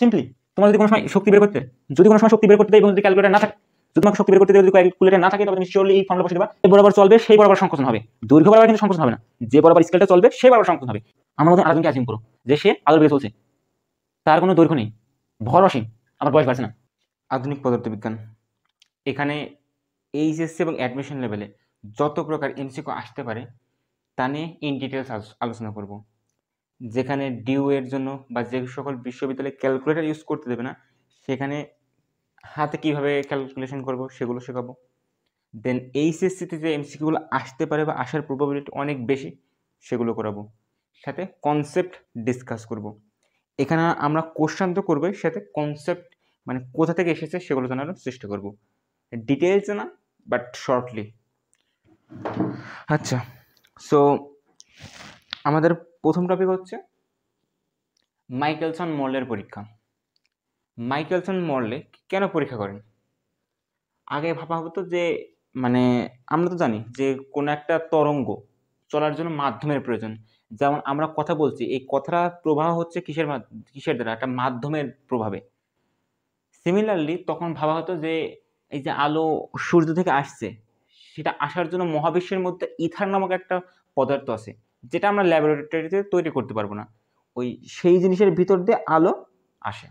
Simply তোমার যদি কোনো সময় শক্তি বের করতে, যদি কোনো সময় শক্তি বের করতে এবং যদি ক্যালকুলেটার না থাকে, যদি তোমাকে শক্তি বের করতে যদি ক্যালকুলেটার না থাকে, তবে তুমি এই ফর্মুলা বসে দেবা বরাবর চলবে, সেই বরাবর সংকোচন হবে। দৈর্ঘ্য বরাবর কিন্তু সংকোচন হবে না। যে বরাবর স্কেলটা চলবে সেই বরাবর সংকোচন হবে। আমার মধ্যে আরেকজনকে অ্যাজিম করো, যে সে আলোর বেগে চলছে। তার কোনো দৈর্ঘ্য নেই, ভর অসীম আমার বয়স বাড়ছে না। আধুনিক পদার্থবিজ্ঞান। এখানে এইচএসসি এবং অ্যাডমিশন লেভেলে যত প্রকার এমসিকিউ আসতে পারে, তা নিয়ে ইন ডিটেলস আলোচনা করব। যেখানে ডিউ এর জন্য বা যে সকল বিশ্ববিদ্যালয়ে ক্যালকুলেটর ইউজ করতে দেবে না, সেখানে হাতে কীভাবে ক্যালকুলেশন করব সেগুলো শেখাবো। দেন এইচএসসিতে যে এমসিকিউগুলো আসতে পারে বা আসার প্রবাবিলিটি অনেক বেশি, সেগুলো করাবো। সাথে কনসেপ্ট ডিসকাস করব। এখানে আমরা কোশ্চান তো করবোই, সাথে কনসেপ্ট মানে কোথা থেকে এসেছে সেগুলো জানারও চেষ্টা করব। ডিটেলস না বাট শর্টলি আচ্ছা সো আমাদের প্রথম টপিক হচ্ছে মাইকেলসন মর্লের পরীক্ষা। মাইকেলসন মর্লে কেন পরীক্ষা করেন? আগে ভাবা হতো যে মানে আমরা তো জানি যে কোনো একটা তরঙ্গ চলার জন্য মাধ্যমের প্রয়োজন। যেমন আমরা কথা বলছি, এই কথাটা প্রবাহ হচ্ছে কিসের কিসের দ্বারা? একটা মাধ্যমের প্রভাবে। সিমিলারলি তখন ভাবা হতো যে, এই যে আলো সূর্য থেকে আসছে, সেটা আসার জন্য মহাবিশ্বের মধ্যে ইথার নামক একটা পদার্থ আছে। যেটা আমরা ল্যাবরেটরিতে তৈরি করতে পারব না। ওই সেই জিনিসের ভিতর দিয়ে আলো আসে।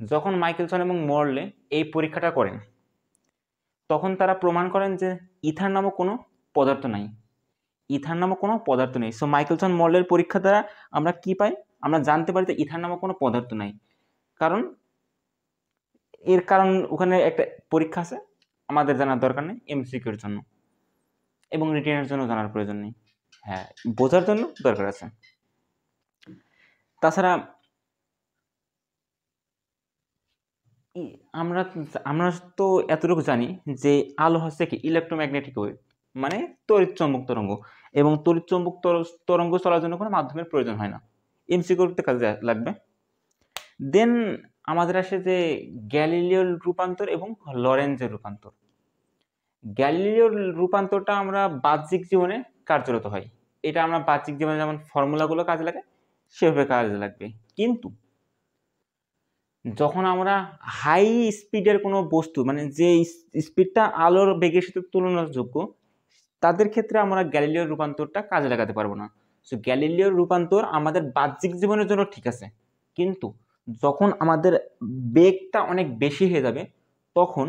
যখন মাইকেলসন এবং মর্লে এই পরীক্ষাটা করেন, তখন তারা প্রমাণ করেন যে ইথার নামক কোনো পদার্থ নাই। ইথার নামক কোনো পদার্থ নেই। সো মাইকেলসন মর্লের পরীক্ষা দ্বারা আমরা কি পাই? আমরা জানতে পারি যে ইথার নামক কোনো পদার্থ নাই। কারণ এর কারণ ওখানে একটা পরীক্ষা আছে। আমাদের জানার দরকার নেই। এমসিকিউর জন্য। এবং রিটেনের জন্য জানার প্রয়োজন নেই। হ্যাঁ। বোঝার জন্য দরকার আছে। তাছাড়া আমরা আমরা তো এতটুকু জানি যে আলো হচ্ছে কি ইলেকট্রোম্যাগনেটিক ওয়েভ মানে তড়িৎ চৌম্বক তরঙ্গ। এবং তড়িৎ চৌম্বক তর- তরঙ্গ চলার জন্য কোনো মাধ্যমের প্রয়োজন হয় না। এমসিকিউতে কাজে লাগবে। দেন আমাদের আসে যে গ্যালিলিওর রূপান্তর এবং লরেঞ্জের রূপান্তর। গ্যালিলিওর রূপান্তরটা আমরা বাহ্যিক জীবনে কার্যরত হয়। এটা আমরা বাহ্যিক জীবনে যেমন ফর্মুলাগুলো কাজে লাগে, সেভাবে কাজে লাগবে। কিন্তু যখন আমরা হাই স্পিডের কোনো বস্তু মানে যে স্পিডটা আলোর বেগের সাথে তুলনাযোগ্য, তাদের ক্ষেত্রে আমরা গ্যালিলিওর রূপান্তরটা কাজে লাগাতে পারব না। সো গ্যালিলিওর রূপান্তর আমাদের বাহ্যিক জীবনের জন্য ঠিক আছে। কিন্তু যখন আমাদের বেগটা অনেক বেশি হয়ে যাবে, তখন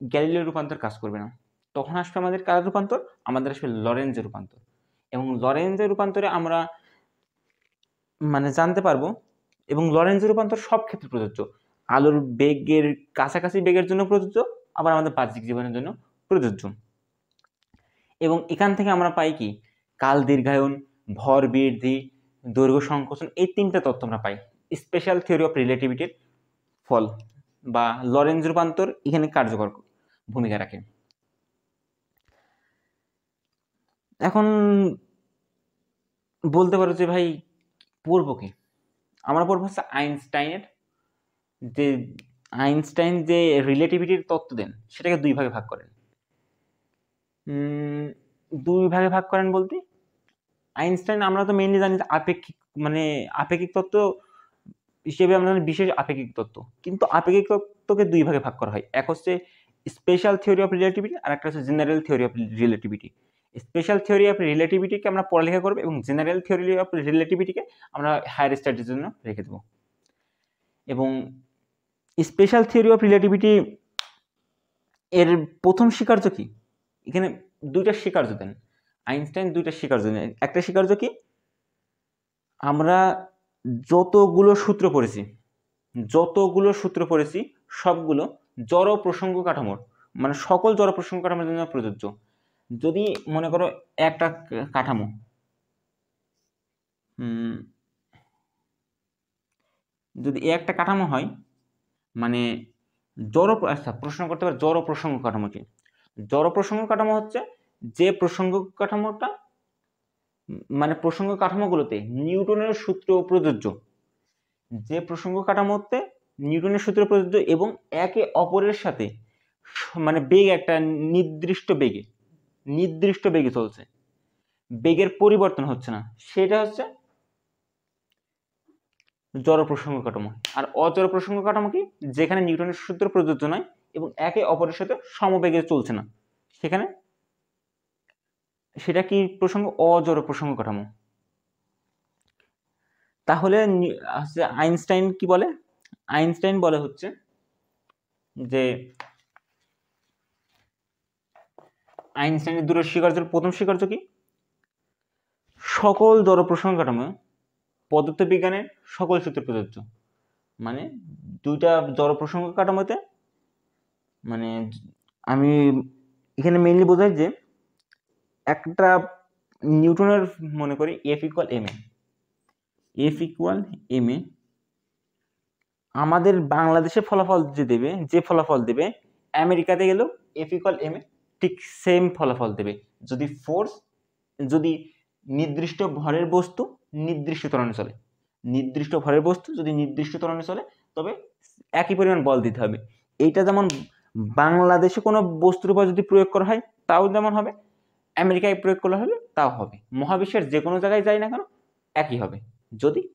গ্যালিলিওর রূপান্তর কাজ করবে না। তখন আসবে আমাদের কার রূপান্তর? আমাদের আসবে লরেঞ্জের রূপান্তর। এবং লরেঞ্জের রূপান্তরে আমরা মানে জানতে পারব, এবং লরেঞ্জের রূপান্তর সব ক্ষেত্রে প্রযোজ্য। আলোর বেগের কাছাকাছি বেগের জন্য প্রযোজ্য, আবার আমাদের বাহ্যিক জীবনের জন্য প্রযোজ্য। এবং এখান থেকে আমরা পাই কি? কাল দীর্ঘায়ন, ভর বৃদ্ধি, দৈর্ঘ্য সংকোচন, এই তিনটা তথ্য আমরা পাই। স্পেশাল থিওরি অফ রিলেটিভিটির ফল বা লরেঞ্জ রূপান্তর এখানে কার্যকর ভূমিকা রাখে। এখন বলতে পারো যে ভাই, পড়ব কি? আমরা পড়ব হচ্ছে আইনস্টাইনের যে, আইনস্টাইন যে রিলেটিভিটির তত্ত্ব দেন, সেটাকে দুই ভাগে ভাগ করেন। দুই ভাগে ভাগ করেন বলতে, আইনস্টাইন আমরা তো মেইনলি জানি যে আপেক্ষিক মানে আপেক্ষিক তত্ত্ব হিসেবে আমরা জানি বিশেষ আপেক্ষিক তত্ত্ব। কিন্তু আপেক্ষিক তত্ত্বকে দুই ভাগে ভাগ করা হয়। এক হচ্ছে স্পেশাল থিওরি অফ রিলেটিভিটি আর একটা হচ্ছে general theory of relativity special theory of রিলেটিভিটিকে আমরা পড়ালেখা করব এবং জেনারেল থিওরি অফ রিলেটিভিটিকে আমরা হায়ার স্টাডির জন্য রেখে দেবো। এবং স্পেশাল থিওরি অফ রিলেটিভিটি এর প্রথম স্বীকার্য কি? এখানে দুইটা স্বীকার্য দেন। আইনস্টাইন দুইটা স্বীকার্য দেন একটা স্বীকার্য কি? আমরা যতগুলো সূত্র পড়েছি, যতগুলো সূত্র পড়েছি, সবগুলো জড় প্রসঙ্গ কাঠামোর মানে সকল জড় প্রসঙ্গ কাঠামোর জন্য প্রযোজ্য। যদি মনে করো একটা কাঠামো যদি একটা কাঠামো হয় মানে জড় আচ্ছা প্রশ্ন করতে পারে জড় প্রসঙ্গ কাঠামো কি জড় প্রসঙ্গ কাঠামো হচ্ছে যে প্রসঙ্গ কাঠামোটা মানে প্রসঙ্গ কাঠামোগুলোতে নিউটনের সূত্র প্রযোজ্য। যে প্রসঙ্গ কাঠামোতে নিউটনের সূত্র প্রযোজ্য এবং একে অপরের সাথে মানে বেগ একটা নির্দিষ্ট বেগে। নির্দিষ্ট বেগে চলছে। বেগের পরিবর্তন হচ্ছে না। সেটা হচ্ছে জড় প্রসঙ্গ কাঠামো। আর অজড় প্রসঙ্গ কাঠামো কি? যেখানে নিউটনের সূত্র প্রযোজ্য নয় এবং একে অপরের সাথে সমবেগে চলছে না। সেখানে সেটা কি প্রসঙ্গ? অজড় প্রসঙ্গ কাঠামো। তাহলে আইনস্টাইন কি বলে? আইনস্টাইন বলে হচ্ছে যে আইনস্টাইনের দূরের স্বীকার্যের প্রথম স্বীকার্য কি? সকল জড় প্রসঙ্গ কাঠামো পদার্থবিজ্ঞানের সকল সূত্র প্রযোজ্য। মানে দুইটা জড় প্রসঙ্গ কাঠামোতে মানে আমি এখানে মেইনলি বোঝাই যে একটা নিউটনের মনে করি F equal M A F equal M A আমাদের বাংলাদেশে ফলাফল যে দেবে, যে ফলাফল দেবে, আমেরিকাতে গেলেও এফ ইকুয়াল এম এ ঠিক সেম ফলাফল দেবে। যদি ফোর্স যদি নির্দিষ্ট ভরের বস্তু নির্দিষ্ট ত্বরণে চলে। নির্দিষ্ট ভরের বস্তু যদি নির্দিষ্ট ত্বরণে চলে, তবে একই পরিমাণ বল দিতে হবে। এইটা যেমন বাংলাদেশে কোনো বস্তুর উপর যদি প্রয়োগ করা হয়, তাও যেমন হবে। আমেরিকায় প্রয়োগ করা হবে, তাও হবে। মহাবিশ্বের যে কোনো জায়গায় যাই না কেন, একই হবে। যদি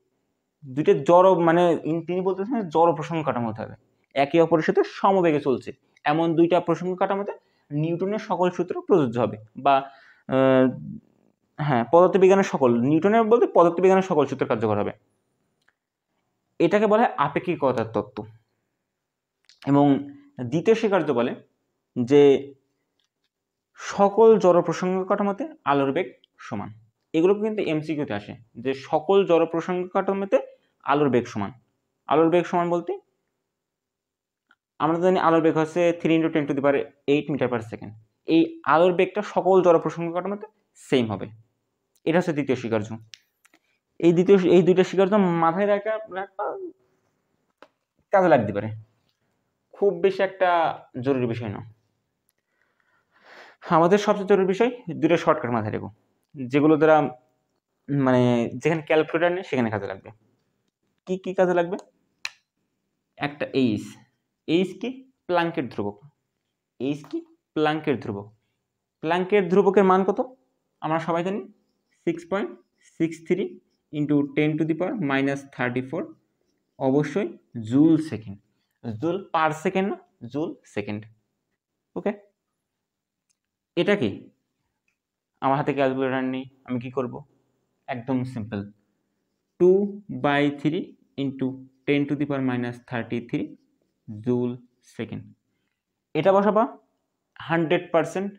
দুইটা জড় মানে তিনি বলতেছেন জড় প্রসঙ্গ কাঠামোতে হবে। একে অপরের সাথে সমবেগে চলছে। এমন দুইটা প্রসঙ্গ কাঠামোতে নিউটনের সকল সূত্র প্রযোজ্য হবে বা হ্যাঁ পদার্থবিজ্ঞানের সকল, নিউটনের বলতে পদার্থবিজ্ঞানের সকল সূত্র কার্যকর হবে। এটাকে বলে আপেক্ষিকতার তত্ত্ব। এবং দ্বিতীয় স্বীকার্য বলে যে সকল জড় প্রসঙ্গ কাঠামোতে আলোর বেগ সমান। এগুলো কিন্তু এমসিকিউতে আসে যে সকল জড় প্রসঙ্গ কাঠামোতে আলোর বেগ সমান। আলোর বেগ সমান বলতে আমরা জানি আলোর বেগ হচ্ছে three into ten to the power eight metre per second এই আলোর বেগটা সকল জড় প্রসঙ্গ কাঠামোতে সেম হবে। এটা হচ্ছে দ্বিতীয় স্বীকার্য। এই দ্বিতীয় এই দুইটা স্বীকার্য মাথায় রাখা রাখা কাজে লাগতে পারে। খুব বেশি একটা জরুরি বিষয় না। আমাদের সবচেয়ে জরুরি বিষয় দুটো শর্টকাট মাথায় রেখো। যেগুলো দ্বারা মানে যেখানে ক্যালকুলেটার নেই, সেখানে কাজে লাগবে। কি কি কাজে লাগবে? একটা এইস এইস কি? প্লাঙ্কের ধ্রুবক। এইস কি? প্লাঙ্কের ধ্রুবক। প্লাঙ্কের ধ্রুবকের মান কত? আমরা সবাই জানি six point six three into ten to the power minus thirty four অবশ্যই joule second joule per second না জুল সেকেন্ড ওকে এটা কি? আমার হাতে ক্যালকুলেটার নেই, আমি কি করব? একদম simple two by three into ten to the power minus thirty three joule second. এটা বসাবা, হান্ড্রেড পারসেন্ট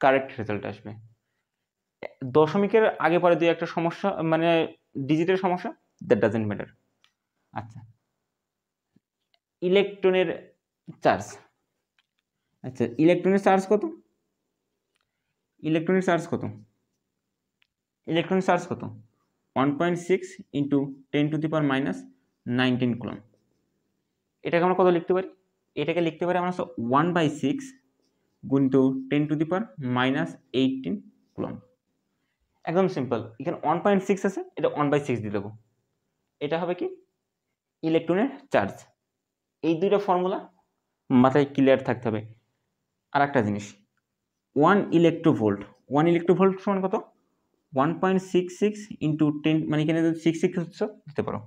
কারেক্ট রেজাল্ট আসবে। দশমিকের আগে পরে দুই একটা সমস্যা মানে ডিজিটের সমস্যা, দ্যাট ডাজেন্ট ম্যাটার। আচ্ছা। ইলেকট্রনের চার্জ। আচ্ছা ইলেকট্রনের চার্জ কত? ইলেকট্রনিক চার্জ কত? ইলেকট্রনিক চার্জ কত? One point six into ten to the power minus nineteen coulomb. এটাকে আমরা কত লিখতে পারি? এটাকে লিখতে পারি আমরা ওয়ান বাই সিক্স গুণিত ten to the power minus eighteen coulomb একদম সিম্পল এখানে ওয়ান পয়েন্ট সিক্স আছে, এটা ওয়ান বাই সিক্স দিয়ে দেবো। এটা হবে কি? ইলেকট্রনের চার্জ এই দুইটা ফর্মুলা মাথায় ক্লিয়ার থাকতে হবে। আর একটা জিনিস। ওয়ান ইলেকট্রোভোল্ট ওয়ান ইলেকট্রোভোল্ট সমান কত? One point six six into ten মানে এখানে সিক্স সিক্স দিতে পারো।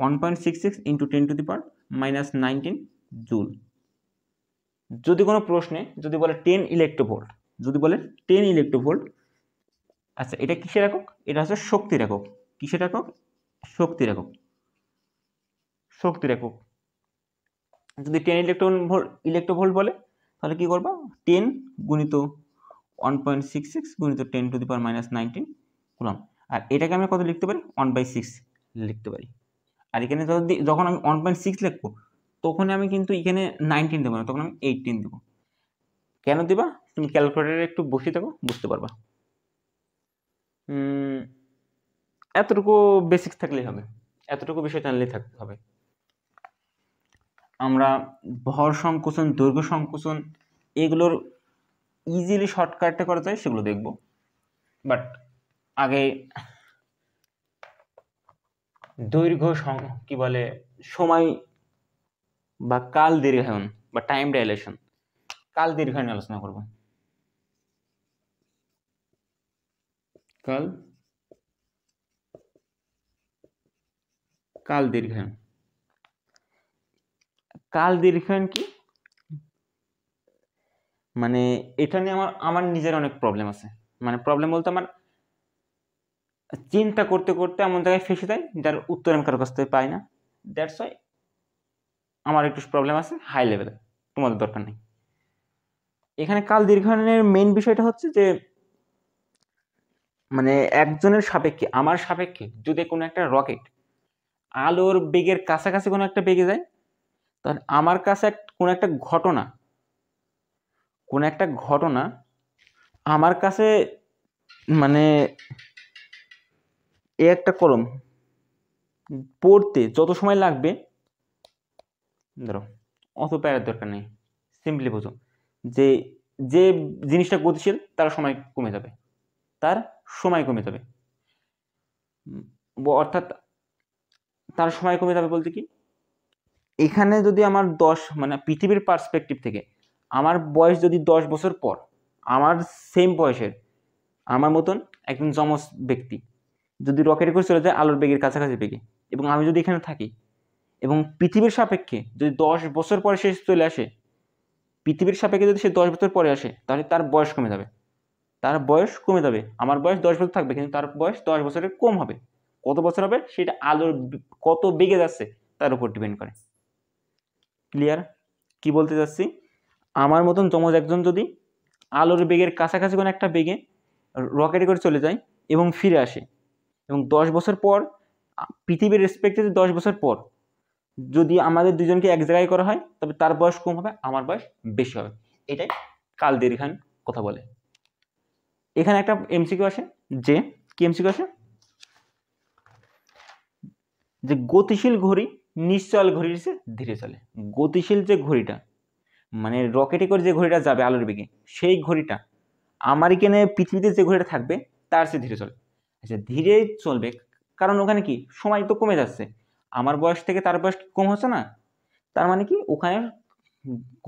One point six six into ten to the power minus nineteen joule যদি কোনো প্রশ্নে, যদি বলে টেন ইলেকট্রোভোল্ট যদি বলে টেন ইলেকট্রোভোল্ট আচ্ছা এটা কিসের একক? এটা হচ্ছে শক্তির একক। কিসের একক? শক্তির একক। শক্তির একক। যদি টেন ইলেকট্রন ভোল্ট ইলেকট্রোভোল্ট বলে, তাহলে কী করবা? টেন গুণিত ওয়ান পয়েন্ট সিক্স সিক্স গুণিত ten to the power minus nineteen coulomb আর এটাকে আমি কত লিখতে পারি? ওয়ান বাই সিক্স লিখতে পারি। আর এখানে যখন আমি ওয়ান পয়েন্ট সিক্স লিখব তখন আমি কিন্তু এখানে নাইনটিন দেবো না, তখন আমি এইটিন দেবো। কেন দেবা? তুমি ক্যালকুলেটারে একটু বসে থাকো, বুঝতে পারবা। এতটুকু বেসিক্স থাকলেই হবে। এতটুকু বিষয় জানলেই থাকতে হবে। আমরা ভর সংকোচন, দৈর্ঘ্য সংকোচন, এগুলোর ইজিলি শর্টকাটে করা যায়, সেগুলো দেখব। বাট আগে দৈর্ঘ্য কি বলে, সময় বা কাল দীর্ঘায়ন বা টাইম ডাইলেশন কাল দীর্ঘায়ন আলোচনা করব। কাল কাল দীর্ঘায়ন। কাল দীর্ঘায়ন কি? মানে এটা নিয়ে আমার আমার নিজের অনেক প্রবলেম আছে। মানে প্রবলেম বলতে আমার চিন্তা করতে করতে এমন জায়গায় ফেসে যায় যার উত্তর আমি কারও কাছ থেকে পাই না। দ্যাটস ওয়াই আমার একটু প্রবলেম আছে হাই লেভেলে তোমাদের দরকার নেই। এখানে কাল দীর্ঘায়নের মেন বিষয়টা হচ্ছে যে মানে একজনের সাপেক্ষে, আমার সাপেক্ষে যদি কোনো একটা রকেট আলোর বেগের কাছাকাছি কোনো একটা বেগে যায়, তাহলে আমার কাছে কোনো একটা ঘটনা, কোনো একটা ঘটনা আমার কাছে মানে এ একটা কলম পড়তে যত সময় লাগবে, ধরো, অত প্যারার দরকার নেই। সিম্পলি বোঝো যে যে জিনিসটা গতিশীল, তার সময় কমে যাবে। তার সময় কমে যাবে। অর্থাৎ তার সময় কমে যাবে বলতে কি? এখানে যদি আমার দশ মানে পৃথিবীর পার্সপেক্টিভ থেকে আমার বয়স যদি দশ বছর পর, আমার সেম বয়সের, আমার মতন একজন যমজ ব্যক্তি যদি রকেটে করে চলে যায় আলোর বেগের কাছাকাছি বেগে। এবং আমি যদি এখানে থাকি, এবং পৃথিবীর সাপেক্ষে যদি দশ বছর পরে সে চলে আসে, পৃথিবীর সাপেক্ষে যদি সে দশ বছর পরে আসে, তাহলে তার বয়স কমে যাবে। তার বয়স কমে যাবে। আমার বয়স দশ বছর থাকবে, কিন্তু তার বয়স দশ বছরের কম হবে। কত বছর হবে? সেটা আলোর কত বেগে যাচ্ছে, তার উপর ডিপেন্ড করে। ক্লিয়ার কি বলতে চাচ্ছি? আমার মতন যমজ একজন যদি আলোর বেগের কাছাকাছি কোনো একটা বেগে রকেটে করে চলে যায় এবং ফিরে আসে এবং দশ বছর পর পৃথিবীর রেসপেক্টে দশ বছর পর যদি আমাদের দুজনকে এক জায়গায় করা হয়, তবে তার বয়স কম হবে, আমার বয়স বেশি হবে। এটাই কাল দীর্ঘান কথা বলে। এখানে একটা এমসিকিউ আসে, যে কি এমসিকিউ আসে? যে গতিশীল ঘড়ি নিশ্চল ঘড়ির চেয়ে ধীরে চলে। গতিশীল যে ঘড়িটা মানে রকেটে করে যে ঘড়িটা যাবে আলোর বেগে, সেই ঘড়িটা আমার এখানে পৃথিবীতে যে ঘড়িটা থাকবে, তার চেয়ে ধীরে চলে। আচ্ছা ধীরে চলবে। কারণ ওখানে কি? সময় তো কমে যাচ্ছে। আমার বয়স থেকে তার বয়স কম হচ্ছে না? তার মানে কি? ওখানে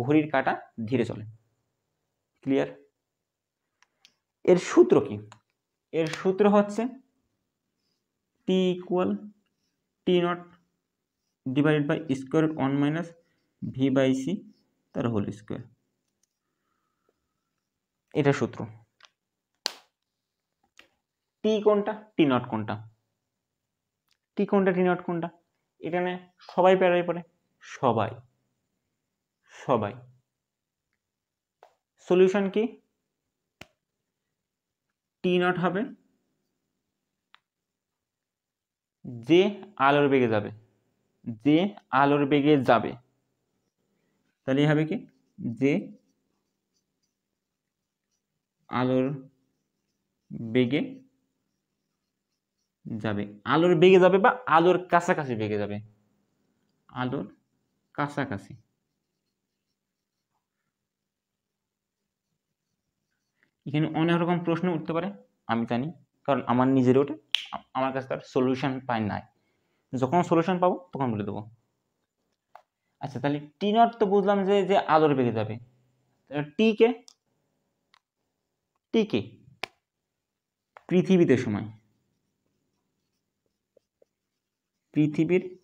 ঘড়ির কাটা ধীরে চলে। ক্লিয়ার এর সূত্র কি? এর সূত্র হচ্ছে T equal T nought divided by square one minus V by C তার হোল স্কোয়ার এটা সূত্র। টি কোনটা? টি নট কোনটা? টি কোনটা টি নট কোনটা? এখানে সবাই প্যারাই পড়ে। সবাই। সবাই। সলিউশন কি? টি নট হবে। যে আলোর বেগে যাবে। যে আলোর বেগে যাবে। তাহলে হবে কি? যে আলোর বেগে যাবে। আলোর বেগে যাবে বা আলোর কাছাকাছি বেগে যাবে। আলোর কাছাকাছি। এখানে অনেক রকম প্রশ্ন উঠতে পারে, আমি জানি, কারণ আমার নিজের ওটা, আমার কাছে তার সলিউশন পাই নাই। যখন সলিউশন পাবো, তখন বলে দেবো। আচ্ছা তাহলে টি নট তো বুঝলাম যে যে আলোর বেগে যাবে। টি কে? টি কে? পৃথিবীতে সময়। পৃথিবীর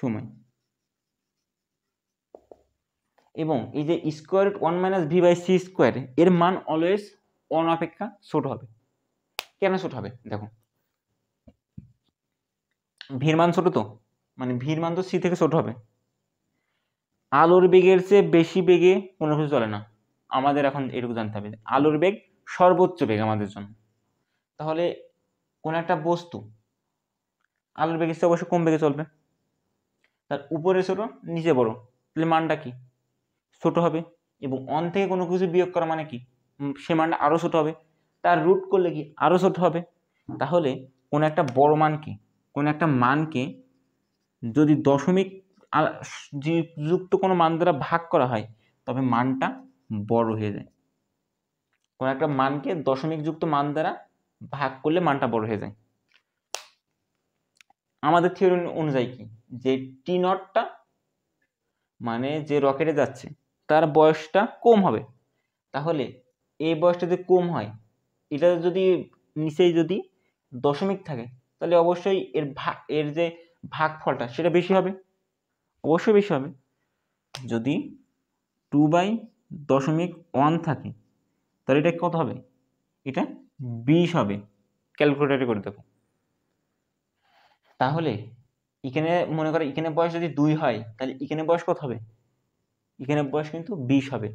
সময়। এবং এই যে square one minus V by C square এর মান অলওয়েজ ওয়ান অপেক্ষা ছোট হবে। কেন ছোট হবে? দেখো। ভির মান ছোট তো? মানে ভির মান তো সি থেকে ছোট হবে। আলোর বেগের চেয়ে বেশি বেগে কোনো কিছু চলে না। আমাদের এখন এটুকু জানতে হবে আলোর বেগ সর্বোচ্চ বেগ আমাদের জন্য। তাহলে কোনো একটা বস্তু আলোর বেগের চেয়ে অবশ্যই কম বেগে চলবে। তার উপরে ছোটো, নিচে বড়। তাহলে মানটা কি? ছোট হবে এবং অন থেকে কোনো কিছু বিয়োগ করা মানে কি? সে মানটা আরও ছোট হবে। তার রুট করলে কি? আরও ছোট হবে। তাহলে কোনো একটা বড় মানকে কোনো একটা মানকে যদি দশমিক যুক্ত কোনো মান দ্বারা ভাগ করা হয়, তবে মানটা বড় হয়ে যায়। কোনো একটা মানকে দশমিক যুক্ত মান দ্বারা ভাগ করলে মানটা বড় হয়ে যায়। আমাদের থিওরি অনুযায়ী কি? যে টি নটটা মানে যে রকেটে যাচ্ছে তার বয়সটা কম হবে। তাহলে এই বয়সটা যদি কম হয় এটা যদি নিচেই যদি দশমিক থাকে তাহলে অবশ্যই এর ভাগ এর যে ভাগফলটা সেটা বেশি হবে। অবশ্যই বেশি হবে। যদি টু বাই দশমিক ওয়ান থাকে তাহলে এটা কত হবে? এটা বিশ হবে। ক্যালকুলেটারে করে দেখো। তাহলে এখানে মনে করো এখানে বয়স যদি দুই হয়, তাহলে এখানে বয়স কত হবে? এখানে বয়স কিন্তু বিশ হবে।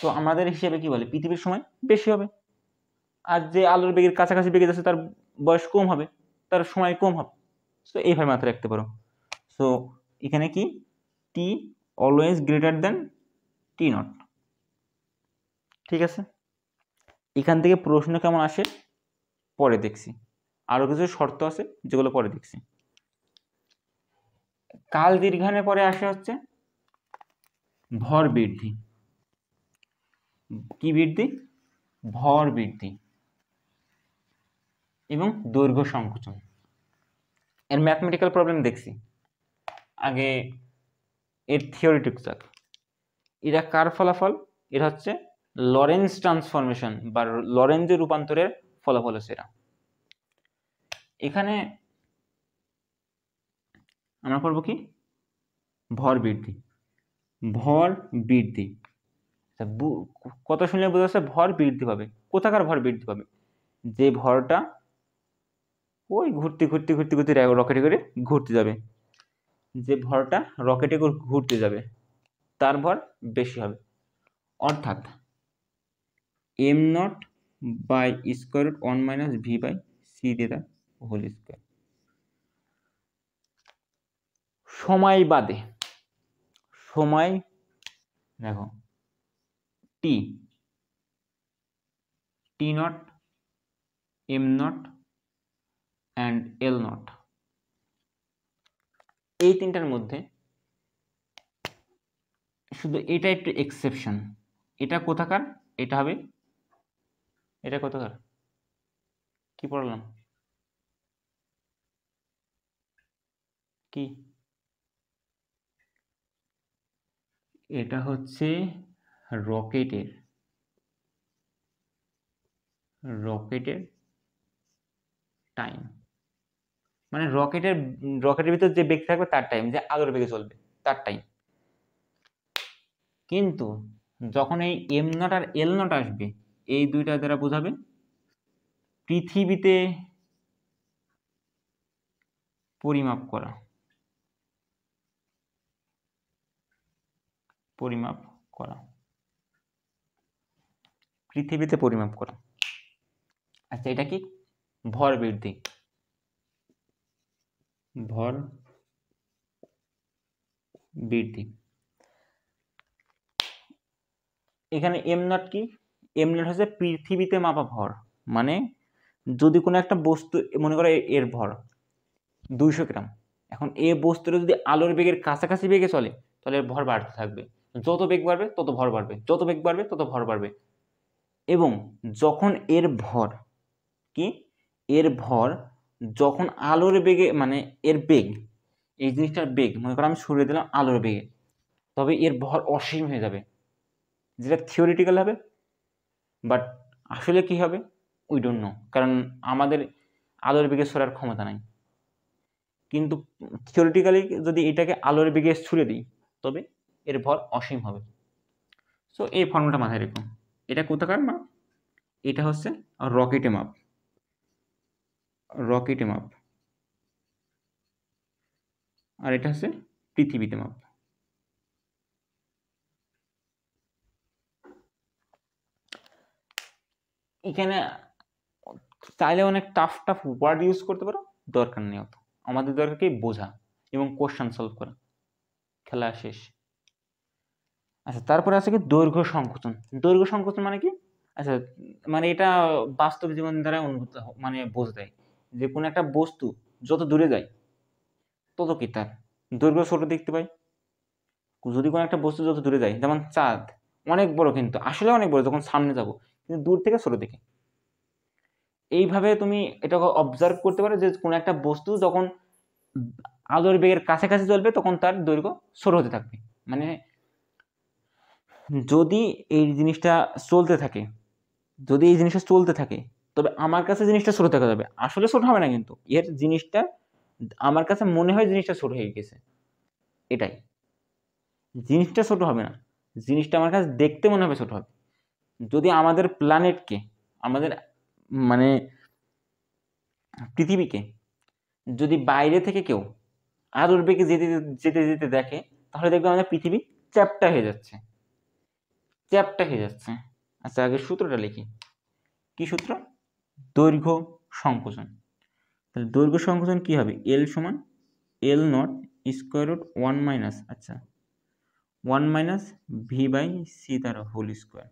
তো আমাদের হিসেবে কি বলে? পৃথিবীর সময় বেশি হবে। আর যে আলোর বেগের কাছাকাছি বেগে যাচ্ছে, তার বয়স কম হবে, তার সময় কম হবে। সো এইভাবে মাথায় রাখতে পারো। সো এখানে কি? T always greater than T nought ঠিক আছে? এখান থেকে প্রশ্ন কেমন আসে? পরে দেখছি। আরও কিছু শর্ত আছে যেগুলো পরে দেখছি। কাল দীর্ঘানের পরে আসে হচ্ছে ভর বৃদ্ধি। কি বৃদ্ধি? ভর বৃদ্ধি এবং দৈর্ঘ্য সংকোচন। এর ম্যাথমেটিক্যাল প্রবলেম দেখছি। আগে এর থিওরিটিক যাক এরা কার ফলাফল? এর হচ্ছে লরেন্স ট্রান্সফরমেশন বা লরেন্সের রূপান্তরের ফলাফল হচ্ছে এরা। এখানে আমরা করব কি? ভর বৃদ্ধি। ভর বৃদ্ধি। কত শুনলে বোঝা যাচ্ছে ভর বৃদ্ধি পাবে। কোথাকার ভর বৃদ্ধি পাবে? যে ভরটা ওই ঘুরতে ঘুরতে ঘুরতে ঘুরতে রকেটে করে ঘুরতে যাবে। যে ভরটা রকেটে করে ঘুরতে যাবে, তার ভর বেশি হবে। অর্থাৎ M nought by square root one minus V by C দিয়ে হোল স্কোয়ার। সময় বাদে, সময়, দেখো T T nought M nought and L nought এই তিনটার মধ্যে শুধু এটা একটু এক্সেপশন এটা কোথাকার? এটা হবে, এটা কোথাকার? কি পড়লাম? কি? এটা হচ্ছে রকেটের রকেটের টাইম। মানে রকেটের রকেটের ভিতর যে বেগ থাকবে তার টাইম, যে আলোর বেগে চলবে, তার টাইম। কিন্তু যখন এই এম নট আর এল নট আসবে, এই দুইটা দ্বারা বোঝাবে পৃথিবীতে পরিমাপ করা। পরিমাপ করা। পৃথিবীতে পরিমাপ করা। আচ্ছা এটা কি? ভর বৃদ্ধি। ভর বৃদ্ধি। এখানে এম নট কি? এম নট হচ্ছে পৃথিবীতে মাপা ভর। মানে যদি কোনো একটা বস্তু মনে করো এর ভর দুইশো গ্রাম। এখন এ বস্তুটা যদি আলোর বেগের কাছাকাছি বেগে চলে তাহলে এর ভর বাড়তে থাকবে। যত বেগ বাড়বে, তত ভর বাড়বে। যত বেগ বাড়বে, তত ভর বাড়বে। এবং যখন এর ভর, কি? এর ভর যখন আলোর বেগে মানে এর বেগ, এই জিনিসটার বেগ, মনে করো আমি সরিয়ে দিলাম আলোর বেগে, তবে এর ভর অসীম হয়ে যাবে। যেটা থিওরিটিক্যাল হবে বাট আসলে কি হবে? উই ডোন্ট নো কারণ আমাদের আলোর বেগে সরার ক্ষমতা নাই। কিন্তু থিওরিটিক্যালি যদি এটাকে আলোর বেগে ছুড়ে দিই, তবে এর ভর অসীম হবে। সো এই ফর্মুলাটা মাথায় রেখো। এটা কোথাকার মাপ? এটা হচ্ছে রকেটে মাপ। রকেটে মাপ। আর এটা হচ্ছে পৃথিবীতে মাপ। এখানে চাইলে অনেক টাফ টাফ ওয়ার্ড ইউজ করতে পারো, দরকার নেই অত। আমাদের দরকার কি বোঝা এবং কোশ্চান সলভ করা। খেলা শেষ। আচ্ছা তারপরে আছে কি দৈর্ঘ্য সংকোচন। দৈর্ঘ্য সংকোচন মানে কি? আচ্ছা মানে এটা বাস্তব জীবন দ্বারা অনুভূত মানে বোঝা যায়। যে কোনো একটা বস্তু যত দূরে যায়, তত কি তার? দৈর্ঘ্য ছোট দেখতে পাই। যদি কোনো একটা বস্তু যত দূরে যায়, যেমন চাঁদ, অনেক বড় কিন্তু, আসলে অনেক বড়, যখন সামনে যাব, কিন্তু দূর থেকে ছোট দেখে। এইভাবে তুমি এটাকে অবজার্ভ করতে পারো যে কোনো একটা বস্তু যখন আলোর বেগের কাছাকাছি চলবে, তখন তার দৈর্ঘ্য ছোট হতে থাকবে। মানে যদি এই জিনিসটা চলতে থাকে, যদি এই জিনিসটা চলতে থাকে, তবে আমার কাছে জিনিসটা ছোটো থাকা যাবে। আসলে ছোটো হবে না কিন্তু। এর জিনিসটা, আমার কাছে মনে হয় জিনিসটা ছোট হয়ে গেছে। এটাই। জিনিসটা ছোট হবে না। জিনিসটা আমার কাছে দেখতে মনে হবে ছোট হবে। যদি আমাদের প্ল্যানেটকে আমাদের মানে পৃথিবীকে, যদি বাইরে থেকে কেউ আলোর বেগে যেতে যেতে যেতে দেখে, তাহলে দেখবে আমাদের পৃথিবী চ্যাপটা হয়ে যাচ্ছে। চ্যাপটা হয়ে যাচ্ছে। আচ্ছা আগে সূত্রটা লিখি। কি সূত্র? দৈর্ঘ্য সংকোচন। তাহলে দৈর্ঘ্য সংকোচন কী হবে? এল সমান L nought square root one minus আচ্ছা one minus V by C তার হোল স্কোয়ার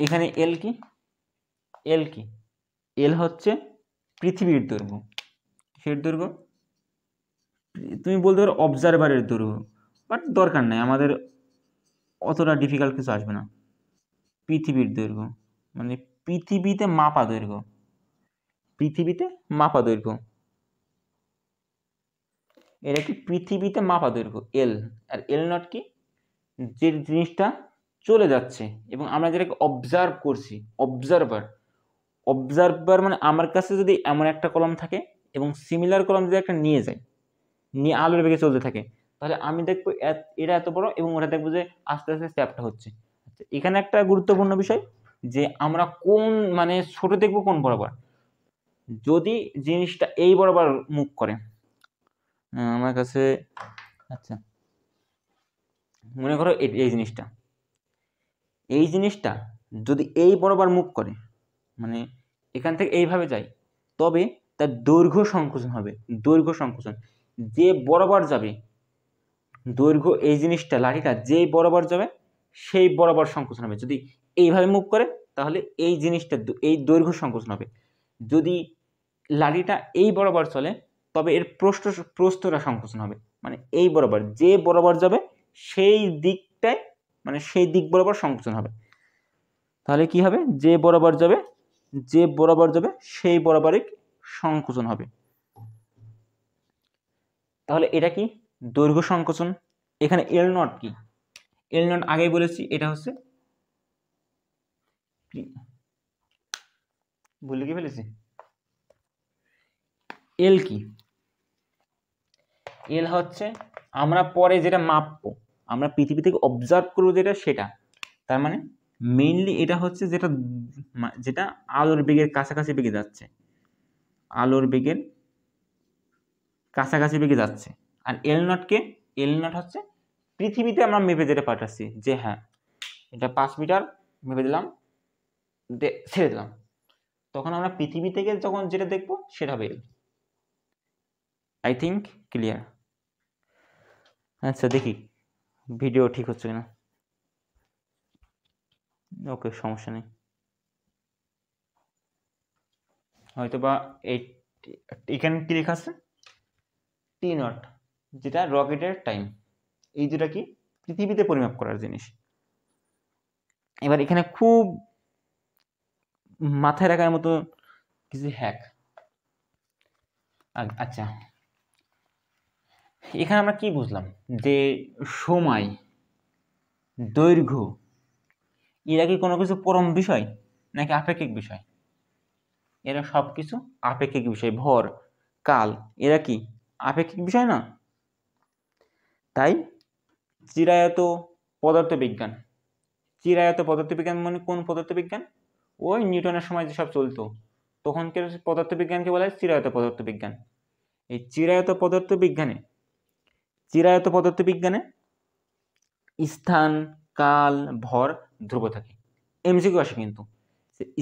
এখানে এল কি? এল কি? এল হচ্ছে পৃথিবীর দৈর্ঘ্য। কিসের দৈর্ঘ্য? তুমি বলতে পারো অবজারভারের দৈর্ঘ্য বাট দরকার নাই। আমাদের অতটা ডিফিকাল্ট কিছু আসবে না। পৃথিবীর দৈর্ঘ্য মানে পৃথিবীতে মাপা দৈর্ঘ্য, পৃথিবীতে মাপা দৈর্ঘ্য। এটা কি পৃথিবীতে মাপা দৈর্ঘ্য এল আর এল নট কি? যে জিনিসটা চলে যাচ্ছে, এবং আমরা যেটাকে অবজার্ভ করছি অবজারভার অবজারভার মানে আমার কাছে যদি এমন একটা কলম থাকে, এবং সিমিলার কলম যদি একটা নিয়ে যায় নিয়ে আলোর বেগে চলতে থাকে তাহলে আমি দেখব এটা এত বড় এবং ওটা দেখব যে আস্তে আস্তে স্ট্যাপটা হচ্ছে। আচ্ছা এখানে একটা গুরুত্বপূর্ণ বিষয় যে আমরা কোন মানে ছোট দেখব কোন বরাবর? যদি জিনিসটা এই বরাবর মুখ করে আমার কাছে আচ্ছা মনে করো এই জিনিসটা। এই জিনিসটা যদি এই বরাবর মুখ করে মানে এখান থেকে এইভাবে যায়, তবে তার দৈর্ঘ্য সংকোচন হবে, দৈর্ঘ্য সংকোচন। যে বরাবর যাবে দৈর্ঘ্য এই জিনিসটা, লাঠিটা যেই বরাবর যাবে, সেই বরাবর সংকোচন হবে। যদি এইভাবে মুভ করে, তাহলে এই জিনিসটা এই দৈর্ঘ্য সংকোচন হবে। যদি লাঠিটা এই বরাবর চলে, তবে এর প্রস্থ প্রস্থটা সংকোচন হবে। মানে এই বরাবর, যে বরাবর যাবে, সেই দিকটায় মানে সেই দিক বরাবর সংকোচন হবে। তাহলে কি হবে? যে বরাবর যাবে, যে বরাবর যাবে, সেই বরাবরই সংকোচন হবে। তাহলে এটা কি? দৈর্ঘ্য সংকোচন, এখানে এল নট কি? এল নট আগেই বলেছি, এটা হচ্ছে ভুলে কি ফেলেছি? এল কি? এল হচ্ছে আমরা পরে যেটা মাপবো, আমরা পৃথিবী থেকে অবজার্ভ করব যেটা, সেটা। তার মানে মেইনলি এটা হচ্ছে যেটা যেটা আলোর বেগের কাছাকাছি বেগে যাচ্ছে। আলোর বেগের কাছাকাছি বেগে যাচ্ছে। আর এল নটকে এল নট হচ্ছে পৃথিবীতে আমরা মেপে যেটা পাঠাচ্ছি, যে হ্যাঁ এটা পাঁচ মিটার মেপে দিলাম ছেড়ে দিলাম। তখন আমরা পৃথিবী থেকে যখন যেটা দেখব, সেটা হবে এল আই থিঙ্ক ক্লিয়ার আচ্ছা দেখি, ভিডিও ঠিক হচ্ছে কিনা। ওকে, সমস্যা নেই। হয়তো বা এই এখানে কি লেখা আছে? টি নট যেটা রকেটের টাইম এই দুটা কি? পৃথিবীতে পরিমাপ করার জিনিস। এবার এখানে খুব মাথায় রাখার মতো কিছু হ্যাক আচ্ছা। এখানে আমরা কি বুঝলাম? যে সময়, দৈর্ঘ্য, এরা কি কোনো কিছু পরম বিষয় নাকি আপেক্ষিক বিষয়? এরা সব কিছু আপেক্ষিক বিষয়। ভর, কাল, এরা কি আপেক্ষিক বিষয় না? তাই চিরায়ত পদার্থবিজ্ঞান। চিরায়ত পদার্থবিজ্ঞান মানে কোন পদার্থবিজ্ঞান? ওই নিউটনের সময় যেসব চলতো, তখনকার পদার্থবিজ্ঞানকে বলা হয় চিরায়ত পদার্থবিজ্ঞান। এই চিরায়ত পদার্থবিজ্ঞানে চিরায়ত পদার্থবিজ্ঞানে স্থান, কাল, ভর, ধ্রুব থাকে। এমসিকিউ আসে কিন্তু।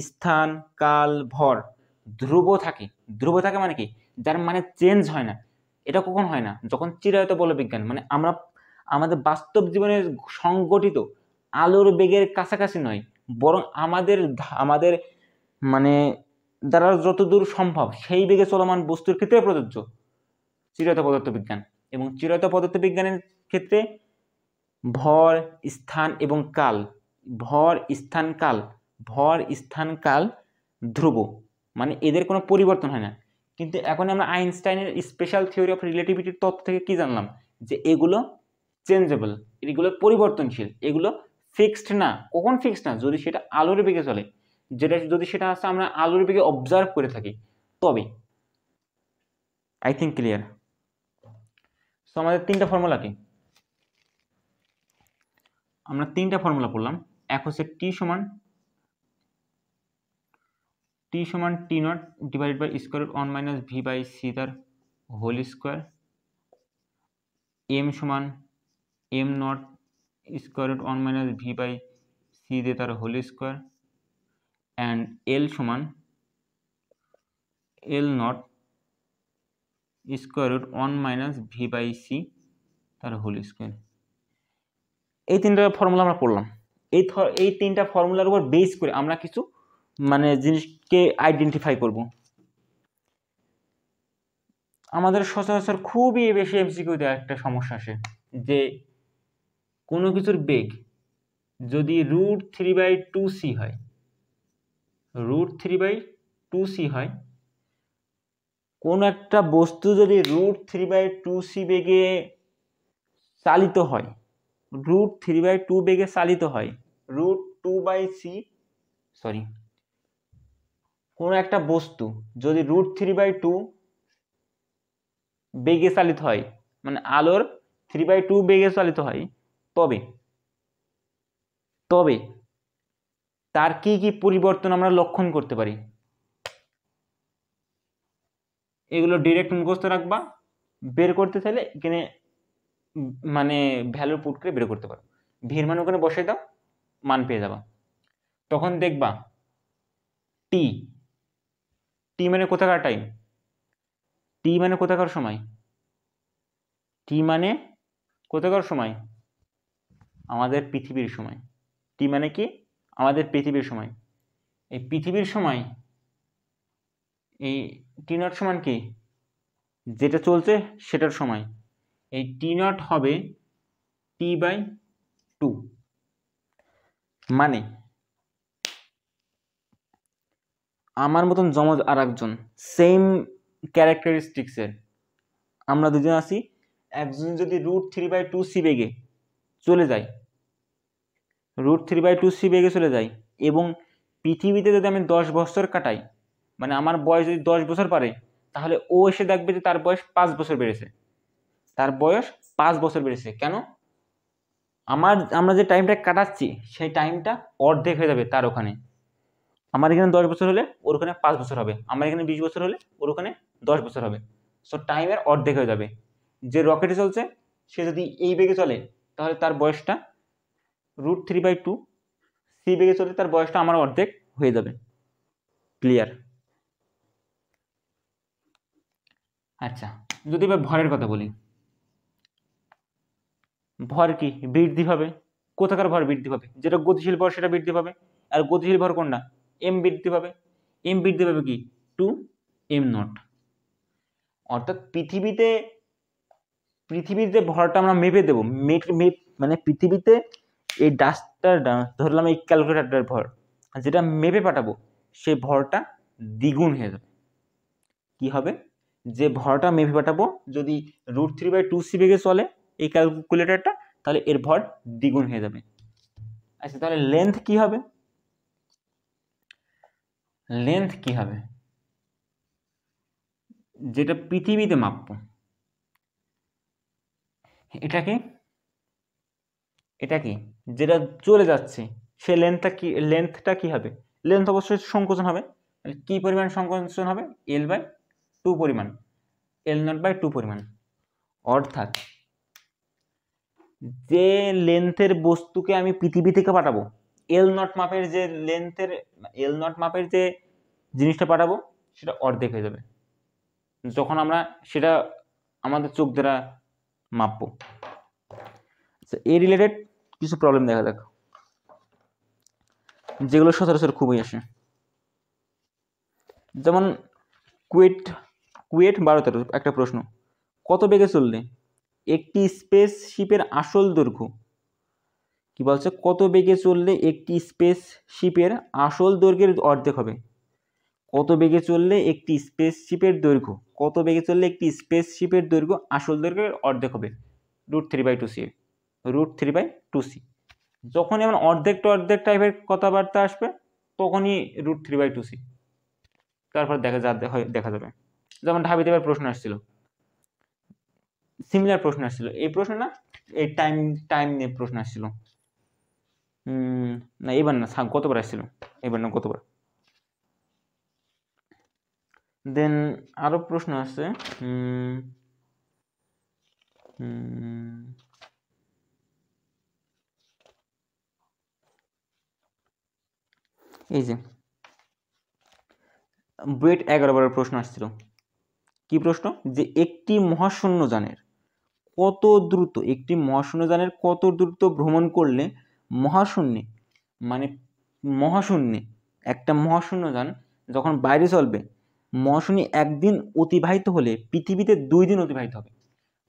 স্থান, কাল, ভর, ধ্রুব থাকে। ধ্রুব থাকে মানে কি? যার মানে চেঞ্জ হয় না। এটা কখন হয় না? যখন চিরায়ত বল বিজ্ঞান মানে আমরা, আমাদের বাস্তব জীবনে সংগঠিত, আলোর বেগের কাছাকাছি নয়, বরং আমাদের আমাদের মানে দ্বারা যতদূর সম্ভব সেই বেগে চলমান বস্তুর ক্ষেত্রে প্রযোজ্য চিরায়ত পদার্থবিজ্ঞান। এবং চিরায়ত পদার্থবিজ্ঞানের ক্ষেত্রে ভর, স্থান এবং কাল, ভর, স্থান, কাল, ভর, স্থান, কাল, ধ্রুব মানে এদের কোনো পরিবর্তন হয় না। কিন্তু এখন আমরা আইনস্টাইনের স্পেশাল থিওরি অফ রিলেটিভিটির তত্ত্ব থেকে কী জানলাম? যে এগুলো চেঞ্জেবল এগুলো পরিবর্তনশীল, এগুলো ফিক্সড না। কখন ফিক্সড না? যদি সেটা আলোর বেগে চলে, যেটা যদি সেটা আছে আমরা আলোর বেগে অবজার্ভ করে থাকি, তবে আই থিঙ্ক ক্লিয়ার সো আমাদের তিনটা ফর্মুলা কি? আমরা তিনটা ফর্মুলা পড়লাম। এক হচ্ছে টি সমান টি সমান T nought divide by square one minus V by C তার হোল স্কোয়ার এম সমান M nought square root one minus V by C দিয়ে তার হোল স্কোয়ার অ্যান্ড এল সমান L nought square root one minus V by C তার whole square এই তিনটা formula আমরা পড়লাম। এই এই তিনটা ফর্মুলার উপর বেস করে আমরা কিছু মানে জিনিসকে আইডেন্টিফাই করব। আমাদের সচরাচর খুবই বেশি এমসিকিউতে একটা সমস্যা আসে, যে কোনো কিছুর বেগ যদি root three by two C হয় root three by two C হয়, কোন একটা বস্তু যদি root three by two C বেগে চালিত হয় রুট থ্রি বাই টু বেগে চালিত হয় root two by C sorry কোনো একটা বস্তু যদি রুট থ্রি বাই টু বেগে চালিত হয় মানে আলোর থ্রি বাই টু বেগে চালিত হয়, তবে তবে তার কি কি পরিবর্তন আমরা লক্ষণ করতে পারি? এগুলো ডিরেক্ট মুখস্থ রাখবা, বের করতে চাইলে এখানে মানে ভ্যালু পুট করে বের করতে পারো। ভিড় মান ওখানে বসে দাও, মান পেয়ে যাবা। তখন দেখবা টি টি মানে কোথাকার টাইম টি মানে কোথাকার সময়? টি মানে কোথাকার সময়? আমাদের পৃথিবীর সময়। টি মানে কি? আমাদের পৃথিবীর সময়। এই পৃথিবীর সময়, এই টি নট সমান কি? যেটা চলছে, সেটার সময়। এই টি নট হবে টি বাই টু মানে আমার মতন জমজ আর একজন সেম ক্যারেক্টারিস্টিক্সের আমরা দুজন আছি, একজন যদি root three by two C বেগে চলে যায় root three by two C বেগে চলে যায় এবং পৃথিবীতে যদি আমি দশ বছর কাটাই মানে আমার বয়স যদি দশ বছর পারে, তাহলে ও এসে দেখবে যে তার বয়স পাঁচ বছর বেড়েছে। তার বয়স পাঁচ বছর বেড়েছে। কেন? আমার, আমরা যে টাইমটা কাটাচ্ছি, সেই টাইমটা অর্ধেক হয়ে যাবে তার ওখানে। আমার এখানে দশ বছর হলে, ওর ওখানে পাঁচ বছর হবে। আমার এখানে বিশ বছর হলে, ওর ওখানে দশ বছর হবে। সো টাইমের অর্ধেক হয়ে যাবে। যে রকেটে চলছে, সে যদি এই বেগে চলে, তাহলে তার বয়সটা root three by two C বেগে চলে তার বয়সটা আমার অর্ধেক হয়ে যাবে। ক্লিয়ার আচ্ছা যদি এবার ভরের কথা বলি। ভর কি? বৃদ্ধি পাবে কোথাকার ভর বৃদ্ধি পাবে যেটা গতিশীল ভর, সেটা বৃদ্ধি পাবে। আর গতিশীল ভর কোনটা? এম বৃদ্ধি পাবে। এম বৃদ্ধি পাবে কি? টু এম নট অর্থাৎ পৃথিবীতে পৃথিবীতে ভরটা আমরা মেপে দেবো। মেপ মানে পৃথিবীতে এই ডাস্টার ধরলাম এই ক্যালকুলেটারটার ভর। যেটা মেপে পাঠাবো সেই ভরটা দ্বিগুণ হয়ে যাবে। কি হবে? যে ভরটা মেপে পাঠাবো, যদি root three by two C বেগে চলে এই ক্যালকুলেটারটা তাহলে এর ভর দ্বিগুণ হয়ে যাবে। আচ্ছা তাহলে লেন্থ কি হবে? লেন্থ কি হবে? যেটা পৃথিবীতে মাপব। এটা কি? এটা কি? যেটা চলে যাচ্ছে, সে লেন্থটা কি লেন্থটা কি হবে? লেন্থ অবশ্যই সংকোচন হবে। কি পরিমাণ সংকোচন হবে? এল বাই টু পরিমাণ। এল নট বাই টু পরিমাণ। অর্থাৎ যে লেন্থের বস্তুকে আমি পৃথিবী থেকে পাঠাবো এল নট মাপের যে লেন্থের এল নট মাপের যে জিনিসটা পাঠাবো, সেটা অর্ধেক হয়ে যাবে। যখন আমরা সেটা আমাদের চোখ দ্বারা মাপবো। আচ্ছা এই রিলেটেড কিছু প্রবলেম দেখা যাক, যেগুলো সচরাচর খুবই আসে। যেমন কুয়েট কুয়েট বারো তেরো, একটা প্রশ্ন। কত বেগে চললে? একটি স্পেস শিপের আসল দৈর্ঘ্য। কি বলছে? কত বেগে চললে একটি স্পেস শিপের আসল দৈর্ঘ্যের অর্ধেক হবে? কত বেগে চললে একটি স্পেস শিপের দৈর্ঘ্য? কত বেগে চললে একটি স্পেস শিপের দৈর্ঘ্য? আসল দৈর্ঘ্যের অর্ধেক হবে root three by two C root three by two C যখনই এমন অর্ধেক টু অর্ধেক টাইপের কথাবার্তা আসবে, তখনই root three by two C তারপর দেখা যা দেখা যাবে। যেমন ঢাবি দেবার প্রশ্ন আসছিল। সিমিলার প্রশ্ন আসছিল। এই প্রশ্ন না, এই টাইম টাইম নিয়ে প্রশ্ন আসছিল। না, এবার না গতবার আসছিল। এবার না, গতবার। দেন আরও প্রশ্ন আছে। এই যে, বুয়েট এগারো বারের প্রশ্ন আসছিল। কি প্রশ্ন? যে একটি মহাশূন্য যানের কত দ্রুত, একটি মহাশূন্য যানের কত দ্রুত ভ্রমণ করলে মহাশূন্যে মানে মহাশূন্যে একটা মহাশূন্য যান যখন বাইরে চলবে মহাশূন্যে একদিন অতিবাহিত হলে পৃথিবীতে দুই দিন অতিবাহিত হবে।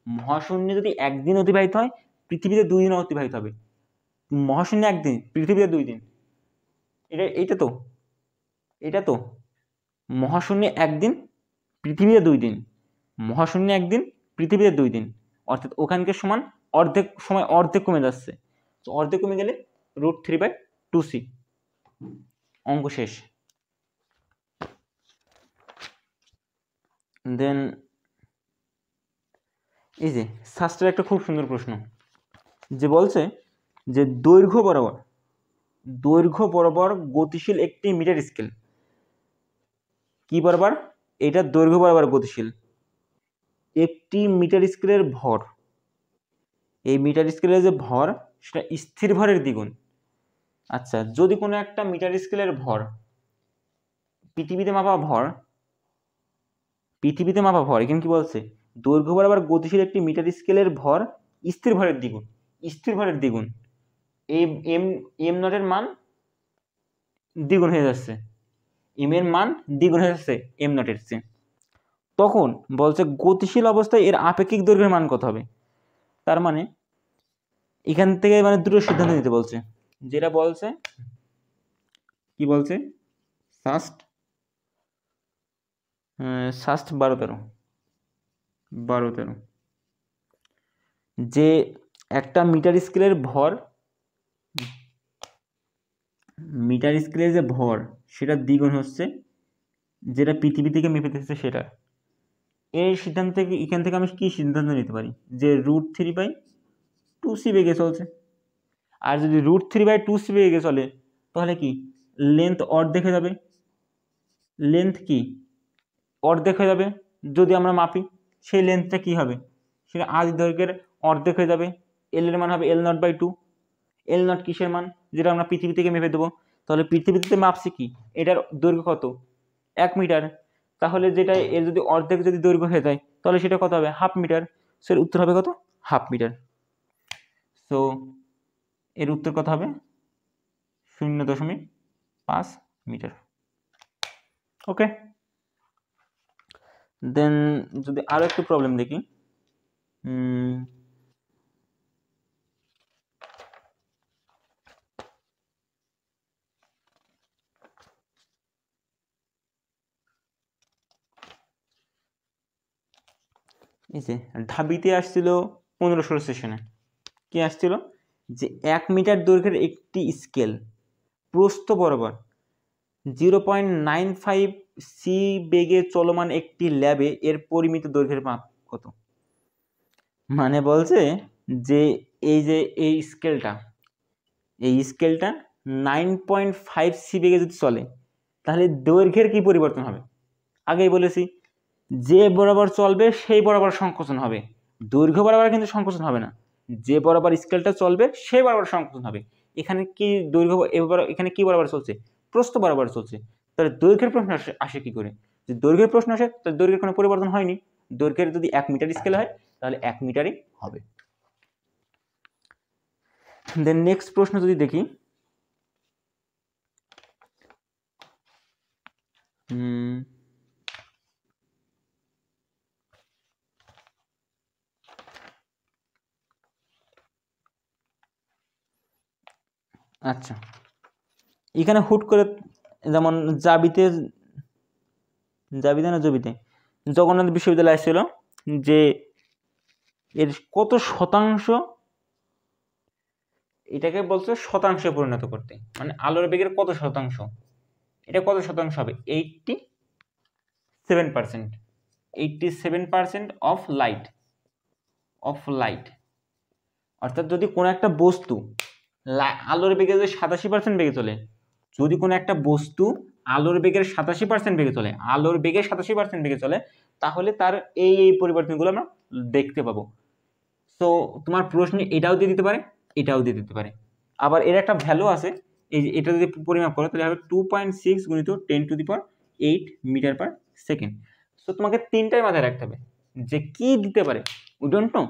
মহাশূন্যে যদি একদিন অতিবাহিত হয়, পৃথিবীতে দুই দিন অতিবাহিত হবে। মহাশূন্যে একদিন, পৃথিবীতে দুই দিন। এটা, এইটা তো, এটা তো। মহাশূন্যে একদিন, পৃথিবীতে দুই দিন। মহাশূন্যে একদিন, পৃথিবীতে দুই দিন। অর্থাৎ ওখানকার সমান অর্ধেক, সময় অর্ধেক কমে যাচ্ছে। তো অর্ধেক কমে গেলে root three by two C অঙ্ক শেষ। দেন এই যে শাস্ত্রের একটা খুব সুন্দর প্রশ্ন, যে বলছে যে দৈর্ঘ্য বরাবর দৈর্ঘ্য বরাবর গতিশীল একটি মিটার স্কেল। কি বরাবর? এটা দৈর্ঘ্য বরাবর গতিশীল। একটি মিটার স্কেলের ভর। এই মিটার স্কেলের যে ভর, সেটা স্থির ভরের দ্বিগুণ। আচ্ছা যদি কোনো একটা মিটার স্কেলের ভর, পৃথিবীতে মাপা ভর পৃথিবীতে মাপা ভর, এখানে কি বলছে? দৈর্ঘ্য বরাবর গতিশীল একটি মিটার স্কেলের ভর, স্থির ভরের দ্বিগুণ, স্থির ভরের দ্বিগুণ। এম এম এম নটের মান দ্বিগুণ হয়ে যাচ্ছে। এম এর মান দ্বিগুণ হয়ে যাচ্ছে এম নটের চেয়ে। তখন বলছে গতিশীল অবস্থায় এর আপেক্ষিক দৈর্ঘ্যের মান কত হবে? তার মানে এখান থেকে মানে দুটো সিদ্ধান্ত নিতে বলছে। যেটা বলছে, কি বলছে? ফার্স্ট ফার্স্ট বারো তেরো। বারো তেরো। যে একটা মিটার স্কেলের ভর, মিটার স্কেলের যে ভর সেটা দ্বিগুণ হচ্ছে যেটা পৃথিবী থেকে মেপে দিচ্ছে সেটা। এই সিদ্ধান্ত থেকে এখান থেকে আমি কী সিদ্ধান্ত নিতে পারি? যে root three by two C বেগে চলছে। আর যদি root three by two C বেগে চলে, তাহলে কি? লেন্থ অর্ধেক যাবে। লেন্থ কি? অর্ধেক হয়ে যাবে যদি আমরা মাপি, সেই লেন্থটা কি হবে? সেটা আদি দৈর্ঘ্যের অর্ধেক হয়ে যাবে। এল এর মান হবে L nought by two L nought কিসের মান? যেটা আমরা পৃথিবী থেকে মেপে দেবো। তাহলে পৃথিবীতে মাপছি কি? এটার দৈর্ঘ্য কত? এক মিটার। তাহলে যেটা এর যদি অর্ধেক যদি দৈর্ঘ্য হয়ে যায়, তাহলে সেটা কত হবে? Half metre. সো উত্তর হবে কত? Half metre. সো এর উত্তর কত হবে? শূন্য দশমিক পাঁচ মিটার। ওকে দেন যদি আরও একটু প্রবলেম দেখি ঢাবিতে আসছিল পনেরোশো সেশনে কি আসছিল? যে এক মিটার দৈর্ঘ্যের একটি স্কেল প্রস্থ বরাবর zero point nine five C বেগে চলমান একটি ল্যাবে এর পরিমিত দৈর্ঘ্যের মাপ কত? মানে বলছে যে এই যে এই স্কেলটা এই স্কেলটা নাইন পয়েন্ট ফাইভ সি বেগে যদি চলে, তাহলে দৈর্ঘ্যের কি পরিবর্তন হবে? আগেই বলেছি, যে বরাবর চলবে সেই বরাবর সংকোচন হবে। দৈর্ঘ্য বরাবর কিন্তু সংকোচন হবে না। যে বরাবর স্কেলটা চলবে সেই বরাবর সংকোচন হবে। এখানে কি দৈর্ঘ্য এবার এখানে কি বরাবর চলছে? প্রস্থ বরাবর চলছে। তাহলে দৈর্ঘ্যের প্রশ্ন আসে আসে কী করে? যে দৈর্ঘ্যের প্রশ্ন আসে, তাহলে দৈর্ঘ্যের কোনো পরিবর্তন হয়নি। দৈর্ঘ্যের যদি এক মিটার স্কেল হয়, তাহলে এক মিটারই হবে। দেন নেক্সট প্রশ্ন যদি দেখি। আচ্ছা। এখানে হুট করে যেমন জাবিতে জাবিতে না জবিতে? জগন্নাথ বিশ্ববিদ্যালয় আসছিল যে এর কত শতাংশ এটাকে বলছে শতাংশে পরিণত করতে। মানে আলোর বেগের কত শতাংশ? এটা কত শতাংশ হবে? Eighty seven percent eighty seven percent of light of light অর্থাৎ যদি কোনো একটা বস্তু আলোর বেগে যদি সাতাশি পার্সেন্ট বেগে চলে যদি কোনো একটা বস্তু আলোর বেগের সাতাশি পার্সেন্ট বেগে চলে, আলোর বেগের সাতাশি পার্সেন্ট বেগে চলে, তাহলে তার এই এই পরিবর্তনগুলো আমরা দেখতে পাবো। তো তোমার প্রশ্নে এটাও দিয়ে দিতে পারে, এটাও দিয়ে দিতে পারে। আবার এর একটা ভ্যালু আছে, এই যে এটা যদি পরিমাপ করো, তাহলে হবে টু পয়েন্ট সিক্স গুণিত ten to the power eight metre per second so তোমাকে তিনটাই মাথায় রাখতে হবে, যে কি দিতে পারে উই ডোন্ট নো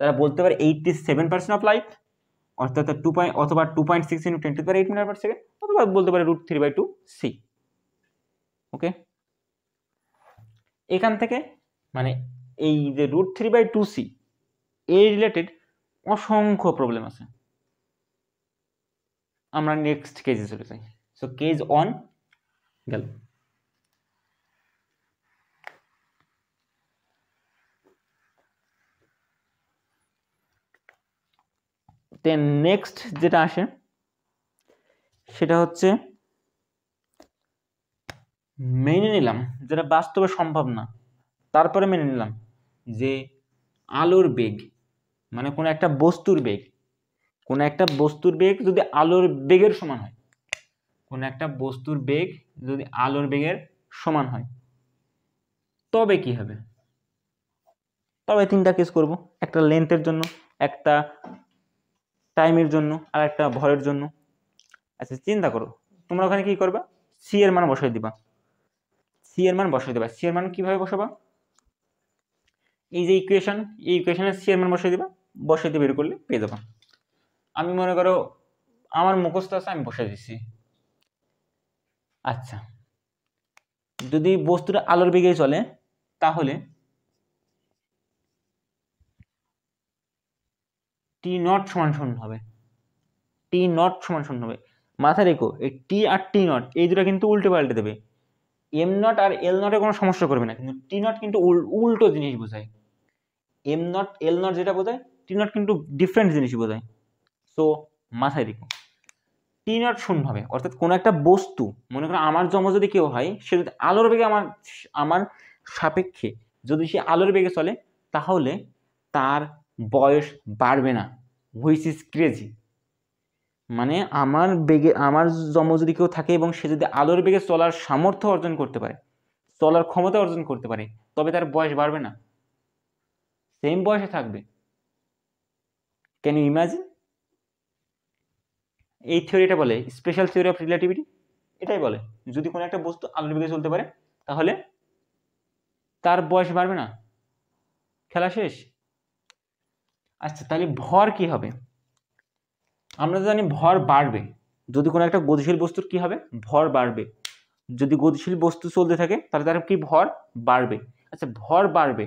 তারা বলতে পারে eighty seven percent of light অর্থাৎ টু পয়েন্ট অথবা two point six into ten to the power eight metre per second অথবা বলতে পারে root three by two C okay এখান থেকে মানে এই যে root three by two C এই রিলেটেড অসংখ্য প্রবলেম আছে। আমরা নেক্সট কেজে চলে যাই। সো কেজ অন গেল। দেন নেক্সট যেটা আসে সেটা হচ্ছে মেনে নিলাম যেটা বাস্তবে সম্ভব না। তারপরে মেনে নিলাম যে আলোর বেগ মানে কোনো একটা বস্তুর বেগ, কোনো একটা বস্তুর বেগ যদি আলোর বেগের সমান হয়, কোনো একটা বস্তুর বেগ যদি আলোর বেগের সমান হয়, তবে কি হবে? তবে তিনটা কেস করব, একটা লেন্থের জন্য, একটা টাইমের জন্য, আর একটা ভরের জন্য। আচ্ছা চিন্তা করো। তোমরা ওখানে কি করবা? সি এর মান বসাই দিবা। সি এর মান বসাই দিবা। সি এর মান কীভাবে বসাবা? এই যে ইকুয়েশন এই ইকুয়েশনের সি এর মান বসাই দিবা। বসাই দিয়ে বের করলে পেয়ে যাবা। আমি মনে করো, আমার মুখস্থ আছে, আমি বসাই দিচ্ছি আচ্ছা। যদি বস্তুটা আলোর বেগে চলে, তাহলে টি নট সমান শূন্য হবে। টি নট সমান শূন্য হবে। মাথায় রেখো, এই টি আর টি নট এই দুটো কিন্তু উল্টে পাল্টে দেবে। এম নট আর এল নটে কোনো সমস্যা করবে না, কিন্তু টি নট কিন্তু উল- উল্টো জিনিস বোঝায়। এম নট এল নট যেটা বোঝায় টি নট কিন্তু ডিফারেন্ট জিনিস বোঝায়। সো মাথায় রেখো। টি নট শূন্য হবে অর্থাৎ কোনো একটা বস্তু, মনে করো আমার জন্ম যদি কেউ হয়, সে যদি আলোর বেগে আমার আমার সাপেক্ষে যদি সে আলোর বেগে চলে, তাহলে তার বয়স বাড়বে না। হুইচ ইজ ক্রেজি মানে আমার বেগে, আমার জন্ম যদি কেউ থাকে এবং সে যদি আলোর বেগে চলার সামর্থ্য অর্জন করতে পারে চলার ক্ষমতা অর্জন করতে পারে, তবে তার বয়স বাড়বে না। সেম বয়সে থাকবে। ক্যান ইউ ইমাজিন এই থিওরিটা বলে স্পেশাল থিওরি অফ রিলেটিভিটি এটাই বলে, যদি কোনো একটা বস্তু আলোর বেগে চলতে পারে, তাহলে তার বয়স বাড়বে না। খেলা শেষ। আচ্ছা তাহলে ভর কি হবে? আমরা জানি ভর বাড়বে। যদি কোনো একটা গতিশীল বস্তুর কি হবে? ভর বাড়বে। যদি গতিশীল বস্তু চলতে থাকে, তাহলে তার কি ভর বাড়বে? আচ্ছা ভর বাড়বে।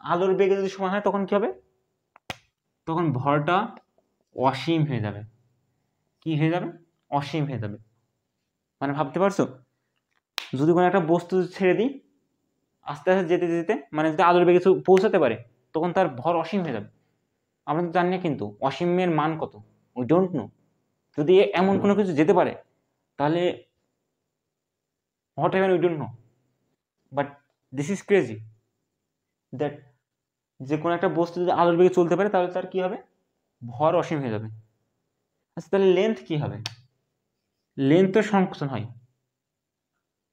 আলোর বেগে যদি সমান হয়, তখন কি হবে? তখন ভরটা অসীম হয়ে যাবে। কি হয়ে যাবে? অসীম হয়ে যাবে। মানে ভাবতে পারছ? যদি কোনো একটা বস্তু ছেড়ে দিই, আস্তে আস্তে যেতে যেতে মানে যদি আলোর বেগে পৌঁছাতে পারে, তখন তার ভর অসীম হয়ে যাবে। আমরা তো জানি না কিন্তু, অসীমের মান কত? উই ডোন্ট নো যদি এমন কোনো কিছু যেতে পারে, তাহলে whatever we don't know but this is crazy that যে কোনো একটা বস্তু যদি আলোর বেগে চলতে পারে, তাহলে তার কী হবে? ভর অসীম হয়ে যাবে। আচ্ছা তাহলে লেন্থ কী হবে? লেন্থ তো সংকোচন হয়।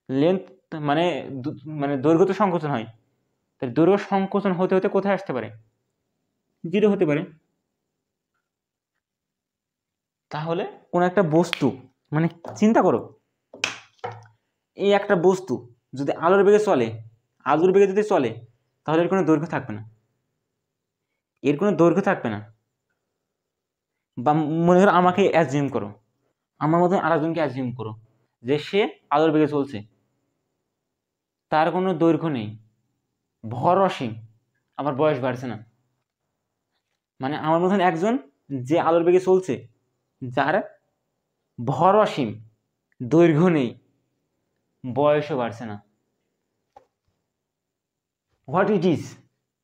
লেন্থ মানে মানে দৈর্ঘ্য তো সংকোচন হয়। তাহলে দৈর্ঘ্য সংকোচন হতে হতে কোথায় আসতে পারে? জিরো হতে পারে। তাহলে কোনো একটা বস্তু মানে চিন্তা করো। এই একটা বস্তু যদি আলোর বেগে চলে, আলোর বেগে যদি চলে, তাহলে এর কোনো দৈর্ঘ্য থাকবে না। এর কোনো দৈর্ঘ্য থাকবে না। বা মনে করো আমাকে অ্যাজিউম করো। আমার মতন আরেকজনকে অ্যাজিউম করো যে সে আলোর বেগে চলছে। তার কোনো দৈর্ঘ্য নেই। ভর অসীম আমার বয়স বাড়ছে না। মানে আমার মতন একজন যে আলোর বেগে চলছে যার ভর অসীম দৈর্ঘ্য নেই, বয়সও বাড়ছে না। What it is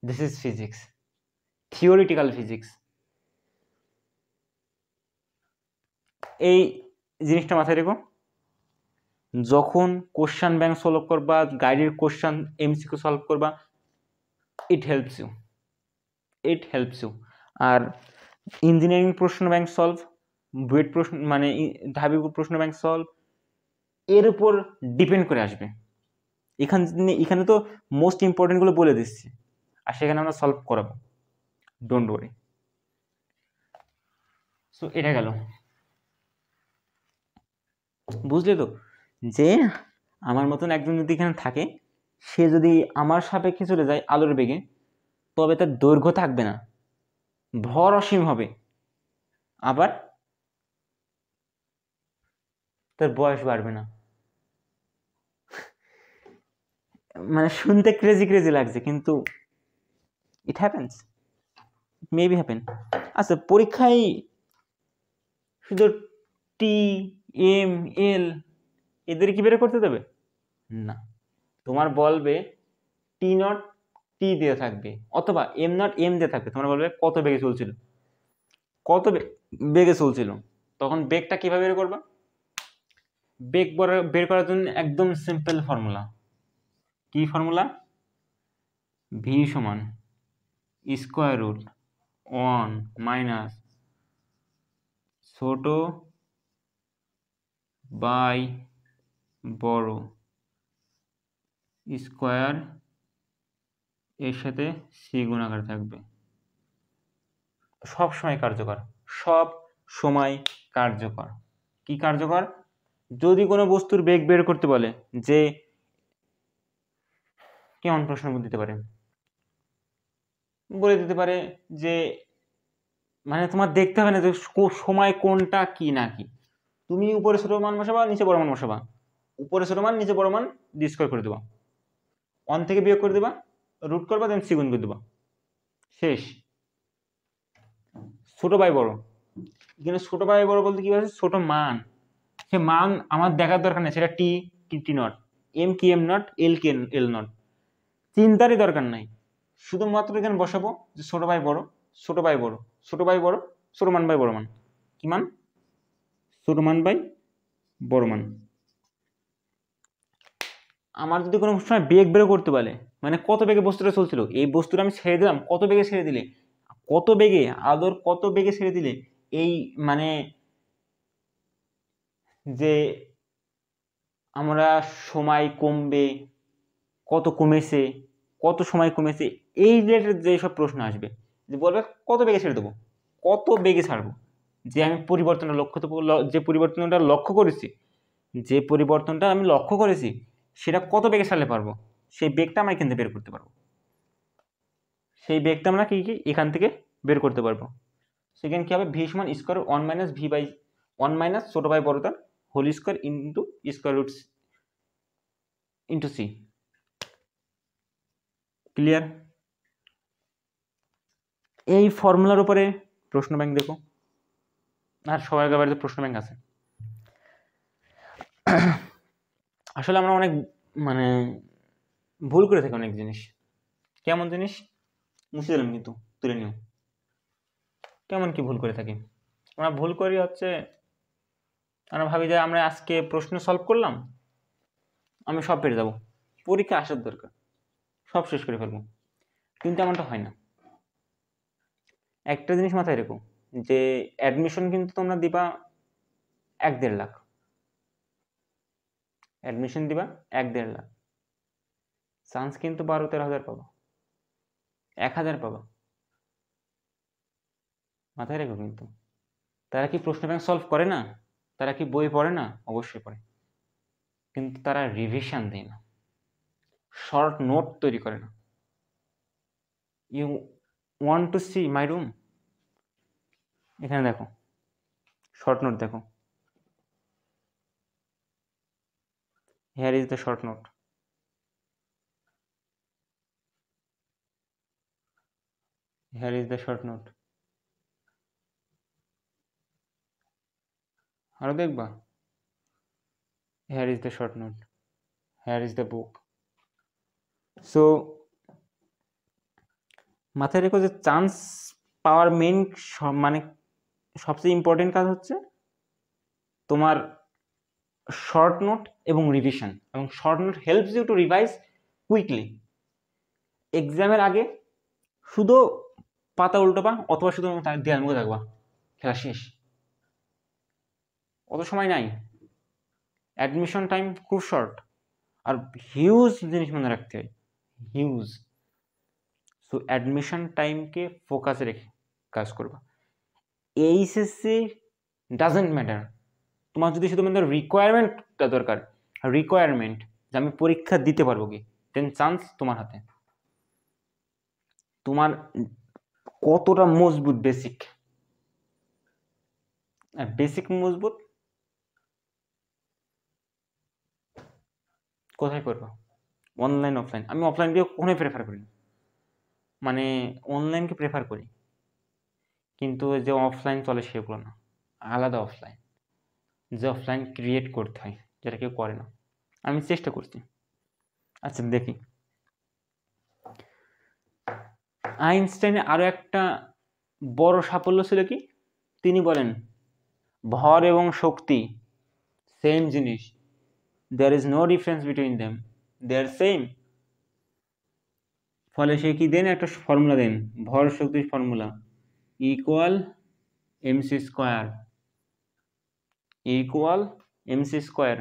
this is physics theoretical physics এই জিনিসটা মাথায় রেখো। যখন কোশ্চান ব্যাংক সলভ করবা গাইডের কোশ্চান এমসিকিউ সলভ করবা it helps you it helps you R engineering প্রশ্ন ব্যাংক সলভ বুয়েট প্রশ্ন মানে ঢাবি প্রশ্ন ব্যাংক সলভ এর উপর ডিপেন্ড করে আসবে। এখান, এখানে তো মোস্ট ইম্পর্টেন্টগুলো বলে দিচ্ছি, আর সেখানে আমরা সলভ করাবো। ডোন্ট ওয়ারি সো এটা গেল। বুঝলে তো? যে আমার মতন একজন যদি এখানে থাকে, সে যদি আমার সাপেক্ষে চলে যায় আলোর বেগে, তবে তার দৈর্ঘ্য থাকবে না। ভর অসীম হবে। আবার তার বয়স বাড়বে না। মানে শুনতে ক্রেজি ক্রেজি লাগছে, কিন্তু ইট হ্যাপেন্স মেবি হ্যাপেন আচ্ছা পরীক্ষায় শুধু টি এম এল এদের কি বের করতে দেবে? না। তোমার বলবে টি নট টি দিয়ে থাকবে, অথবা এম নট এম দিয়ে থাকবে। তোমরা বলবে কত বেগে চলছিল? কত বেগে চলছিল? তখন বেগটা কীভাবে বের করবা? বেগ বের করার জন্য একদম সিম্পল ফর্মুলা কি ফর্মুলা ভি সমান স্কোয়ার রুট ওয়ান মাইনাস ছোট বাই বড় স্কোয়ার এর সাথে সি গুণাকার থাকবে। সব সময় কার্যকর, সব সময় কার্যকর। কি কার্যকর? যদি কোনো বস্তুর বেগ বের করতে বলে, যে কেমন প্রশ্ন দিতে পারে? বলে দিতে পারে যে মানে তোমার দেখতে হবে না যে সময় কোনটা কি না কি। তুমি উপরে ছোট মান বসাবা, নিচে বড় মান বসাবা। উপরে ছোট মান, নিচে বড় মান ডিসকোয়ার করে দেবা। ওয়ান থেকে বিয়োগ করে দেবা রুট করবা দেন সিগুন করে দেবা। শেষ। ছোট বাই বড়। এখানে ছোট বাই বড় বলতে কি বলছে ছোট মান। সে মান আমার দেখার দরকার নেই, সেটা টি টি নট এম কি এম নট এল কে এল নট চিন্তারই দরকার নাই। শুধুমাত্র এখানে বসাবো যে ছোট ভাই বড়, ছোট ভাই বড়, ছোট ভাই বড়, ছোট মান বাই বড় মান। কি মান? ছোট মান বাই বড় মান। আমার যদি কোনো সময় বেগ বের করতে পারে মানে কত বেগে বস্তুটা চলছিল, এই বস্তুটা আমি ছেড়ে দিলাম, কত বেগে ছেড়ে দিলে, কত বেগে, আদর কত বেগে ছেড়ে দিলে, এই মানে যে আমরা সময় কমবে, কত কমেছে, কত সময় কমেছে, এই রিলেটেড যেসব প্রশ্ন আসবে, যে বলবে কত বেগে ছেড়ে দেবো, কত বেগে ছাড়বো, যে আমি পরিবর্তনটা লক্ষ্য যে পরিবর্তনটা লক্ষ্য করেছি, যে পরিবর্তনটা আমি লক্ষ্য করেছি, সেটা কত বেগে ছাড়লে পারব, সেই বেগটা আমরা এখান থেকে বের করতে পারব। সেই বেগটা আমরা কী কী, এখান থেকে বের করতে পারব। সেখানে কী হবে? ভি সমান square one minus V by one minus ছোটো by বড়তার whole square into square root into C clear এই ফর্মুলার উপরে প্রশ্ন ব্যাংক দেখো। আর সবার বাড়িতে প্রশ্ন ব্যাংক আছে। আসলে আমরা অনেক মানে ভুল করে থাকি অনেক জিনিস। কেমন জিনিস? মুছে দিলাম কিন্তু, তুলে নিও। কেমন কি ভুল করে থাকি? আমরা ভুল করি হচ্ছে আমরা ভাবি যে আমরা আজকে প্রশ্ন সলভ করলাম, আমি সব পেরে যাব। পরীক্ষা আসার দরকার, সব শেষ করে ফেলব। কিন্তু এমনটা হয় না। একটা জিনিস মাথায় রেখো, যে অ্যাডমিশন কিন্তু তোমরা দিবা এক দেড় লাখ। অ্যাডমিশন দিবা এক দেড় লাখ। চান্স কিন্তু বারো তেরো হাজার পাবা। এক হাজার পাবা। মাথায় রেখো কিন্তু। তারা কি প্রশ্ন ব্যাংক সলভ করে না? তারা কি বই পড়ে না? অবশ্যই পড়ে। কিন্তু তারা রিভিশন দেয় না। শর্ট নোট তৈরি করে না। You want to see my room এখানে দেখো। শর্ট নোট দেখো। Here is the short note here is the short note. আরও দেখবা। Here is the short note here is the book so মাথায় রেখো যে চান্স পাওয়ার মেন মানে সবচেয়ে ইম্পর্টেন্ট কাজ হচ্ছে তোমার শর্ট নোট এবং রিভিশন এবং short note helps you to revise quickly এক্সামের আগে শুধু পাতা উল্টোবা অথবা শুধু তার দেয়াল মুখে থাকবা খেলা শেষ। অত সময় নাই। অ্যাডমিশন টাইম খুব শর্ট আর হিউজ জিনিস মনে রাখতে হয়। হিউজ সো অ্যাডমিশন টাইমকে ফোকাসে রেখে কাজ করবা। এইচএসসি ডাজেন্ট ম্যাটার তোমার যদি শুধুমাত্র রিকোয়ারমেন্টটা দরকার রিকোয়ারমেন্ট যে আমি পরীক্ষা দিতে পারব কি দেন চান্স তোমার হাতে। তোমার কতটা মজবুত বেসিক বেসিক মজবুত কোথায় করব? অনলাইন অফলাইন আমি অফলাইনকে কখনোই প্রেফার করি না। মানে অনলাইনকে প্রেফার করি। কিন্তু যে অফলাইন চলে সেগুলো না। আলাদা অফলাইন যে অফলাইন ক্রিয়েট করতে হয়, যেটা কেউ করে না। আমি চেষ্টা করছি। আচ্ছা দেখি। আইনস্টাইনের আরও একটা বড় সাফল্য ছিল কি? তিনি বলেন, ভর এবং শক্তি সেম জিনিস। There is no difference between them they are same ফলে সে কি দেন? একটা ফর্মুলা দেন। ভর শক্তির formula equal MC square equal MC square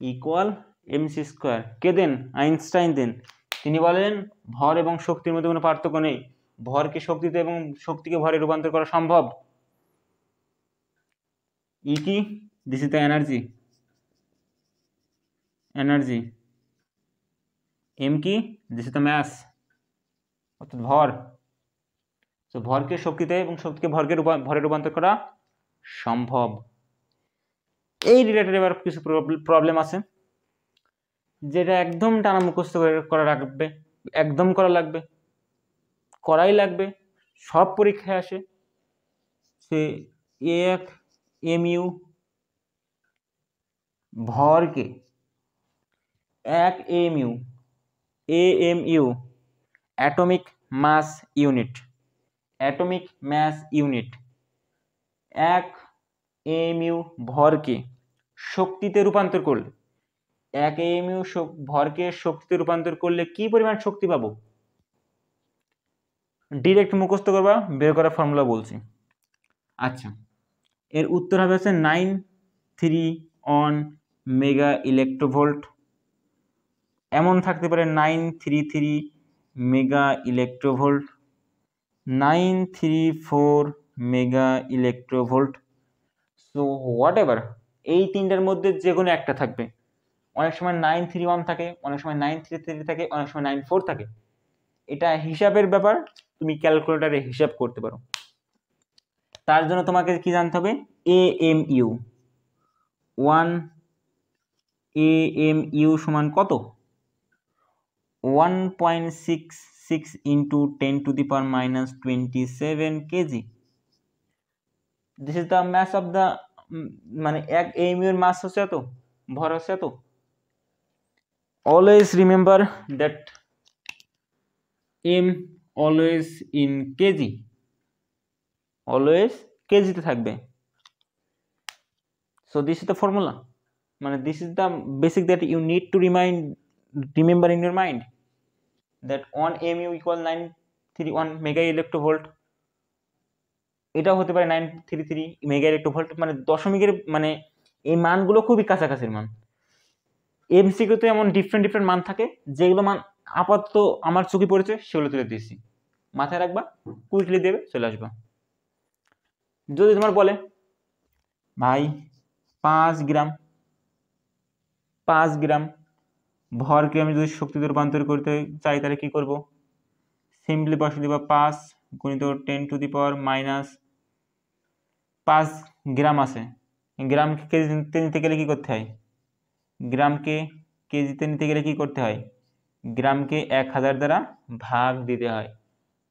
equal MC square কে দেন? আইনস্টাইন দেন। তিনি বলেন, ভর এবং শক্তির মধ্যে কোনো পার্থক্য নেই। ভরকে শক্তিতে এবং শক্তিকে ভরে রূপান্তর করা সম্ভব। ই কি? This is the energy energy M কি? দিস ইজ ম্যাস অর্থাৎ ভর। তো ভরকে শক্তিতে এবং শক্তিকে ভরকে ভরে রূপান্তর করা সম্ভব। এই রিলেটেড এবার কিছু প্রবলেম আছে, যেটা একদম টানা মুখস্থ করা রাখবে একদম করা লাগবে, করাই লাগবে, সব পরীক্ষায় আসে, সে এক এম ইউ ভরকে এক M U A M U atomic mass unit atomic mass unit এক এম ইউ ভরকে শক্তিতে রূপান্তর করলে, এক এম ইউ ভরকে শক্তিতে রূপান্তর করলে কি পরিমাণ শক্তি পাবো? ডিরেক্ট মুখস্থ করবা, বের করার ফর্মুলা বলছি। আচ্ছা এর উত্তর হবে হচ্ছে nine three one mega electronvolt এমন থাকতে পারে nine three three mega electronvolt nine three four mega electronvolt so whatever এই তিনটার মধ্যে যে কোনো একটা থাকবে। অনেক সময় নাইন থ্রি ওয়ান থাকে, অনেক সময় নাইন থ্রি থ্রি থাকে, অনেক সময় নাইন ফোর থাকে। এটা হিসাবের ব্যাপার, তুমি ক্যালকুলেটারে হিসাব করতে পারো। তার জন্য তোমাকে কি জানতে হবে? A M U one A M U সমান কত? One point six six into ten to the power minus twenty seven KG this is the mass of the মানে এক এমইউর মাস হচ্ছে এত, ভর হচ্ছে এত। Always remember that M always in KG always কেজিতে থাকবে। So this is the formula মানে this is the basic that you need to remind remember in your mind that 1 mu equal 931 mega electrovolt? এটাও হতে পারে 933 mega electronvolt মানে দশমিকের মানে এই মানগুলো খুবই কাছাকাছির মান। এমসিকিউতে এমন ডিফারেন্ট ডিফারেন্ট মান থাকে, যেগুলো মান আপাতত আমার চোখে পড়েছে, সেগুলো তুলে দিয়েছি। মাথায় রাখবা, কুইকলি দেবে, চলে আসবা। যদি তোমার বলে, ভাই, পাঁচ গ্রাম পাঁচ গ্রাম ভরকে আমি যদি শক্তিতে রূপান্তর করতে চাই, তাহলে কী করব? সিম্পলি বসে দিবা পাঁচ গুণিত ten to the power minus পাঁচ গ্রাম আছে। গ্রামকে কেজিতে নিতে গেলে কী করতে হয়? গ্রামকে কেজিতে নিতে গেলে কি করতে হয়? গ্রামকে এক হাজার দ্বারা ভাগ দিতে হয়।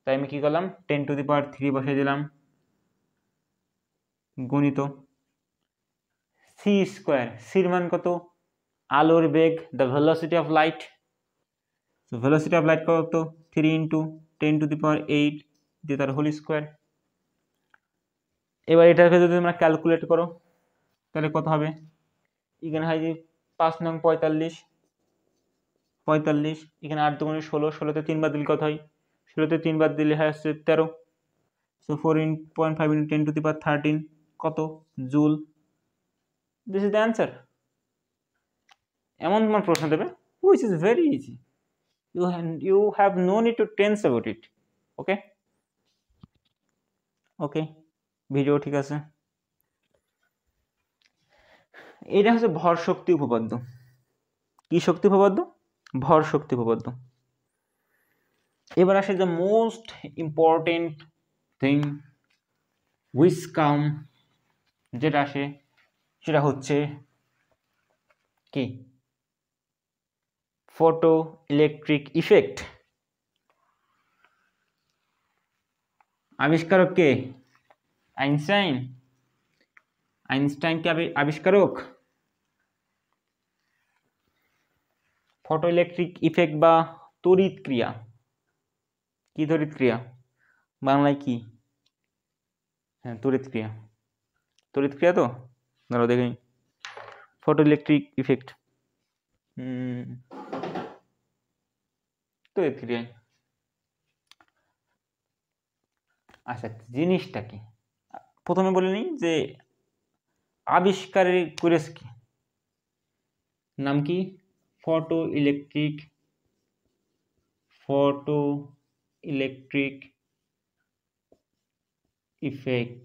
তাই আমি কি করলাম? Ten to the power three বসিয়ে দিলাম। গুণিত সি স্কোয়ার সির মান কত? আলোর বেগ the velocity of light so velocity of light কত? Three into ten to the power eight দিয়ে তার হোল স্কোয়ার এবার এটাকে যদি তোমরা ক্যালকুলেট করো, তাহলে কত হবে? এখানে হয় যে পাঁচ নং পঁয়তাল্লিশ পঁয়তাল্লিশ, এখানে আট দুগুণে ষোলো, ষোলোতে তিনবার দিলে কত হয়? ষোলোতে তিনবার দিলে হয় হচ্ছে তেরো। So four in point five into ten to the power thirteen কত? Joule. This is the answer এমন তোমার প্রশ্ন দেবে which is very easy you you have no need to tense about it okay okay video ঠিক আছে. এটা হচ্ছে ভর শক্তি উপপাদ্য। কি শক্তি উপপাদ্য? ভর শক্তি উপপাদ্য। এবার আসে the most important thing which come যেটা আসে, সেটা হচ্ছে কি? ফটো ইলেকট্রিক ইফেক্ট আবিষ্কারক কে আইনস্টাইন। আইনস্টাইন কি আবিষ্কারক? ফটো ইলেকট্রিক ইফেক্ট বা তড়িৎ ক্রিয়া। কি তড়িৎ ক্রিয়া? বাংলায় কি? হ্যাঁ তড়িৎ ক্রিয়া। তড়িৎ ক্রিয়া তো? ধরো দেখে ফটো ইলেকট্রিক ইফেক্ট তড়িৎ ক্রিয়া আচ্ছা জিনিসটা কি? প্রথমে বলে নিই যে আবিষ্কার করেছে কি? নাম কি? Photo electric photo electric effect.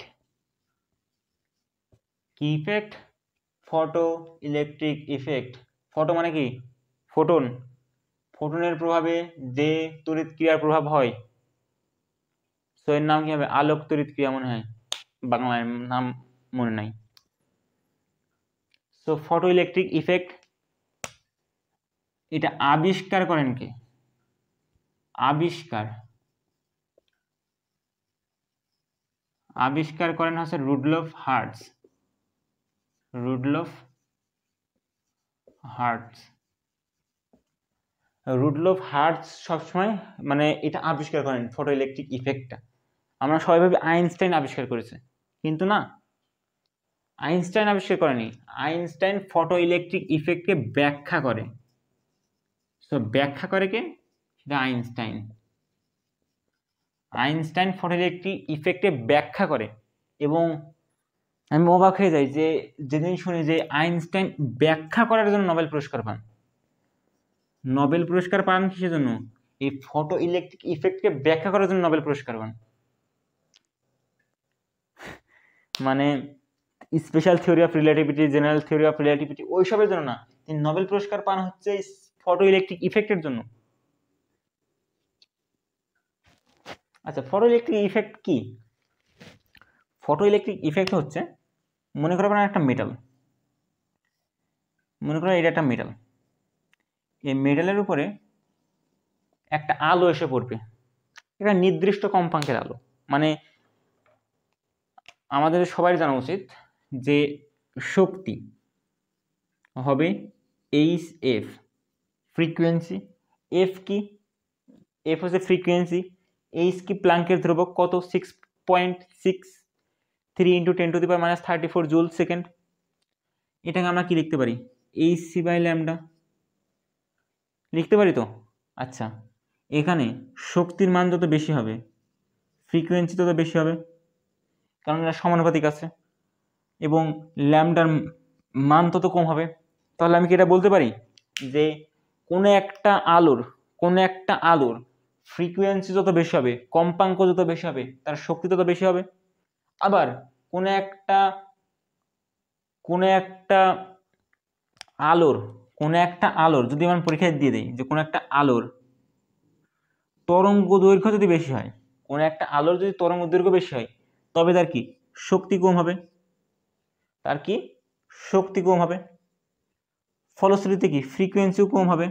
কি effect? Photo electric effect. Photo মানে কি? ফোটন। ফোটনের প্রভাবে যে তড়িৎ ক্রিয়ার প্রভাব হয় সো এর নাম কি হবে? আলোক তড়িৎ ক্রিয়া মনে হয়। বাংলায় নাম মনে নাই। সো ফটো ইলেকট্রিক ইফেক্ট এটা আবিষ্কার করেন কে? আবিষ্কার। আবিষ্কার করেন হচ্ছে Rudolf Hertz Rudolf Hertz Rudolf Hertz সবসময় মানে এটা আবিষ্কার করেন ফটো ইলেকট্রিক ইফেক্টটা আমরা সবাই ভাবি আইনস্টাইন আবিষ্কার করেছে, কিন্তু না। আইনস্টাইন আবিষ্কার করেনি। আইনস্টাইন ফটো ইলেকট্রিক ইফেক্টকে ব্যাখ্যা করে। সো ব্যাখ্যা করে কে? সেটা আইনস্টাইন। আইনস্টাইন ফটো ইলেকট্রিক ইফেক্টে ব্যাখ্যা করে। এবং আমি অবাক হয়ে যাই যে, যেদিন শুনি যে আইনস্টাইন ব্যাখ্যা করার জন্য নোবেল পুরস্কার পান। নোবেল পুরস্কার পান কিসের জন্য? এই ফটো ইলেকট্রিক ইফেক্টকে ব্যাখ্যা করার জন্য নোবেল পুরস্কার পান। মানে special theory of relativity general theory of relativity ওইসবের জন্য না। তিনি নোবেল পুরস্কার পান হচ্ছে ফটো ইলেকট্রিক ইফেক্টের জন্য। আচ্ছা ফটো ইলেকট্রিক ইফেক্ট কি? ফটো ইলেকট্রিক ইফেক্ট হচ্ছে, মনে করো একটা মেটাল মনে করো এটা একটা মেটাল এই মেটালের উপরে একটা আলো এসে পড়বে। একটা নির্দিষ্ট কম্পাঙ্কের আলো। মানে আমাদের সবাই জানা উচিত যে শক্তি হবে এইচ এফ ফ্রিকুয়েন্সি এফ কি? এফ হচ্ছে ফ্রিকুয়েন্সি এইচ কি প্লাঙ্কের ধ্রুবক? কত? Six point six three into ten to the power minus thirty four joule second এটাকে আমরা কি লিখতে পারি? এইচ সি বাই ল্যামডা লিখতে পারি তো? আচ্ছা। এখানে শক্তির মান যত বেশি হবে ফ্রিকুয়েন্সি তত বেশি হবে, কারণ এরা সমানুপাতিক আছে, এবং ল্যামডার মান তত কম হবে। তাহলে আমি কি এটা বলতে পারি? যে কোনো একটা আলোর, কোনো একটা আলোর ফ্রিকুয়েন্সি যত বেশি হবে, কম্পাঙ্ক যত বেশি হবে, তার শক্তি তত বেশি হবে। আবার কোনো একটা কোনো একটা আলোর কোনো একটা আলোর, যদি আমি পরীক্ষায় দিয়ে দিই যে কোনো একটা আলোর তরঙ্গ দৈর্ঘ্য যদি বেশি হয়, কোনো একটা আলোর যদি তরঙ্গ দৈর্ঘ্য বেশি হয়, তবে তার কি? শক্তি কম হবে। তার কি? শক্তি কম হবে। ফলশ্রুতিতে কি? ফ্রিকোয়েন্সিও কম হবে।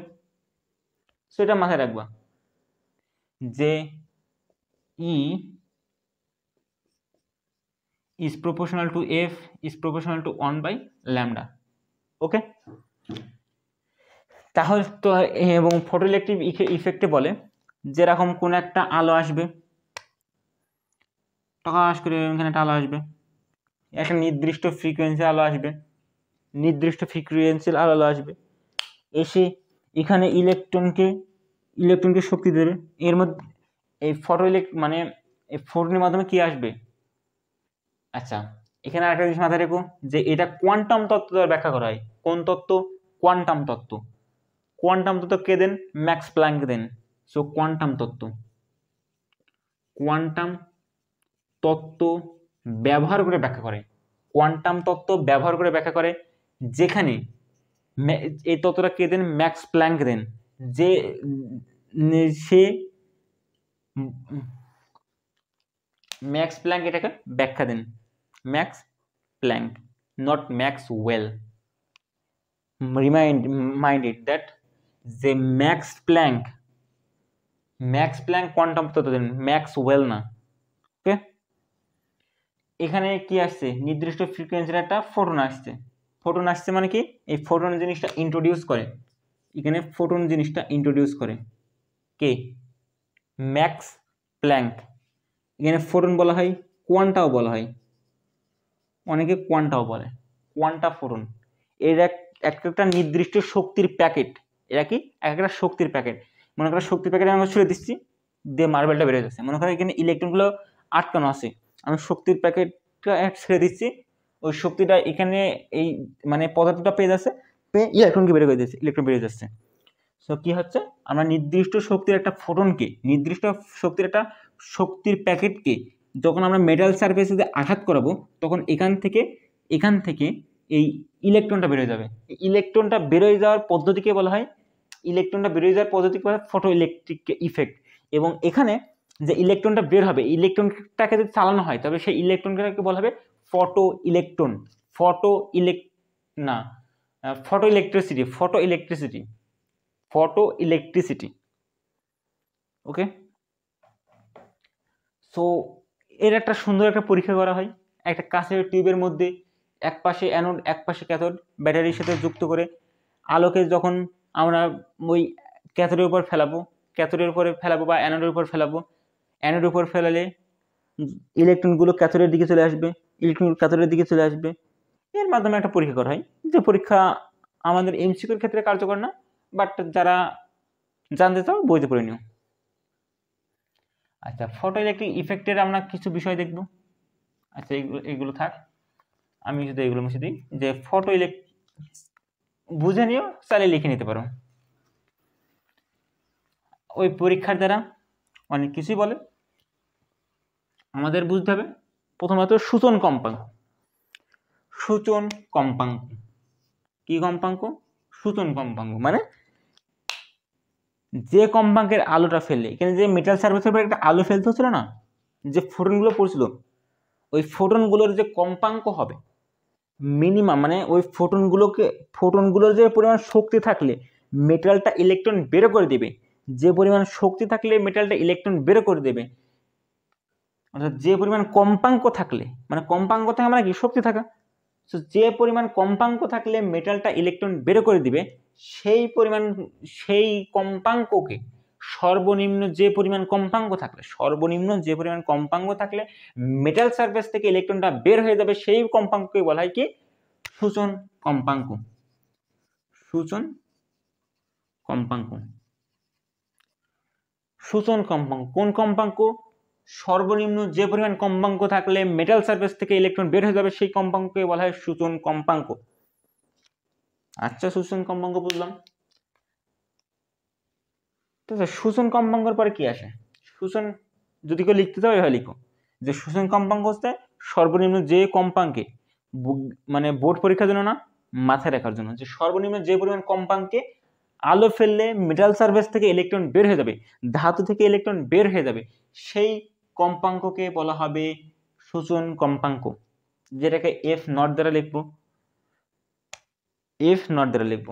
সেটা মাথায় রাখবা যে ই is proportional to f is proportional to 1 by lambda ওকে তাহলে তো এবং ফটোইলেকট্রিক ইফেক্টে বলে, যেরকম কোন একটা আলো আসবে টকাশ করে এখানে একটা আলো আসবে, একটা নির্দিষ্ট ফ্রিকোয়েন্সি আলো আসবে, নির্দিষ্ট ফ্রিকোয়েন্সির আলো আসবে, এসে এখানে ইলেকট্রনকে ইলেকট্রনকে শক্তি দেবে, এর মধ্যে, এই ফটো ইলেক মানে এই ফোটনের মাধ্যমে কি আসবে? আচ্ছা এখানে আরেকটা জিনিস মাথায় রেখো, যে এটা কোয়ান্টাম তত্ত্ব দ্বারা ব্যাখ্যা করা হয়, কোন তত্ত্ব? কোয়ান্টাম তত্ত্ব। কোয়ান্টাম তত্ত্ব কে দেন? ম্যাক্স প্ল্যাঙ্ক দেন। সো কোয়ান্টাম তত্ত্ব। কোয়ান্টাম তত্ত্ব ব্যবহার করে ব্যাখ্যা করে। কোয়ান্টাম তত্ত্ব ব্যবহার করে ব্যাখ্যা করে যেখানে এই তত্ত্বটা কে দেন? ম্যাক্স প্ল্যাঙ্ক দেন। যে সে ম্যাক্স প্ল্যাঙ্ক এটাকে ব্যাখ্যা দেন। Max Planck not Maxwell. Remind, minded that যে Max Planck Max Planck quantum দেন, ম্যাক্স ওয়েল না, ওকে? এখানে কি আসছে? নির্দিষ্ট ফ্রিকোয়েন্সির একটা ফোটন আসছে। ফোটন আসছে মানে কি? এই ফোটন জিনিসটা ইন্ট্রোডিউস করে। এখানে ফোটন জিনিসটা ইন্ট্রোডিউস করে। কে? Max Planck. এখানে ফোটন বলা হয় কোয়ান্টাও বলা হয়। অনেকে কোয়ান্টাও বলে। কোয়ান্টা ফোটন এর এক একটা নির্দিষ্ট শক্তির প্যাকেট। এরা কি? এক একটা শক্তির প্যাকেট মনে করো শক্তির প্যাকেট আমি ছুড়ে দিচ্ছি, দিয়ে মার্বেলটা বেড়ে যাচ্ছে। মনে করো এখানে ইলেকট্রনগুলো আটকানো আছে। আমি শক্তির প্যাকেটটা ছেড়ে দিচ্ছি। ওই শক্তিটা এখানে এই মানে পদার্থটা পেয়ে যাচ্ছে। পেয়ে ইলেকট্রনকে বের করে দিচ্ছে ইলেকট্রন বেরিয়ে যাচ্ছে। সো কী হচ্ছে? আমরা নির্দিষ্ট শক্তির একটা ফোটনকে নির্দিষ্ট শক্তির একটা শক্তির প্যাকেটকে যখন আমরা মেটাল সার্ফেসে আঘাত করাবো, তখন এখান থেকে এখান থেকে এই ইলেকট্রনটা বেরোয় যাবে। ইলেকট্রনটা বেরোয় যাওয়ার পদ্ধতিকে বলা হয় ইলেকট্রনটা বেরোয় যাওয়ার পদ্ধতিকে বলা ফটো ইলেকট্রিক ইফেক্ট এবং এখানে যে ইলেকট্রনটা বের হবে ইলেকট্রনটাকে যদি চালানো হয়, তবে সেই ইলেকট্রনটাকে বলা হবে ফটো ইলেকট্রন ফটো ইলেক না photo electricity photo electricity photo electricity okay so এর একটা সুন্দর একটা পরীক্ষা করা হয়, একটা কাঁচের টিউবের মধ্যে এক পাশে অ্যানোড এক পাশে ক্যাথোড ব্যাটারির সাথে যুক্ত করে, আলোকে যখন আমরা ওই ক্যাথোডের উপর ফেলাবো, ক্যাথোডের উপরে ফেলাবো বা অ্যানোডের উপর ফেলাবো। অ্যানোডের উপর ফেলালে ইলেকট্রনগুলো ক্যাথোডের দিকে চলে আসবে, ইলেকট্রন ক্যাথোডের দিকে চলে আসবে। এর মাধ্যমে একটা পরীক্ষা করা হয়, যে পরীক্ষা আমাদের এমসিকিউর ক্ষেত্রে কার্যকর না বাট যারা জানতে চাও বইতে পড়ে নিও। আচ্ছা ফটো ইলেকট্রিক ইফেক্টের আমরা কিছু বিষয় দেখব। আচ্ছা এগুলো এগুলো থাক, আমি শুধু এগুলো মুছে দিই, যে ফটো ইলেক বুঝে নিও চালিয়ে লিখে নিতে পারো। ওই পরীক্ষার দ্বারা অনেক কিছুই বলে। আমাদের বুঝতে হবে। প্রথমত সূচন কম্পাঙ্ক। সূচন কম্পাঙ্ক। কি কম্পাঙ্ক? সূচন কম্পাঙ্ক। মানে যে কম্পাঙ্কের আলোটা ফেললে, এখানে যে মেটাল সার্ভিসের উপরে একটা আলো ফেলতে হচ্ছিল না? যে ফোটনগুলো পড়ছিল, ওই ফোটনগুলোর যে কম্পাঙ্ক হবে মিনিমাম মানে ওই ফোটনগুলোকে ফোটনগুলোর যে পরিমাণ শক্তি থাকলে মেটালটা ইলেকট্রন বেরো করে দেবে, যে পরিমাণ শক্তি থাকলে মেটালটা ইলেকট্রন বেরো করে দেবে, অর্থাৎ যে পরিমাণ কম্পাঙ্ক থাকলে মানে কম্পাঙ্ক থাকা মানে কি? শক্তি থাকা। সো যে পরিমাণ কম্পাঙ্ক থাকলে মেটালটা ইলেকট্রন বের করে দিবে, সেই পরিমাণ, সেই কম্পাঙ্ককে সর্বনিম্ন যে পরিমাণ কম্পাঙ্ক থাকলে, সর্বনিম্ন যে পরিমাণ কম্পাঙ্ক থাকলে মেটাল সার্ফেস থেকে ইলেকট্রনটা বের হয়ে যাবে, সেই কম্পাঙ্ককে বলা হয় কি? সূচন কম্পাঙ্ক। সূচন কম্পাঙ্ক। সূচন কম্পাঙ্ক। কোন কম্পাঙ্ক? সর্বনিম্ন যে পরিমাণ কম্পাঙ্ক থাকলে মেটাল সার্ফেস থেকে ইলেকট্রন বের হয়ে যাবে, সেই কম্পাঙ্ককে বলা হয় সূচন কম্পাঙ্ক। আচ্ছা সূচন কম্পাঙ্ক বুঝলাম। তো সূচন কম্পাঙ্কর পরে কি আসে? সূচন যদি কেউ লিখতে চাও হয় লিখো। যে সূচন কম্পাঙ্ক হচ্ছে সর্বনিম্ন যে কম্পাঙ্কে মানে বোর্ড পরীক্ষার জন্য না, মাথায় রাখার জন্য। যে সর্বনিম্ন যে পরিমাণ কম্পাঙ্কে আলো ফেললে মেটাল সার্ফেস থেকে ইলেকট্রন বের হয়ে যাবে, ধাতু থেকে ইলেকট্রন বের হয়ে যাবে, সেই কম্পাঙ্ককে বলা হবে সূচন কম্পাঙ্ক। যেটাকে এফ নট দ্বারা লিখব। এফ নট দ্বারা লিখব।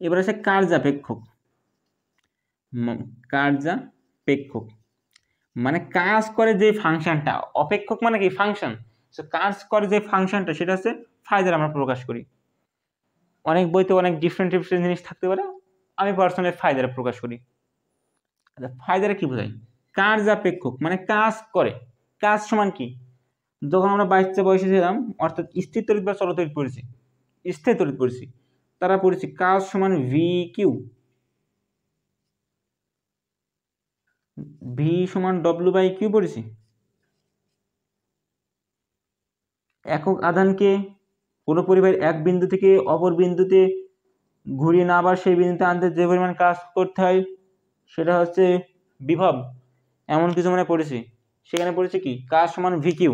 এবার আছে কার্যাপেক্ষক। কার্যাপেক্ষক মানে কাজ করে যে ফাংশনটা, অপেক্ষক মানে কি? ফাংশন। সো কাজ করে যে ফাংশনটা, সেটা হচ্ছে ফায়দার আমরা প্রকাশ করি। অনেক বইতে অনেক ডিফারেন্ট ডিফারেন্ট জিনিস থাকতে পারে, আমি পার্সোনালি ফায়দারা প্রকাশ করি। আচ্ছা ফায়দারা কি বোঝায়? কার্যাপেক্ষক মানে কাজ করে। কাজ সমান কি? যখন আমরা বাচ্চা বয়সে ছিলাম, অর্থাৎ স্থির তরিত বা চলতরিত পড়েছি স্থির তরিত পড়েছি তারা পড়েছি কাজ সমান ভি কিউ ভি সমান ডব্লু বাই কিউ পড়েছি একক আধানকে কোনো পরিবাহের এক বিন্দু থেকে অপর বিন্দুতে ঘুরিয়ে না আবার সেই বিন্দুতে আনতে যে পরিমাণ কাজ করতে হয়, সেটা হচ্ছে বিভব। এমন কিছু মানে পড়েছি। সেখানে পড়েছে কি? কাজ সমান ভি কিউ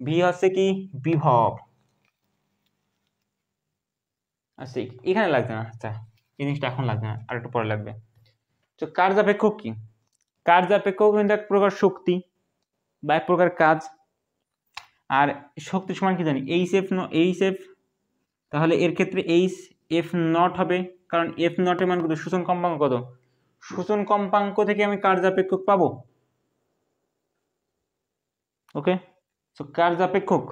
ভি হচ্ছে কি? বিভব। আচ্ছা এখানে লাগবে না। আচ্ছা এই জিনিসটা এখন লাগবে না। আর একটু পরে লাগবে। তো কার্যাপেক্ষক কি? কার্যাপেক্ষক কিন্তু এক প্রকার শক্তি বা এক প্রকার কাজ। আর শক্তি সমান কি জানি? এইচ এফ এইচ এফ তাহলে এর ক্ষেত্রে এইচ এফ নট হবে। কারণ এফ নটের মান কত? শোষণ কম্পাঙ্ক কত? শোষণ কম্পাঙ্ক থেকে আমি কার্যাপেক্ষক পাবো। ওকে তো কার্যাপেক্ষক।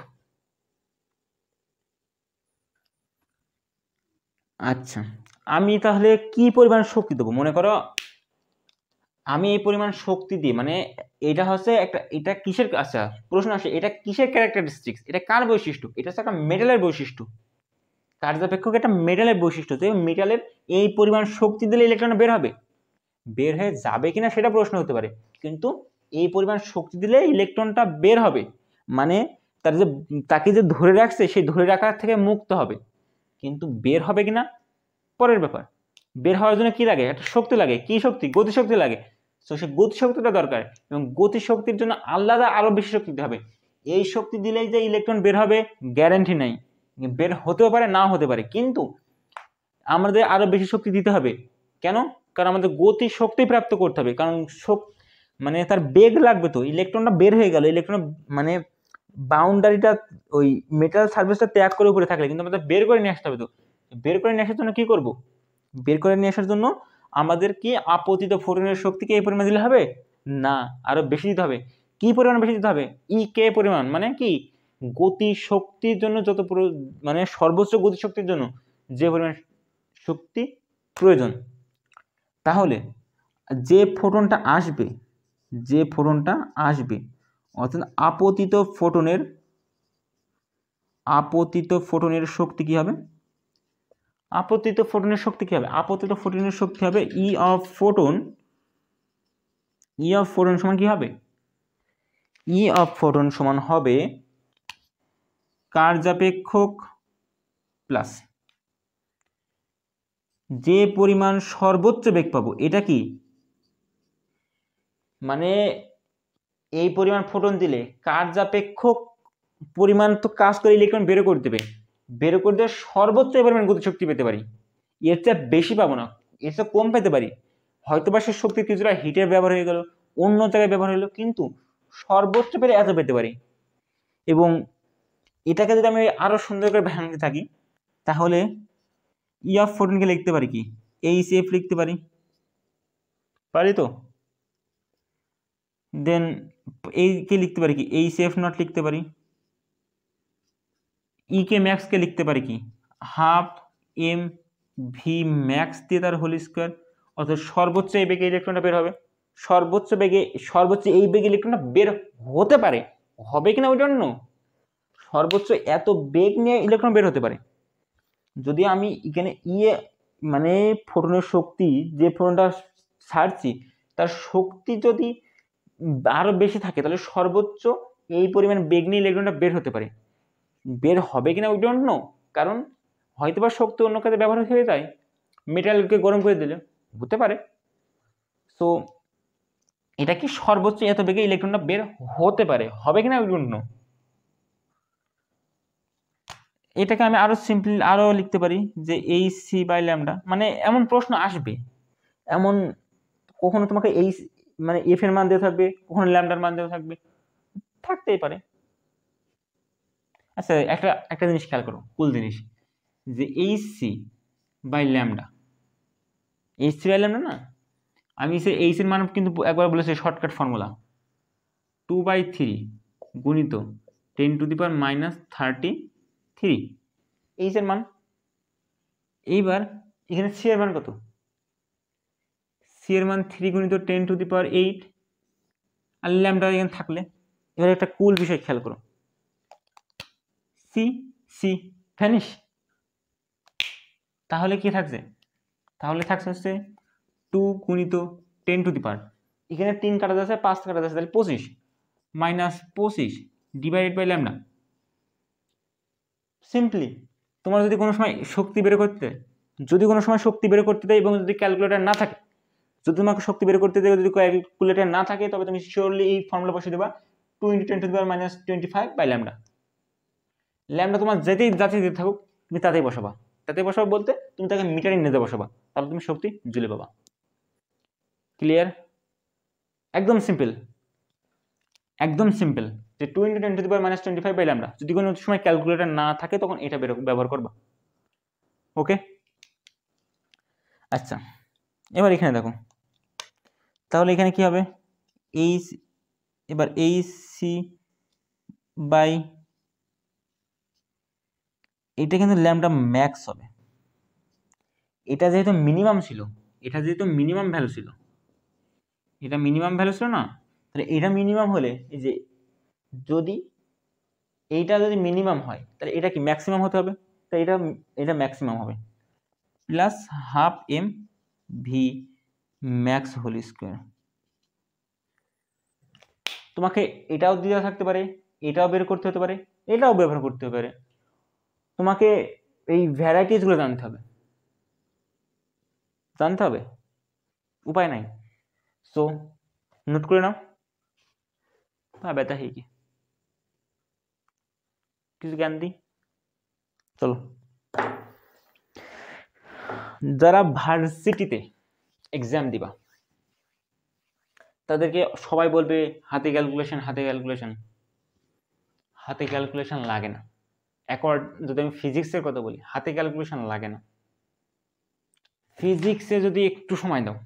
আচ্ছা। আমি তাহলে কি পরিমাণ শক্তি দেবো? মনে করো আমি এই পরিমাণ শক্তি দিই মানে এটা হচ্ছে একটা, এটা কিসের আচ্ছা প্রশ্ন আসে, এটা কিসের ক্যারেক্টারিস্টিক্স এটা কার বৈশিষ্ট্য? এটা হচ্ছে একটা মেটালের বৈশিষ্ট্য। কার্যাপেক্ষক একটা মেটালের বৈশিষ্ট্য যে মেটালের এই পরিমাণ শক্তি দিলে ইলেকট্রন বের হবে। বের হয়ে যাবে কিনা সেটা প্রশ্ন হতে পারে, কিন্তু এই পরিমাণ শক্তি দিলে ইলেকট্রনটা বের হবে। মানে তার যে, তাকে যে ধরে রাখছে, সেই ধরে রাখার থেকে মুক্ত হবে। কিন্তু বের হবে কিনা? পরের ব্যাপার। বের হওয়ার জন্য কি লাগে? একটা শক্তি লাগে। কি শক্তি? গতিশক্তি লাগে। তো সেই গতিশক্তিটা দরকার এবং গতিশক্তির জন্য আলাদা আরও বেশি শক্তি দিতে হবে। এই শক্তি দিলেই যে ইলেকট্রন বের হবে গ্যারান্টি নাই। বের হতেও পারে না হতে পারে। কিন্তু আমাদের আরও বেশি শক্তি দিতে হবে। কেন? কারণ আমাদের গতি শক্তি প্রাপ্ত করতে হবে। কারণ মানে তার বেগ লাগবে তো। ইলেকট্রনটা বের হয়ে গেল। ইলেকট্রন মানে বাউন্ডারিটা ওই মেটাল সার্ভিসটা ত্যাগ করে উপরে থাকলে কিন্তু আমাদের বের করে নিয়ে আসতে হবে তো। বের করে নিয়ে আসার জন্য কী করব? বের করে নিয়ে আসার জন্য আমাদের কি আপতিত ফোটনের শক্তিকে এই পরিমাণ দিলে হবে? না আরও বেশি দিতে হবে। কি পরিমাণ বেশি দিতে হবে? ই কে পরিমাণ মানে কি? গতি শক্তির জন্য যত মানে সর্বোচ্চ গতি শক্তির জন্য যে পরিমাণ শক্তি প্রয়োজন। তাহলে যে ফোটনটা আসবে, যে ফোটনটা আসবে, অর্থাৎ আপতিত ফোটনের আপতিত ফোটনের শক্তি কি হবে? আপতিত ফোটনের শক্তি কি হবে? আপতিত ফোটনের শক্তি হবে E of photon E of photon সমান কি হবে? ই অফ ফোটন সমান হবে কার্যাপেক্ষক প্লাস যে পরিমাণ সর্বোচ্চ বেগ পাবো, এটা কি? মানে এই পরিমাণ ফোটন দিলে কার্যাপেক্ষক পরিমাণ তো কাজ করে ইলেকট্রন বেরো করে দেবে। বেরো করে দেওয়ার সর্বোচ্চ পরিমাণ গতিশক্তি পেতে পারি। এর চেয়ে বেশি পাবো না। এর চেয়ে কম পেতে পারি। হয়তো বা সে শক্তি কিছুটা হিটের ব্যবহার হয়ে গেল, অন্য জায়গায় ব্যবহার হলো কিন্তু সর্বোচ্চ পেরে এত পেতে পারি। এবং এটাকে যদি আমি আরও সুন্দর করে ভাঙতে থাকি, তাহলে ই অফ ফোরটিনকে লিখতে পারি কি? এইচ এফ লিখতে পারি। পারি তো? দেন এইকে লিখতে পারি কি? এইচ এফ নট লিখতে পারি। ই কে ম্যাক্সকে লিখতে পারি কি? হাফ এম ভি ম্যাক্স দিয়ে তার হোল স্কোয়ার অর্থাৎ সর্বোচ্চ এই বেগে ইলেকট্রনটা বের হবে। সর্বোচ্চ বেগে, সর্বোচ্চ এই বেগে ইলেকট্রনটা বের হতে পারে। হবে কিনা ওই জন্য সর্বোচ্চ এত বেগ নিয়ে ইলেকট্রন বের হতে পারে। যদি আমি এখানে ইয়ে মানে ফোটনের শক্তি, যে ফোটনটা ছাড়ছি, তার শক্তি যদি আরও বেশি থাকে, তাহলে সর্বোচ্চ এই পরিমাণ বেগ নিয়ে ইলেকট্রনটা বের হতে পারে। বের হবে কিনা ওই জন্য কারণ হয়তো বা শক্তি অন্য কাজে ব্যবহার হয়ে যায়। মেটালকে গরম করে দিলে। হতে পারে। সো এটা কি সর্বোচ্চ এত বেগে ইলেকট্রনটা বের হতে পারে? হবে কিনা ওই জন্য এটাকে আমি আরও সিম্পলি আরও লিখতে পারি যে এই সি বাই ল্যামডা মানে এমন প্রশ্ন আসবে। এমন কখনো তোমাকে এই মানে এফ এর মান দেওয়া থাকবে, কখনো ল্যামডার মান দেওয়া থাকবে। থাকতেই পারে। আচ্ছা একটা একটা জিনিস খেয়াল করো কুল জিনিস, যে H C by lambda H C by lambda না? আমি সে এইচ এর মান কিন্তু একবার বলেছি shortcut formula two by three গুণিত ten to the power minus thirty three H এর মান। এইবার এখানে সি এর মান কত? সি এর মান থ্রি গুণিত ten to the power eight R lambda এখানে থাকলে। এবার একটা কুল বিষয় খেয়াল করো সি সি। ফ্যানিশ তাহলে কি থাকছে? তাহলে থাকছে হচ্ছে টু গুণিত টেন টু দি পাওয়ার। এখানে তিন কাটা যাচ্ছে, পাঁচ কাটা যাচ্ছে, তাহলে পঁচিশ। মাইনাস পঁচিশ ডিভাইডেড বাই ল্যামডা। সিম্পলি, তোমার যদি কোনো সময় শক্তি বের করতে, যদি কোনো সময় শক্তি বের করতে দেয় এবং যদি ক্যালকুলেটার না থাকে, যদি তোমাকে শক্তি বের করতে দেয়, যদি ক্যালকুলেটার না থাকে, তবে তুমি শিওরলি এই ফর্মুলা বসে দেবা two into ten to the power minus twenty five by lambda lambda তোমার যেতেই যাতে দিতে থাকুক, তুমি তাতেই বসাবা। তাতে বসাবা বলতে তুমি তাকে মিটারে নিতে বসাবা, তাহলে তুমি শক্তি জুলে পাবা। ক্লিয়ার একদম সিম্পল একদম সিম্পল যে two into ten to the power minus twenty five by আমরা যদি কোনো সময় ক্যালকুলেটার না থাকে, তখন এটা ব্যবহার করবা। ওকে আচ্ছা এবার এখানে দেখো। তাহলে এখানে কি হবে? এইচ এবার এইচ সি বাই এটা কিন্তু ল্যামডা ম্যাক্স হবে। এটা যেহেতু মিনিমাম ছিল, এটা যেহেতু মিনিমাম ভ্যালু ছিল, এটা মিনিমাম ভ্যালু ছিল না, তাহলে এটা মিনিমাম হলে এই যে যদি এইটা যদি মিনিমাম হয়, তাহলে এটা কি ম্যাক্সিমাম হতে হবে? তাই এটা এটা ম্যাক্সিমাম হবে। Plus half M V max whole square তোমাকে এটাও দেওয়া থাকতে পারে, এটাও বের করতে হতে পারে, এটাও ব্যবহার করতে পারে। তোমাকে এই ভ্যারাইটিসগুলো জানতে হবে। জানতে হবে? উপায় নাই। সো নোট করে নাও। হ্যাঁ ব্যথা হয়ে কি কিছু জ্ঞান দিই? চলো। যারা ভার্সিটিতে এক্সাম দিবা, তাদেরকে সবাই বলবে, হাতে ক্যালকুলেশন হাতে ক্যালকুলেশন হাতে ক্যালকুলেশন লাগে না। অ্যাকর্ড যদি আমি ফিজিক্সের কথা বলি, হাতে ক্যালকুলেশন লাগে না। ফিজিক্সে যদি একটু সময় দাও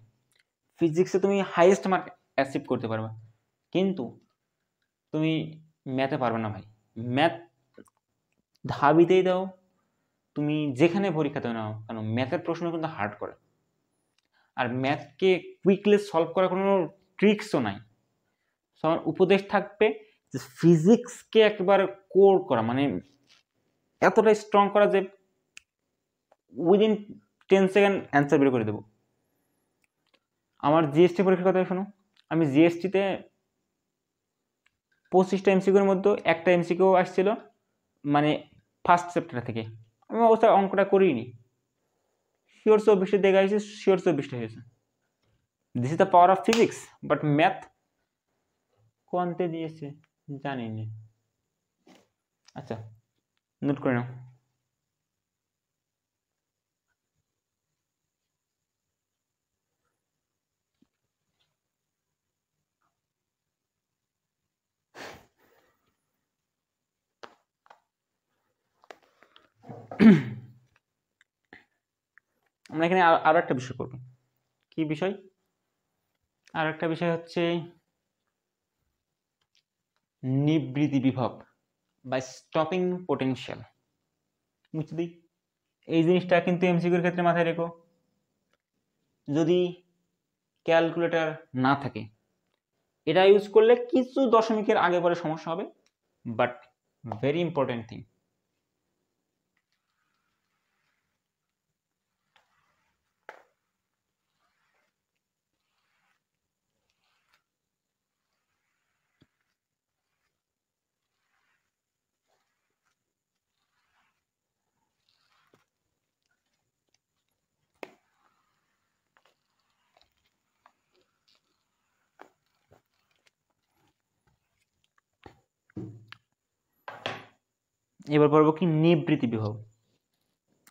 ফিজিক্সে তুমি হাইয়েস্ট মার্ক অ্যাচিভ করতে পারবে। কিন্তু তুমি ম্যাথে পারবে না ভাই। ম্যাথ ধাবিতেই দাও, তুমি যেখানে পরীক্ষাতে নাও কেন ম্যাথের প্রশ্ন কিন্তু হার্ড করে। আর ম্যাথকে কুইকলি সলভ করার কোনো ট্রিক্সও নাই। আমার উপদেশ থাকবে যে ফিজিক্সকে একবার কোর করা মানে এতটাই স্ট্রং করা যে উইদিন টেন সেকেন্ড অ্যান্সার বের করে দেবো। আমার জিএসটি পরীক্ষার কথা শোনো। আমি জিএসটিতে পঁচিশটা এমসিকিউর মধ্যে একটা এমসিকিউ আসছিল মানে ফার্স্ট চ্যাপ্টার থেকে। আমি অবস্থা অঙ্কটা করিনি। শিওর চব্বিশটা দেখে আসছি শিওর চব্বিশটা হয়েছে। This is the power of physics but math কোনতে দিয়েছে জানি না আচ্ছা। নোট করে নাও। আমরা এখানে আরও একটা বিষয় করব। কি বিষয়? আর একটা বিষয় হচ্ছে নিবৃতি বিভব। বা স্টপিং পোটেনশিয়াল দিই এই জিনিসটা কিন্তু এমসিকিউর ক্ষেত্রে মাথায় রেখো। যদি ক্যালকুলেটার না থাকে, এটা ইউজ করলে কিছু দশমিকের আগে পরে সমস্যা হবে বাট ভেরি ইম্পর্টেন্ট থিং এবার পড়ব কি নিবৃত্তি বিভব।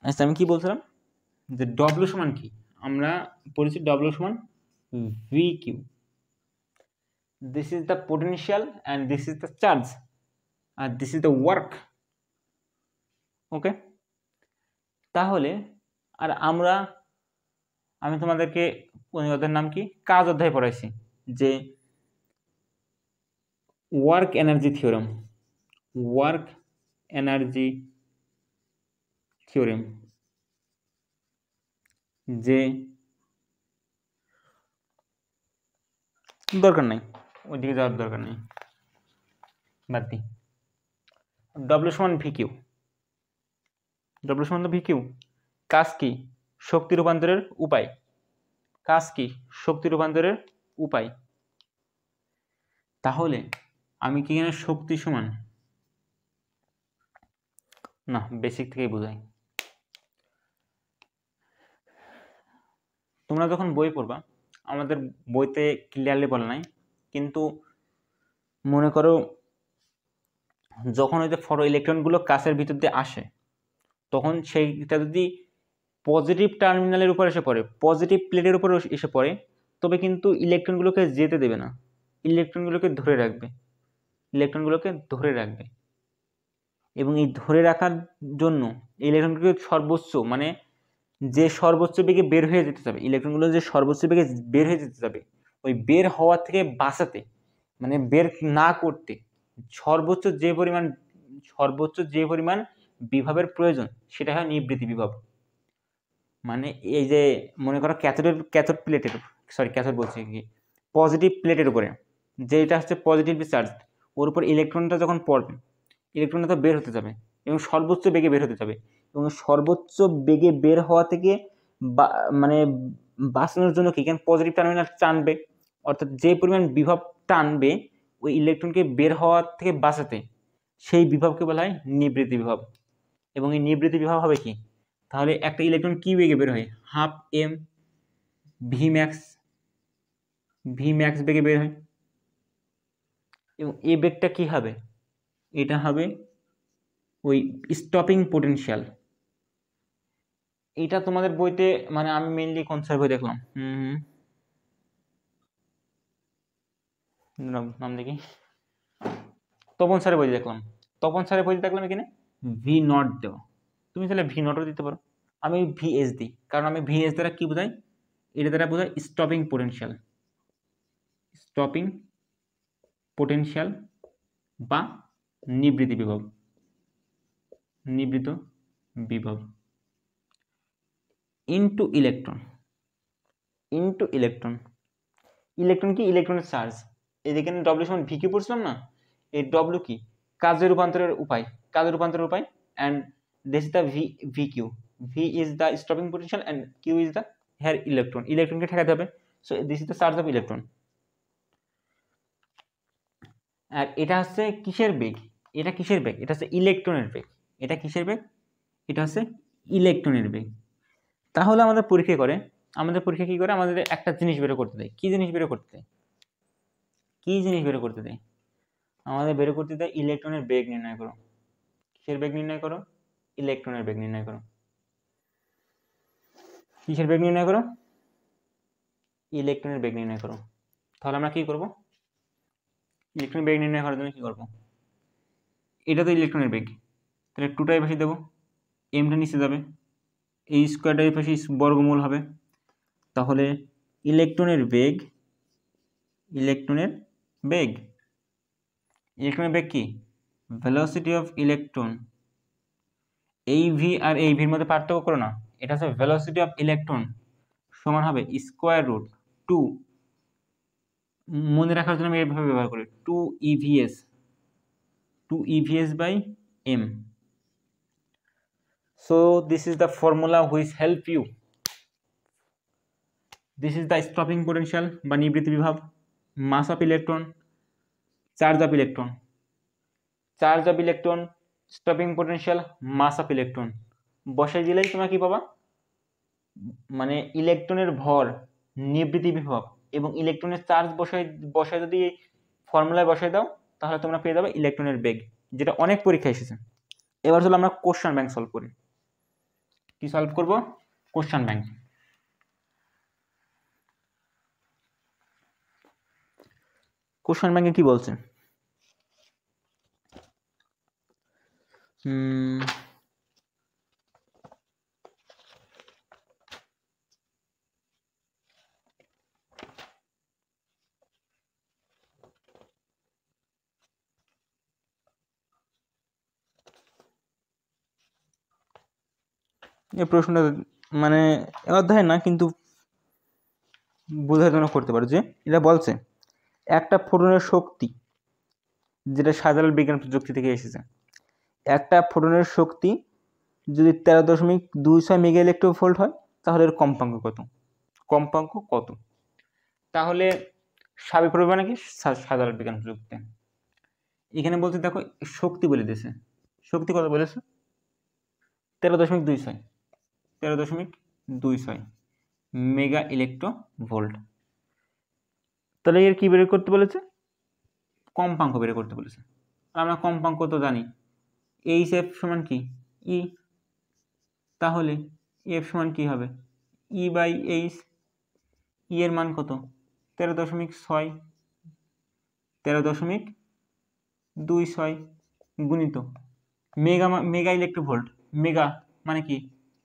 আচ্ছা আমি কি বলছিলাম? যে ডব্লিউ সমান কি? আমরা পড়েছি ডব্লিউ সমান V Q this is the potential and this is the charge R this is the work okay তাহলে, আর আমরা, আমি তোমাদেরকে ওদের নাম কি? কাজ অধ্যায় পড়াইছি, যে work energy theorem work energy theorem, যে দরকার নাই, ওইদিকে যাওয়ার দরকার নেই। বাদ দিই ডব্লিউ সমান ভিকিউ ডব্লিউ সমান ভিকিউ কাজ কি? শক্তি রূপান্তরের উপায়। কাজ কি? শক্তি রূপান্তরের উপায়। তাহলে আমি কি এখানে শক্তি সমান? না বেসিক থেকেই বোঝাই। তোমরা যখন বই পড়বা, আমাদের বইতে ক্লিয়ারলি বলা নাই, কিন্তু মনে করো যখন ওই যে ফটো ইলেকট্রনগুলো কাছের ভিতর দিয়ে আসে, তখন সেইটা যদি পজিটিভ টার্মিনালের উপর এসে পড়ে পজিটিভ প্লেটের উপর এসে পড়ে, তবে কিন্তু ইলেকট্রনগুলোকে যেতে দেবে না। ইলেকট্রনগুলোকে ধরে রাখবে। ইলেকট্রনগুলোকে ধরে রাখবে। এবং এই ধরে রাখার জন্য ইলেকট্রনগুলোকে সর্বোচ্চ মানে যে সর্বোচ্চ বেগে বের হয়ে যেতে যাবে ইলেকট্রনগুলো যে সর্বোচ্চ বেগে বের হয়ে যেতে হবে, ওই বের হওয়া থেকে বাঁচাতে মানে বের না করতে, সর্বোচ্চ যে পরিমাণ, সর্বোচ্চ যে পরিমাণ বিভবের প্রয়োজন, সেটা হয় নিবৃত্তি বিভব। মানে এই যে, মনে করো ক্যাথোডের, ক্যাথোড প্লেটের সরি ক্যাথোড বলছি কি পজিটিভ প্লেটের উপরে, যেটা হচ্ছে পজিটিভ চার্জ ওর উপর ইলেকট্রনটা যখন পড়বে ইলেকট্রনটা তো বের হতে যাবে এবং সর্বোচ্চ বেগে বের হতে যাবে এবং সর্বোচ্চ বেগে বের হওয়া থেকে বা মানে বাঁচানোর জন্য কি কেন পজিটিভ টার্মিনাল টানবে? অর্থাৎ যে পরিমাণ বিভব টানবে, ওই ইলেকট্রনকে বের হওয়া থেকে বাঁচাতে সেই বিভবকে বলা হয় নিবৃত্তি বিভব। এবং এই নিবৃত্তি বিভব হবে কি? তাহলে একটা ইলেকট্রন কী বেগে বের হয়? Half M V max V max বেগে বের হয়। এবং এ বেগটা কী হবে? এটা হবে ওই স্টপিং পোটেনশিয়াল এটা তোমাদের বইতে মানে আমি মেনলি কোন বই দেখলাম? হুম নাম দেখি। তপন স্যারের বই দেখলাম। তপন স্যারের বই দেখলাম এখানে? ভি নট দেওয়া। তুমি তাহলে ভি নটও দিতে পারো। আমি ভি এস দিই কারণ আমি ভি এস দ্বারা কী বোঝাই? এটা দ্বারা বোঝাই স্টপিং পোটেনশিয়াল স্টপিং পোটেনশিয়াল বা নিবৃত্তি বিভব। নিবৃত বিভব। Into electron into electron electron কি? ইলেকট্রনের চার্জ এদিকে ডব্লিউ সমান ভি কিউ পড়ছিলাম না? এই ডব্লিউ কি? কাজের রূপান্তরের উপায়। কাজের রূপান্তরের উপায় and this is V v vq v is the stopping potential and q is the here electron ইলেকট্রনকে ঠেকাতে হবে। So this is the charge of electron আর এটা হচ্ছে কিসের বেগ? এটা কিসের বেগ? এটা হচ্ছে ইলেকট্রনের বেগ। এটা কিসের বেগ? এটা হচ্ছে ইলেকট্রনের বেগ। তাহলে আমাদের পরীক্ষা করে, আমাদের পরীক্ষা কী করে? আমাদের একটা জিনিস বেরো করতে দেয়। কী জিনিস বেরো করতে দেয়? কী জিনিস বেরো করতে দেয়? আমাদের বেরো করতে দেয় ইলেকট্রনের বেগ নির্ণয় করো। কিসের বেগ নির্ণয় করো? ইলেকট্রনের বেগ নির্ণয় করো। কিসের বেগ নির্ণয় করো? ইলেকট্রনের বেগ নির্ণয় করো। তাহলে আমরা কি করব? ইলেকট্রনের বেগ নির্ণয় করার জন্য কি করব? এটা তো ইলেকট্রনের বেগ। তাহলে টুটাই পাশে দেবো। এমটা নিচে যাবে। এই স্কোয়ারটাই পাশে বর্গমূল হবে। তাহলে ইলেকট্রনের বেগ ইলেকট্রনের বেগ। ইলেকট্রনের বেগ কি? ভেলোসিটি অফ ইলেকট্রন এই ভি আর এই ভির মধ্যে পার্থক্য করো না। এটা হচ্ছে ভেলোসিটি অফ ইলেকট্রন সমান হবে স্কোয়ার রুট টু মনে রাখার জন্য আমি এইভাবে ব্যবহার করি। Two EVS two EVS by M so this is the formula which help you this is the stopping potential বা নিবৃত্তি বিভব mass of electron charge of electron charge of electron stopping potential mass of electron বসাই দিলেই তোমরা কি পাবা মানে ইলেকট্রনের ভর নিবৃত্তি বিভব এবং ইলেকট্রনের চার্জ বসাই বসাই যদি ফর্মুলায় বসাই দাও তাহলে তোমরা পেয়ে যাবে ইলেকট্রনের বেগ, যেটা অনেক পরীক্ষা এসেছে। এবার চলো আমরা কোশ্চান ব্যাংক সলভ করি। কি সলভ করব? কোশ্চান ব্যাংক কোশ্চান ব্যাংকে কি বলছে? হুম এই প্রশ্নটা মানে অধ্যায় না, কিন্তু বোঝার জন্য করতে পারো যে এটা বলছে, একটা ফোটনের শক্তি যেটা সাধারণ বিজ্ঞান প্রযুক্তি থেকে এসেছে, একটা ফোটনের শক্তি যদি তেরো দশমিক দুই ছয় মেগা ইলেকট্রোভোল্ট হয়, তাহলে এর কম্পাঙ্ক কত? কম্পাঙ্ক কত? তাহলে সাবেক পড়বে মানে কি সাধারণ বিজ্ঞান প্রযুক্তি? এখানে বলতে দেখো, শক্তি বলে দিয়েছে। শক্তি কত বলেছে? তেরো দশমিক দুই ছয়। তেরো দশমিক দুই ছয় মেগা ইলেকট্রো ভোল্ট। তাহলে এর কি বের করতে বলেছে? কম্পাঙ্ক বের করতে বলেছে। আর আমরা কম্পাঙ্ক তো জানি। এইচ এফ সমান কি? ই তাহলে এফ সমান কি হবে? ই বাই এইচ ই এর মান কত? তেরো দশমিক ছয়। তেরো দশমিক দুই ছয় গুণিত। মেগা মেগা ইলেকট্রোভোল্ট মেগা মানে কি?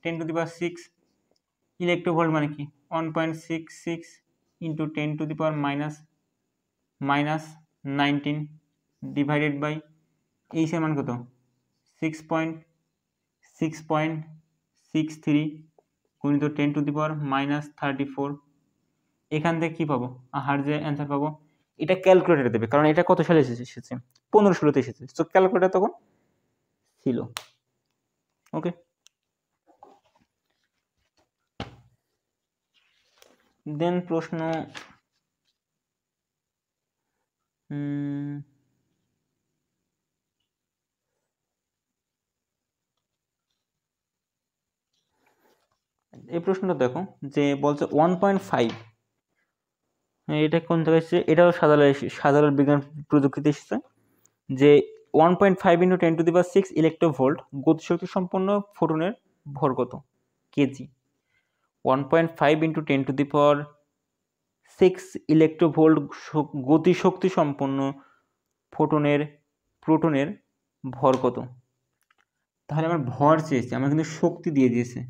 Ten to the power six electrovolt মানে কি? One point six six into ten to the power minus minus nineteen divided by এইচের মান কত? Six point six point six three গুণিত ten to the power minus thirty four এখান থেকে কী পাবো? আহার যে অ্যান্সার পাবো, এটা ক্যালকুলেটারে দেবে, কারণ এটা কত সালে এসেছে? এসেছে পনেরো ষোলোতে এসেছে। তো ক্যালকুলেটার তখন ছিল। ওকে দেন প্রশ্ন এই প্রশ্নটা দেখো, যে বলছে ওয়ান পয়েন্ট ফাইভ এটা কোন থেকে এসেছে? এটাও সাধারণ সাধারণ বিজ্ঞান প্রযুক্তিতে এসেছে, যে one point five into ten to the power six electrovolt গতিশক্তি সম্পন্ন ফোটনের ভর কত KG. One point five into ten to the power six electrovolt গতিশক্তি সম্পন্ন ফোটনের প্রোটনের ভর কত? তাহলে আমার ভর চেয়েছে, আমার কিন্তু শক্তি দিয়ে দিয়েছে,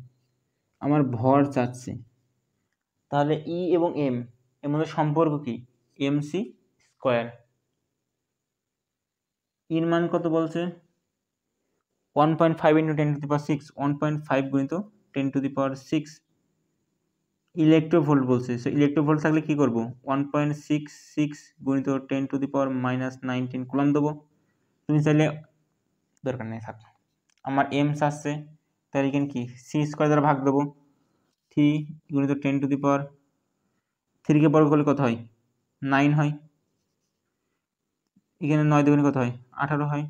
আমার ভর চাচ্ছে। তাহলে ই এবং এম এর মধ্যে সম্পর্ক কি? এম সি স্কোয়ার ইর মান কত বলছে? One point five into ten to the power six one point five গুণিত ten to the power six electrovolt বলছে। সো ইলেকট্রোভোল্ট থাকলে কী করব? ওয়ান পয়েন্ট সিক্স সিক্স গুণিত ten to the power minus nineteen coulomb দেবো। তুমি চাইলে, দরকার নেই, থাক। আমার এমস আসছে তাহলে এখানে কি? সি স্কোয়ার দ্বারা ভাগ দেবো। থ্রি গুণিত টেন টু দি পাওয়ার থ্রিকে বর্গ করলে কত হয়? নাইন হয়। এখানে নয় দুগুণে কত হয়? আঠারো হয়।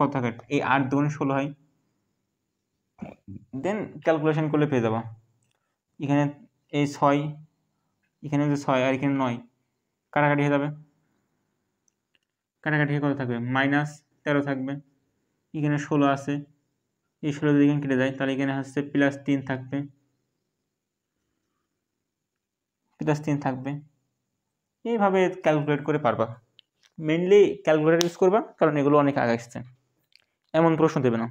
কত থাকে? এই আট দুগুণে ষোলো হয়। দেন ক্যালকুলেশন করলে পেয়ে যাবা। এখানে এই ছয়, এখানে যে ছয় আর এখানে নয়। কাটাকাটি হয়ে যাবে। কাটাকাটি কত থাকবে? মাইনাস তেরো থাকবে। এখানে ষোলো আছে। এই ষোলো যদি এখানে কেটে যায়, তাহলে এখানে হচ্ছে প্লাস তিন থাকবে। প্লাস তিন থাকবে। এইভাবে ক্যালকুলেট করে পারবা। মেনলি ক্যালকুলেটর ইউজ করবা, কারণ এগুলো অনেক আগে আসছে। এমন প্রশ্ন দেবে না।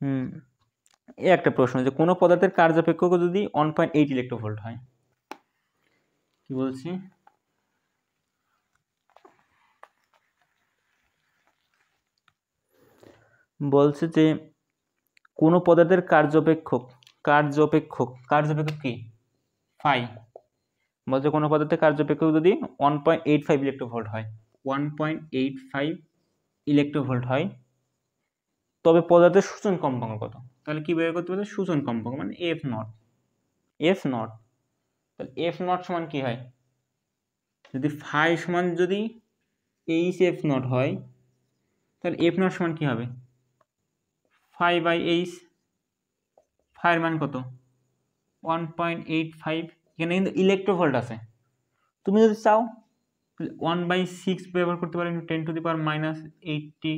হুম। এই একটা প্রশ্ন যে কোনো পদার্থের কার্যাপেক্ষক যদি ওয়ান পয়েন্ট এইট ইলেকট্রোভোল্ট হয়, কি বলছি? বলছে যে কোনো পদার্থের কার্যপেক্ষক কার্যপেক্ষক কার্যপেক্ষক কি? ফাই বলছে কোনো পদার্থের কার্যপেক্ষক যদি one point eight five electrovolt হয় one point eight five electrovolt হয়, তবে পদার্থের সূচন কম্পাঙ্ক কত? তাহলে কি বের করতে পারবে সূচন কম্পাঙ্ক মানে এফ নট এফ নট তাহলে এফ নট সমান কি হয়? যদি ফাই সমান যদি এইচ এফ নট হয়, তাহলে এফ নট সমান কি হবে? ফাইভ বাই এইচ ফাইভ মান কত? ওয়ান পয়েন্ট এইট ফাইভ এখানে কিন্তু ইলেকট্রোভোল্ট আছে। তুমি যদি চাও ওয়ান বাই সিক্স ব্যবহার করতে পারো ten to the power minus eighty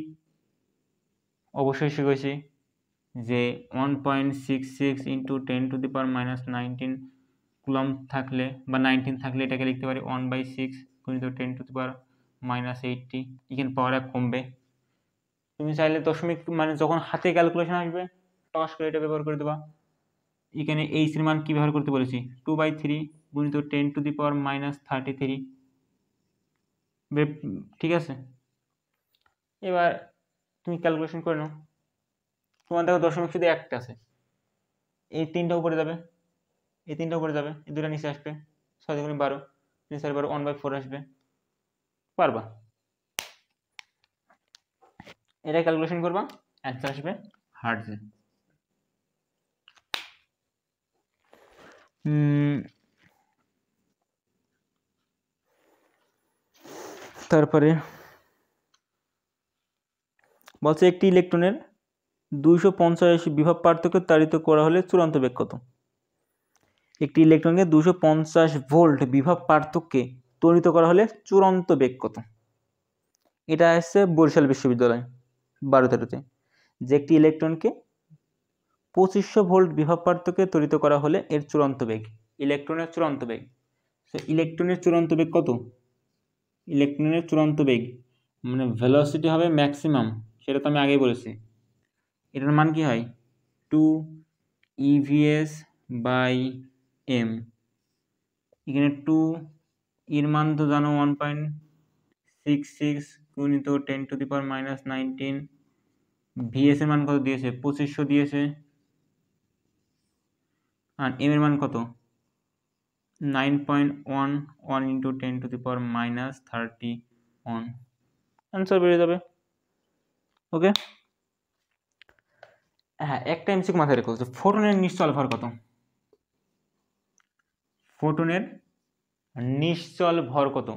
অবশ্যই শিখেছি। যে one point six six into ten to the power minus nineteen coulomb থাকলে বা নাইনটিন থাকলে এটাকে লিখতে পারি ওয়ান বাই সিক্স গুণিত ten to the power minus eighty এখানে পাওয়ার এক কমবে। তুমি চাইলে দশমিক মানে যখন হাতে ক্যালকুলেশন আসবে টস করে এটা ব্যবহার করে দেবা। এখানে এর মান কী ব্যবহার করতে বলেছি? টু বাই থ্রি গুণিত ten to the power minus thirty three ঠিক আছে? এবার তুমি ক্যালকুলেশন করে নাও। তোমার দেখো দশমিক শুধু একটা আছে। এই তিনটা উপরে যাবে। এই তিনটা উপরে যাবে। এই দুটা নিচে আসবে। ছয় দুগুণে বারো। নিচে বারো ওয়ান বাই ফোর আসবে। পারবা? এটা ক্যালকুলেশন করবা। অ্যান্সার আসবে। হার্ডসে তারপরে বলছে একটি ইলেকট্রনের দুইশো পঞ্চাশ বিভব পার্থক্য তাড়িত করা হলে চূড়ান্ত বেগ কত একটি ইলেকট্রনকে দুশো পঞ্চাশ ভোল্ট বিভব পার্থক্যে ত্বরিত করা হলে চূড়ান্ত বেগ কত এটা আসছে বরিশাল বিশ্ববিদ্যালয়, বারো তেরোতে। যে একটি ইলেকট্রনকে পঁচিশশো ভোল্ট বিভব পার্থক্যে ত্বরিত করা হলে এর চূড়ান্ত বেগ, ইলেকট্রনের চূড়ান্ত বেগ। ইলেকট্রনের চূড়ান্ত বেগ কত? ইলেকট্রনের চূড়ান্ত বেগ মানে ভেলোসিটি হবে ম্যাক্সিমাম সেটা তো আমি আগেই বলেছি। এটার মান কি হয়? টু ইভিএস বাই এম এখানে টু এর মান তো জানো ওয়ান পয়েন্ট সিক্স সিক্স গুণিত ten to the power minus nineteen VS এর মান কত দিয়েছে? পঁচিশশো দিয়েছে। আর এম এর মান কত? Nine point one one into ten to the power minus thirty one answer বেড়ে যাবে। ওকে হ্যাঁ একটা এমসিক মাথায় রেখো, যে ফোটনের নিশ্চল ভর কত? ফোটনের নিশ্চল ভর কত?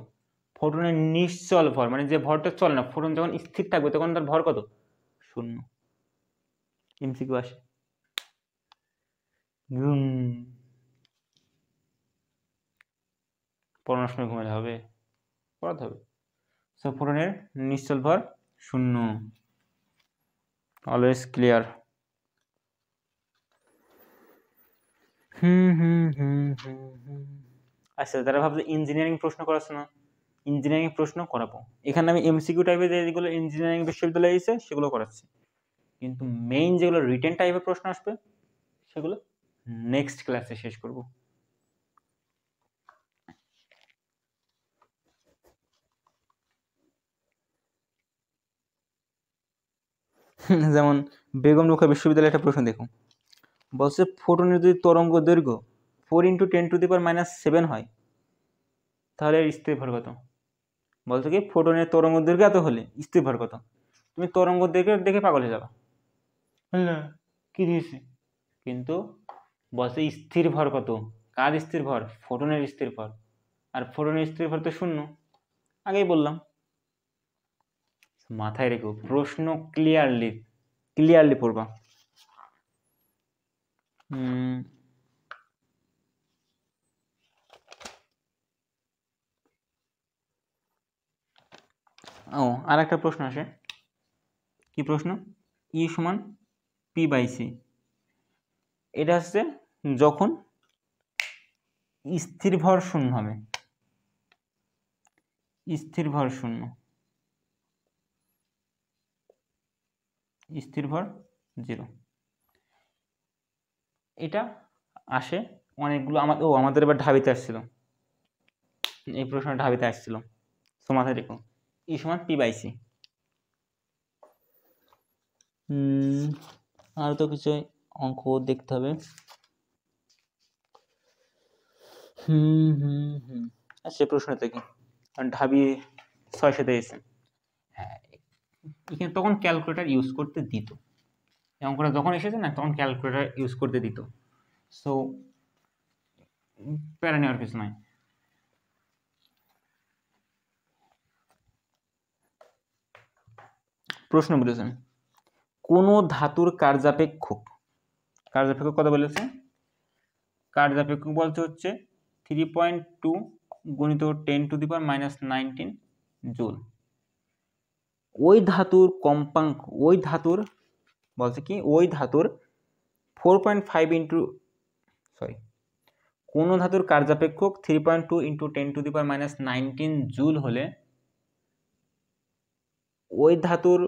ফোটনের নিশ্চল ভর মানে যে ভরটা চলে না ফোটন যখন স্থির থাকবে তখন তার ভর কত? শূন্য। এমসিকিউ আসে। পড়ানোর সময় ঘুমালে হবে, পড়াতে হবে। সো ফোটনের নিশ্চল ভর শূন্য। Always clear hmm hmm hmm hmm hmm. আচ্ছা তারা ভাবছে ইঞ্জিনিয়ারিং প্রশ্ন করাচ্ছে না। ইঞ্জিনিয়ারিং প্রশ্ন করাবো। এখানে আমি এমসিকিউ টাইপের যেগুলো ইঞ্জিনিয়ারিং বিশ্ববিদ্যালয়ে এসে সেগুলো করাচ্ছি। কিন্তু মেইন যেগুলো রিটেন টাইপের প্রশ্ন আসবে সেগুলো নেক্সট ক্লাসে শেষ করব। যেমন বেগম রোকা বিশ্ববিদ্যালয়ে একটা প্রশ্ন দেখুন। বলছে ফোটনের যদি তরঙ্গ দৈর্ঘ্য four into ten to the power minus seven হয়। তাহলে স্থির ভর কত বলছে কি ফোটনের তরঙ্গ দৈর্ঘ্য এত হলে স্থির ভর কত তুমি তরঙ্গ দৈর্ঘ্য দেখে পাগল হয়ে যাবা। না কি দিয়েছে? কিন্তু বলছে স্থির ভর কত কার স্থির ভর? ফোটনের স্থির ভর। আর ফোটনের স্থির ভর তো শূন্য। আগেই বললাম। মাথায় রেখো প্রশ্ন ক্লিয়ারলি ক্লিয়ারলি পড়বা। ও আর একটা প্রশ্ন আসে। কি প্রশ্ন? ই সমান পি বাই সি। এটা হচ্ছে যখন স্থির ভর শূন্য হবে। স্থির ভর শূন্য। স্থির ভর জিরো। এটা আসে। অনেকগুলো আমাদের ও, আমাদের এবার ঢাবিতে আসছিল। এই প্রশ্নটা ঢাবিতে আসছিল। সো, মাথায় রেখো। ই সমান পি বাই সি আর তো কিছু অঙ্ক দেখতে হবে। হুম হুম হুম। আচ্ছা প্রশ্ন থেকে ঢাবি ছয় সাথে এসে হ্যাঁ এখানে তখন ক্যালকুলেটার ইউজ করতে দিত। অঙ্কটা যখন এসেছে না, তখন ক্যালকুলেটার ইউজ করতে দিত। সো প্যারা নেওয়ার কিছু নয় প্রশ্ন বলেছেন, কোন ধাতুর কার্যাপেক্ষক কার্যাপেক্ষক কথা বলেছে? কার্যাপেক্ষক বলতে হচ্ছে থ্রি পয়েন্ট টু গণিত ten to the power minus nineteen joule ওই ধাতুর কম্পাঙ্ক ওই ধাতুর বলছে কি, ওই ধাতুর four point five into sorry কোনো ধাতুর কার্যাপেক্ষক three point two into ten to the power minus nineteen joule হলে ওই ধাতুর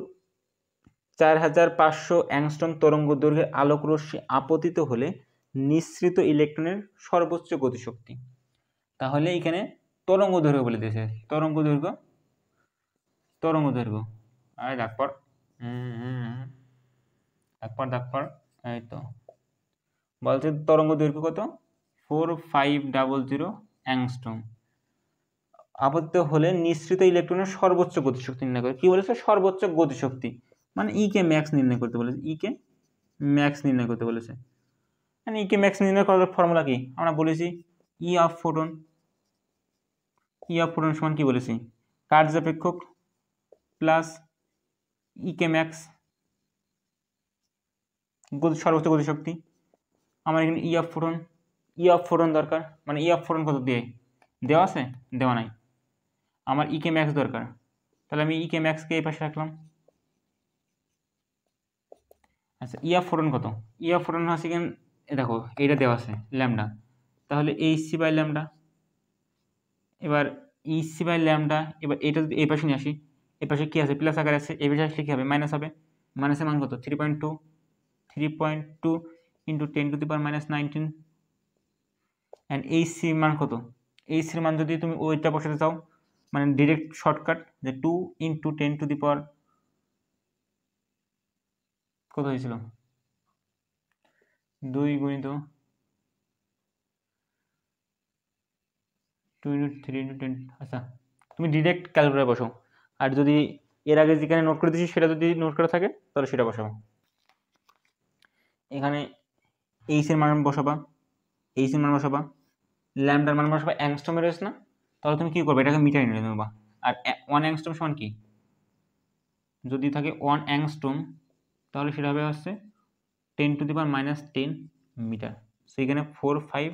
চার হাজার পাঁচশো অ্যাংস্ট্রম তরঙ্গ দৈর্ঘ্যের আলোকরশ্মি আপতিত হলে নিঃসৃত ইলেকট্রনের সর্বোচ্চ গতিশক্তি। তাহলে এখানে তরঙ্গ দৈর্ঘ্য বলে দিয়েছে। তরঙ্গ দৈর্ঘ্য তরঙ্গ দৈর্ঘ্য। আয় দেখ পর একবার দেখ পর এই তো। বলছে তরঙ্গ দৈর্ঘ্য কত? Four five double zero angstrom. আপত্তি হলে নিঃসৃত ইলেকট্রনের সর্বোচ্চ গতিশক্তি নির্ণয় করে। কি বলেছে? সর্বোচ্চ গতিশক্তি। মানে ই কে ম্যাক্স নির্ণয় করতে বলেছে। ই কে ম্যাক্স নির্ণয় করতে বলেছে। মানে ই কে ম্যাক্স নির্ণয় করার ফর্মুলা কি? আমরা বলেছি E of photon E of photon সমান কি বলেছি? কার্য অপেক্ষক প্লাস ইকে ম্যাক্স সর্বোচ্চ গতিশক্তি। আমার এখানে E of photon E of photon দরকার। মানে ই অফ ফোটন কত দিয়ে? দেওয়া আছে? দেওয়া নাই। আমার ইকে ম্যাক্স দরকার। তাহলে আমি ইকে ম্যাক্সকে এই পাশে রাখলাম। আচ্ছা ই অফ ফোটন কত? ই অফ ফোটন হচ্ছে কেন দেখো, এইটা দেওয়া আছে, ল্যামডা। তাহলে এইচ সি বাই ল্যামডা। এবার এইচ সি বাই ল্যামডা, এবার এটা যদি এই পাশে নিয়ে আসি, এই পাশে কী আছে? প্লাস আকার আছে, এই পাশে আসলে কী হবে? মাইনাস হবে। মাইনাসের মান কত? Three point two three point two into ten to the power minus nineteen and H সির মান কত? এইচ সির মান যদি তুমি ওইটা বসাতে চাও মানে ডিরেক্ট শর্টকাট যে two into ten to the power কত হয়েছিল? দুই গুণিত two into three into ten আচ্ছা তুমি ডিরেক্ট ক্যালকুলেটার বসো আর যদি এর আগে যেখানে নোট করে দিয়েছি, সেটা যদি নোট করা থাকে, তাহলে সেটা বসাবো এখানে এইচের মান বসাবা এইচের মান বসাবা, ল্যামডার মান বসাবা অ্যাংস্টমে রয়েছে না? তাহলে তুমি কী করবে? এটাকে মিটারে নিয়ে নেবা। আর ওয়ান অ্যাংস্টম সমান কি? যদি থাকে ওয়ান অ্যাংস্টম তাহলে সেটা হবে হচ্ছে ten to the power minus ten meter সেইখানে four five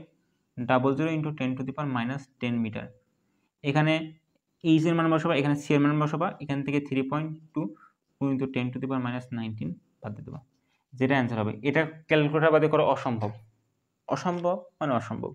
double zero into ten to the power minus ten meter এখানে এইচের মান বসাবা, এখানে সি এর মান বসাবা, এখান থেকে three point two into ten to the power minus nineteen বাদ দিয়ে দেবা। যেটা অ্যান্সার হবে। এটা ক্যালকুলেটার বাদে করা অসম্ভব। অসম্ভব মানে অসম্ভব।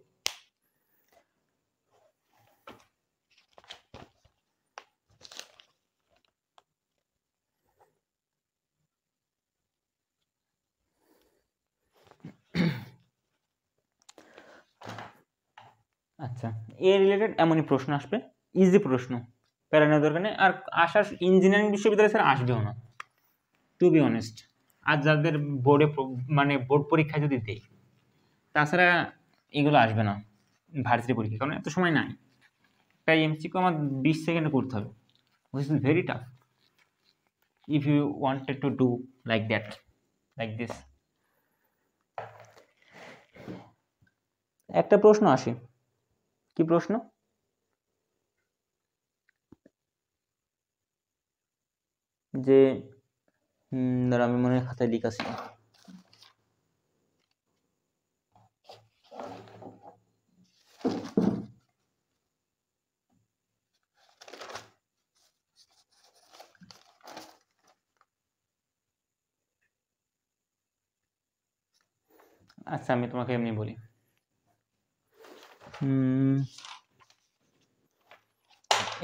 আচ্ছা এ রিলেটেড এমনই প্রশ্ন আসবে। ইজি প্রশ্ন। প্যারা নেওয়ার দরকার নেই। আর আসার ইঞ্জিনিয়ারিং বিশ্ববিদ্যালয় স্যার আসবেও না। টু বি অনেস্ট আর যাদের বোর্ডে মানে বোর্ড পরীক্ষা যদি দেই, তাছাড়া এগুলো আসবে না ভার্সিটি পরীক্ষা, কারণ এত সময় নাই। তাই এমসিকিউ আমার বিশ সেকেন্ডে করতে হবে which is very tough if you wanted to do like that like this একটা প্রশ্ন আসে। কি প্রশ্ন? যে দাঁড়া আমি মনে হয় খাতায় লিখাছি আচ্ছা আমি তোমাকে এমনি বলি।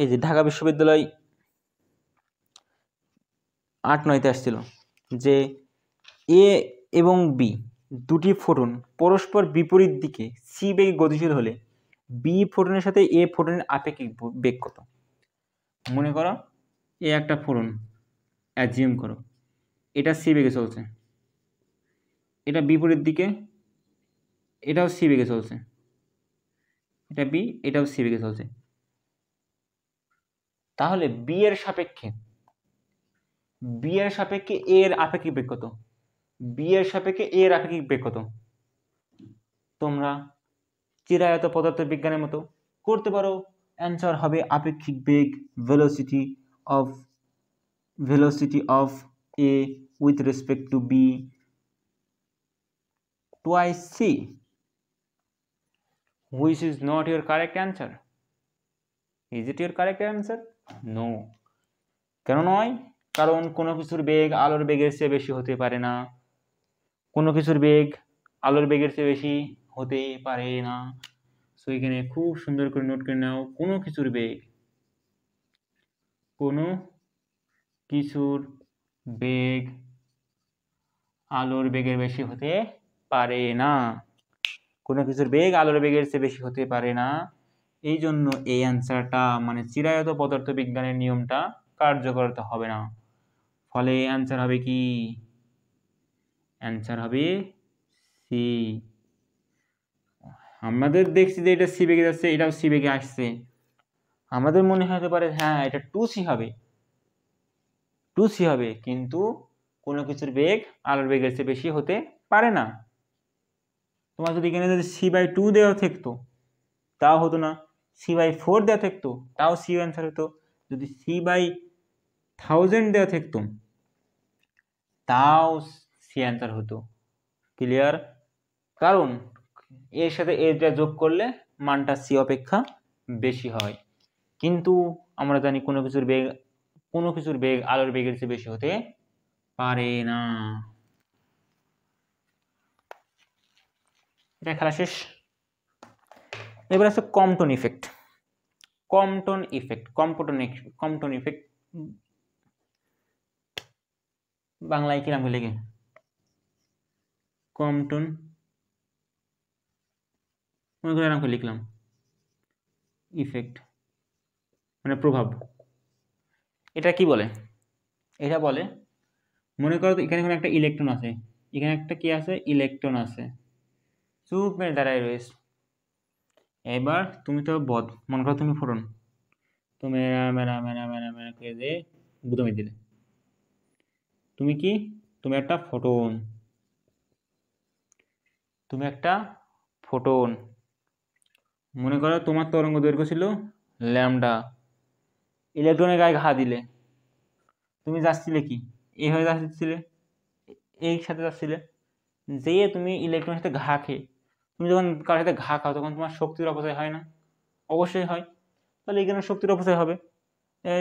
এই যে ঢাকা বিশ্ববিদ্যালয় আট নয়তে আসছিল যে এ এবং বি দুটি ফোটন পরস্পর বিপরীত দিকে সি বেগে গতিশীল হলে বি ফোটনের সাথে এ ফোটনের আপেক্ষিক বেগ কত? মনে করো এ একটা ফোটন অ্যাজিউম করো। এটা সি বেগে চলছে। এটা বিপরীত দিকে, এটাও সি বেগে চলছে। এটা বি এটাও সি বেগে চলছে। তাহলে বি এর সাপেক্ষে বি এর সাপেক্ষে এ এর আপেক্ষিক বেগ কত বি এর সাপেক্ষে এ এর আপেক্ষিক বেগ কত তোমরা চিরায়ত পদার্থ বিজ্ঞানের মতো করতে পারো। অ্যান্সার হবে আপেক্ষিক বেগ velocity of velocity of A with respect to B twice C, which is not your correct answer. Is it your correct answer? No. কেন নয়? কারণ কোনো কিছুর বেগ আলোর বেগের চেয়ে বেশি হতে পারে না। কোনো কিছুর বেগ আলোর বেগের চেয়ে বেশি হতে পারে না। সো এখানে খুব সুন্দর করে নোট করে নাও, কোনো কিছুর বেগ, কোনো কিছুর বেগ আলোর বেগের বেশি হতে পারে না। কোনো কিছুর বেগ আলোর বেগের চেয়ে বেশি হতে পারে না। এই জন্য এই অ্যান্সারটা মানে চিরায়ত পদার্থ বিজ্ঞানের নিয়মটা কার্যকরতা হবে না। ফলে অ্যান্সার হবে কি? অ্যান্সার হবে সি আমাদের দেখছি যে এটা সি বেগে যাচ্ছে, এটাও সি বেগে আসছে। আমাদের মনে হতে পারে হ্যাঁ এটা টু সি হবে। টু সি হবে, কিন্তু কোনো কিছুর বেগ আলোর বেগের চেয়ে বেশি হতে পারে না। তোমার যদি এখানে যদি সি বাই টু দেওয়া থাকতো, তাও হতো না। সি বাই ফোর দেওয়া থাকতো, তাও সি অ্যান্সার হতো। যদি সি বাই থাউজেন্ড দেওয়া থাকতো তাও সি অ্যান্সার হতো ক্লিয়ার কারণ, এর সাথে এটা যোগ করলে মানটা সি অপেক্ষা বেশি হয়। কিন্তু আমরা জানি কোনো কিছুর বেগ, কোনো কিছুর বেগ আলোর বেগের চেয়ে বেশি হতে পারে না। এটা খেলা শেষ। এবার আছে Compton effect. Compton effect, Compton Compton effect বাংলায় কিরাম লেগে কমটন। মনে করে এরকম লিখলাম। ইফেক্ট। মানে প্রভাব। এটা কি বলে? এটা বলে, মনে করো এখানে একটা ইলেকট্রন আছে। এখানে একটা কি আছে? ইলেকট্রন আছে। চুপ মেরে দাঁড়ায় রয়েছে। এবার তুমি তো বদ, মনে করো তুমি ফোটন। তুমি মেরা মেরা মেরা মেরা মেরা করে দিয়ে গুদমে দিলে। তুমি কি? তুমি একটা ফোটন। তুমি একটা ফোটন। মনে করো তোমার তরঙ্গ দৈর্ঘ্য ছিল ল্যামডা। ইলেকট্রনের গায়ে ঘা দিলে। তুমি যাচ্ছিলে কি? এইভাবে যাচ্ছিলে? এই সাথে যাচ্ছিলে? যেয়ে তুমি ইলেকট্রনের সাথে ঘা খেয়ে, তুমি যখন কারোর সাথে ঘা খাও, তখন তোমার শক্তির অপচয় হয় না? অবশ্যই হয়। তাহলে এখানে শক্তির অপচয় হবে।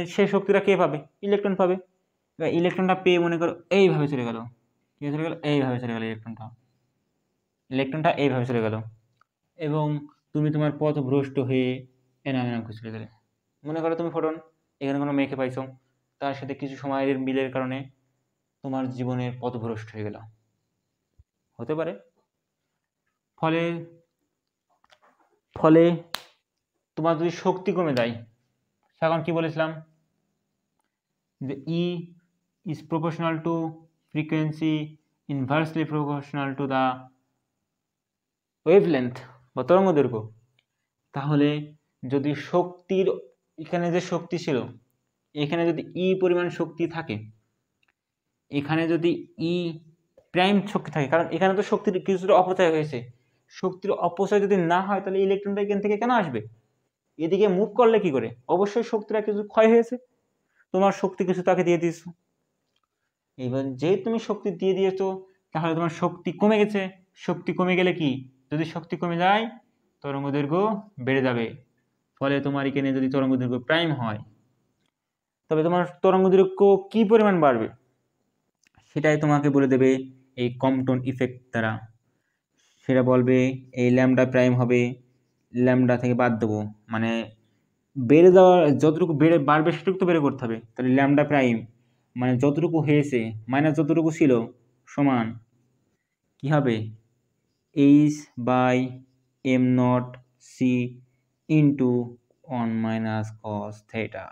সেই শক্তিটা কে পাবে? ইলেকট্রন পাবে। এবার ইলেকট্রনটা পেয়ে মনে করো এইভাবে চলে গেল। কী চলে গেল, এইভাবে চলে গেল ইলেকট্রনটা ইলেকট্রনটা এইভাবে চলে গেল। এবং তুমি তোমার পথ ভ্রষ্ট হয়ে এনাম এনাম করে চলে গেলে। মনে করো তুমি ফোটন এখানে কোনো মেয়েকে পাইছো। তার সাথে কিছু সময়ের মিলের কারণে তোমার জীবনের পথভ্রষ্ট হয়ে গেল। হতে পারে। ফলে ফলে তোমার যদি শক্তি কমে যায় এখন কি বলেছিলাম? যে E is proportional to frequency inversely proportional to the wavelength বা তরঙ্গ দৈর্ঘ্য তাহলে যদি শক্তির, এখানে যে শক্তি ছিল, এখানে যদি ই পরিমাণ শক্তি থাকে, এখানে যদি ই প্রাইম শক্তি থাকে, কারণ এখানে তো শক্তির কিছুটা অপচয় হয়েছে। শক্তির অপচয় যদি না হয়, তাহলে ইলেকট্রনটা এখান থেকে কেন আসবে? এদিকে মুভ করলে কি করে? অবশ্যই শক্তিটা কিছু ক্ষয় হয়েছে। তোমার শক্তি কিছু তাকে দিয়ে দিয়েছ। এবার যেহেতু তুমি শক্তি দিয়ে দিয়েছ, তাহলে তোমার শক্তি কমে গেছে। শক্তি কমে গেলে কি? যদি শক্তি কমে যায়, তরঙ্গ দৈর্ঘ্য বেড়ে যাবে। ফলে তোমার এখানে যদি তরঙ্গ দৈর্ঘ্য প্রাইম হয়, তবে তোমার তরঙ্গ দৈর্ঘ্য কী পরিমাণ বাড়বে? সেটাই তোমাকে বলে দেবে এই কমটন ইফেক্ট দ্বারা। সেটা বলবে এই ল্যামডা প্রাইম হবে ল্যামডা থেকে বাদ দেবো। মানে বেড়ে যাওয়ার, যতটুকু বেড়ে, বাড়বে সেটুকু তো বেড়ে করতে হবে। তাহলে ল্যামডা প্রাইম মানে যতটুকু হয়েছে মাইনাস যতটুকু ছিল, সমান কি হবে? H by M not C into one minus cos theta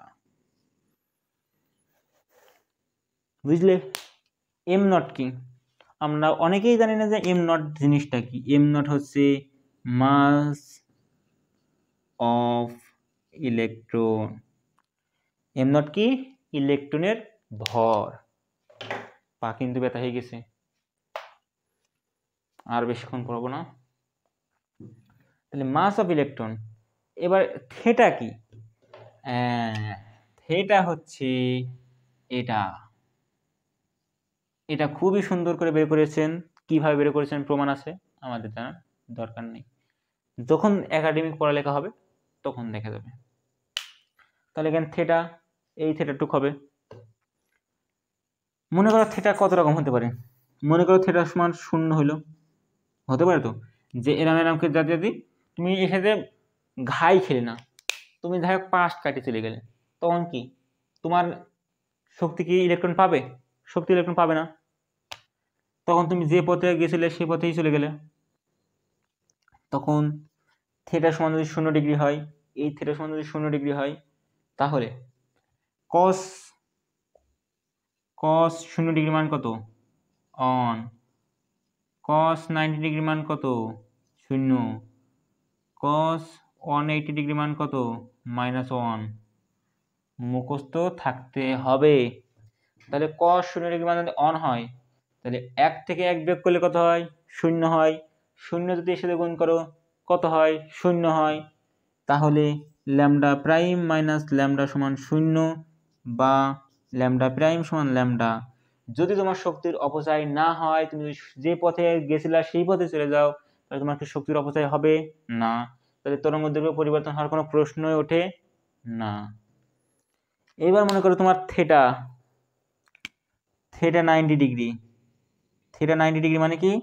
বুঝলে? এম নট কি? আমরা অনেকেই জানি না যে এম নট জিনিসটা কি। এম নট হচ্ছে mass of electron M not কি? ইলেকট্রনের ভর। পা কিন্তু ব্যথা হয়ে গেছে। আর বেশিক্ষণ পড়ব না। তাহলে মাস অফ ইলেকট্রন এবার থেটা কি? থেটা হচ্ছে এটা। এটা খুবই সুন্দর করে বের করেছেন। কীভাবে বের করেছেন প্রমাণ আছে? আমাদের জানার দরকার নেই। যখন একাডেমিক পড়ালেখা হবে, তখন দেখা যাবে। তাহলে এখানে থেটা এই থেটা টুক হবে। মনে করো থেটা কত রকম হতে পারে? মনে করো থেটা সমান শূন্য হইল। হতে পারে তো? যে এরাম এরামকে যা যদি তুমি এখানে ঘাই খেলে না, তুমি যাই হোক পাশ কাটে চলে গেলে, তখন কি তোমার শক্তি কি ইলেকট্রন পাবে? শক্তি ইলেকট্রন পাবে না। তখন তুমি যে পথে গেছিলে সে পথেই চলে গেলে। তখন থেটার সমান যদি শূন্য ডিগ্রি হয়, এই থেটার সমান যদি শূন্য ডিগ্রি হয়, তাহলে কস কস শূন্য ডিগ্রি মান কত? অন কস নাইনটি ডিগ্রি মান কত? শূন্য। কস ওয়ান এইটি ডিগ্রি মান কত? মাইনাস ওয়ান মুখস্থ থাকতে হবে। তাহলে কস শূন্য ডিগ্রি মান যদি অন হয়, তাহলে এক থেকে এক বিয়োগ করলে কত হয়? শূন্য হয়। শূন্য যদি এর সাথে গুণ করো, কত হয়? শূন্য হয়। তাহলে ল্যামডা প্রাইম মাইনাস ল্যামডা সমান শূন্য বা ল্যামডা, প্রাইম সমান ল্যামডা। যদি তোমার শক্তির অপচয় না হয়, তুমি যে পথে গেছিলা সেই পথে চলে যাও, তাহলে তোমার কি শক্তির অপচয় হবে? না। তাহলে তরঙ্গ দৈর্ঘ্য পরিবর্তন হওয়ার কোনো প্রশ্নই ওঠে না। এবার মনে করো তোমার theta theta ninety degree theta ninety degree মানে কি?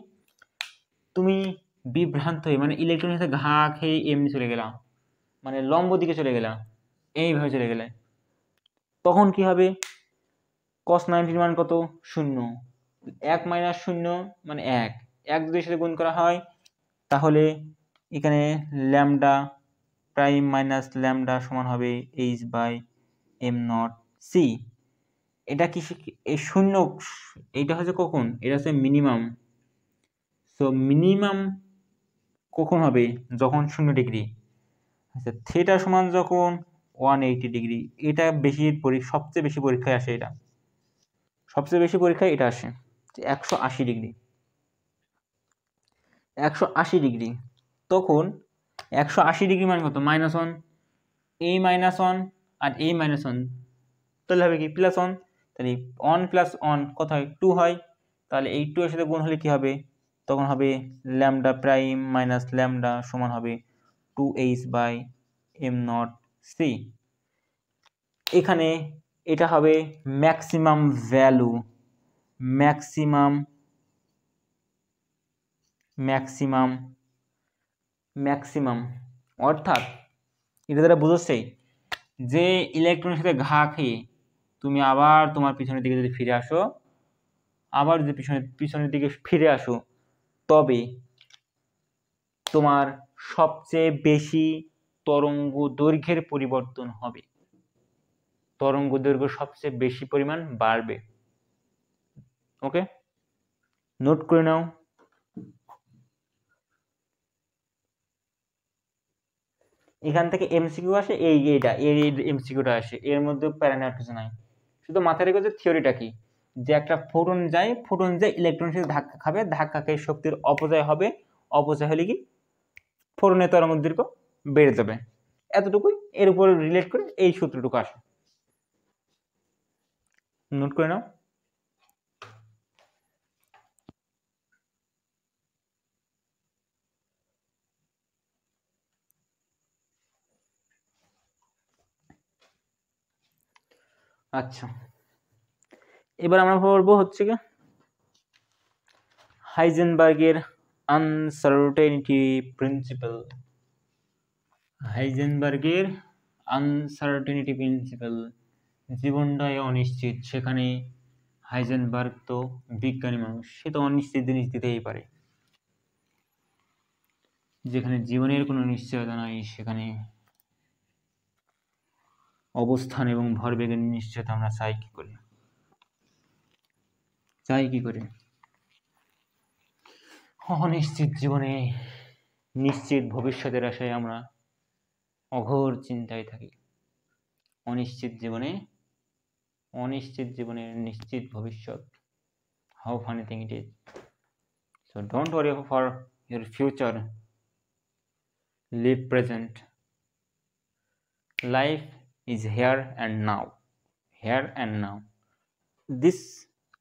তুমি বিভ্রান্ত হয়ে মানে ইলেকট্রনের সাথে ঘা খেয়ে এমনি চলে গেলাম মানে লম্ব দিকে চলে গেলাম এইভাবে চলে গেলে। তখন কি হবে? কস নাইনটির মান কত? শূন্য। এক মাইনাস শূন্য মানে এক। এক দুইয়ের সাথে গুণ করা হয়, তাহলে এখানে ল্যামডা প্রাইম মাইনাস ল্যামডা সমান হবে H by M not C এটা কি এই শূন্য এইটা হচ্ছে কখন? এটা হচ্ছে মিনিমাম সো মিনিমাম কখন হবে? যখন শূন্য ডিগ্রি। আচ্ছা থিয়েটার সমান যখন ওয়ান এইটি ডিগ্রি। এটা বেশি সবচেয়ে বেশি পরীক্ষায় আসে এটা। সবচেয়ে বেশি পরীক্ষায় এটা আসে একশো আশি ডিগ্রি। একশো আশি ডিগ্রি, তখন একশো আশি ডিগ্রি মানে কত? মাইনাস ওয়ান এই মাইনাস ওয়ান আর এই মাইনাস ওয়ান। তাহলে হবে কি? প্লাস ওয়ান, তাহলে ওয়ান প্লাস ওয়ান কত হয়? টু হয়। তাহলে এই টু এর সাথে গুণ হলে কি হবে? তখন হবে ল্যামডা প্রাইম মাইনাস ল্যামডা সমান হবে two H by M naught C. এখানে এটা হবে maximum value maximum maximum maximum অর্থাৎ, এটা দ্বারা বুঝচ্ছে, যে ইলেকট্রনের সাথে ঘা খেয়ে তুমি আবার তোমার পিছনের দিকে যদি ফিরে আসো, আবার যদি পিছনের পিছনের দিকে ফিরে আসো, তবে তোমার সবচেয়ে বেশি তরঙ্গ দৈর্ঘ্যের পরিবর্তন হবে। তরঙ্গ দৈর্ঘ্য সবচেয়ে বেশি পরিমাণ বাড়বে। ওকে? নোট করে নাও। এখান থেকে এমসিকিউ আসে, এই এইটা এর এমসিকিউটা আসে। এর মধ্যে প্যারানার কিছু নাই। শুধু মাথায় রেখে যে থিওরিটা কি? যে একটা ফোটন যায় ফোটন যায় ইলেকট্রনের সাথে ধাক্কা খাবে, ধাক্কা খেয়ে শক্তির অপচয় হবে। অপচয় হলে কি? ফোটনের তরঙ্গ দীর্ঘ বেড়ে যাবে। এতটুকুই। এর উপর রিলেট করে এই সূত্রটুকু আসে। নোট করে নাও। আচ্ছা। এবার আমরা পড়ব হচ্ছে কি হাইজেনবার্গের আনসার্টেনিটি প্রিন্সিপাল। হাইজেনবার্গের আনসার্টেনিটি প্রিন্সিপাল। জীবনটাই অনিশ্চিত। সেখানে হাইজেনবার্গ তো বিজ্ঞানী মানুষ, সে তো অনিশ্চিত জিনিস দিতেই পারে। যেখানে জীবনের কোনো নিশ্চয়তা নাই, সেখানে অবস্থান এবং ভরবেগের নিশ্চয়তা আমরা চাই কী করে? চাই কি করে? অনিশ্চিত জীবনে নিশ্চিত ভবিষ্যতের আশায় আমরা অঘোর চিন্তায় থাকি। অনিশ্চিত জীবনে অনিশ্চিত জীবনের নিশ্চিত ভবিষ্যৎ how funny thing it is so don't worry for your future live present life is here and now here and now this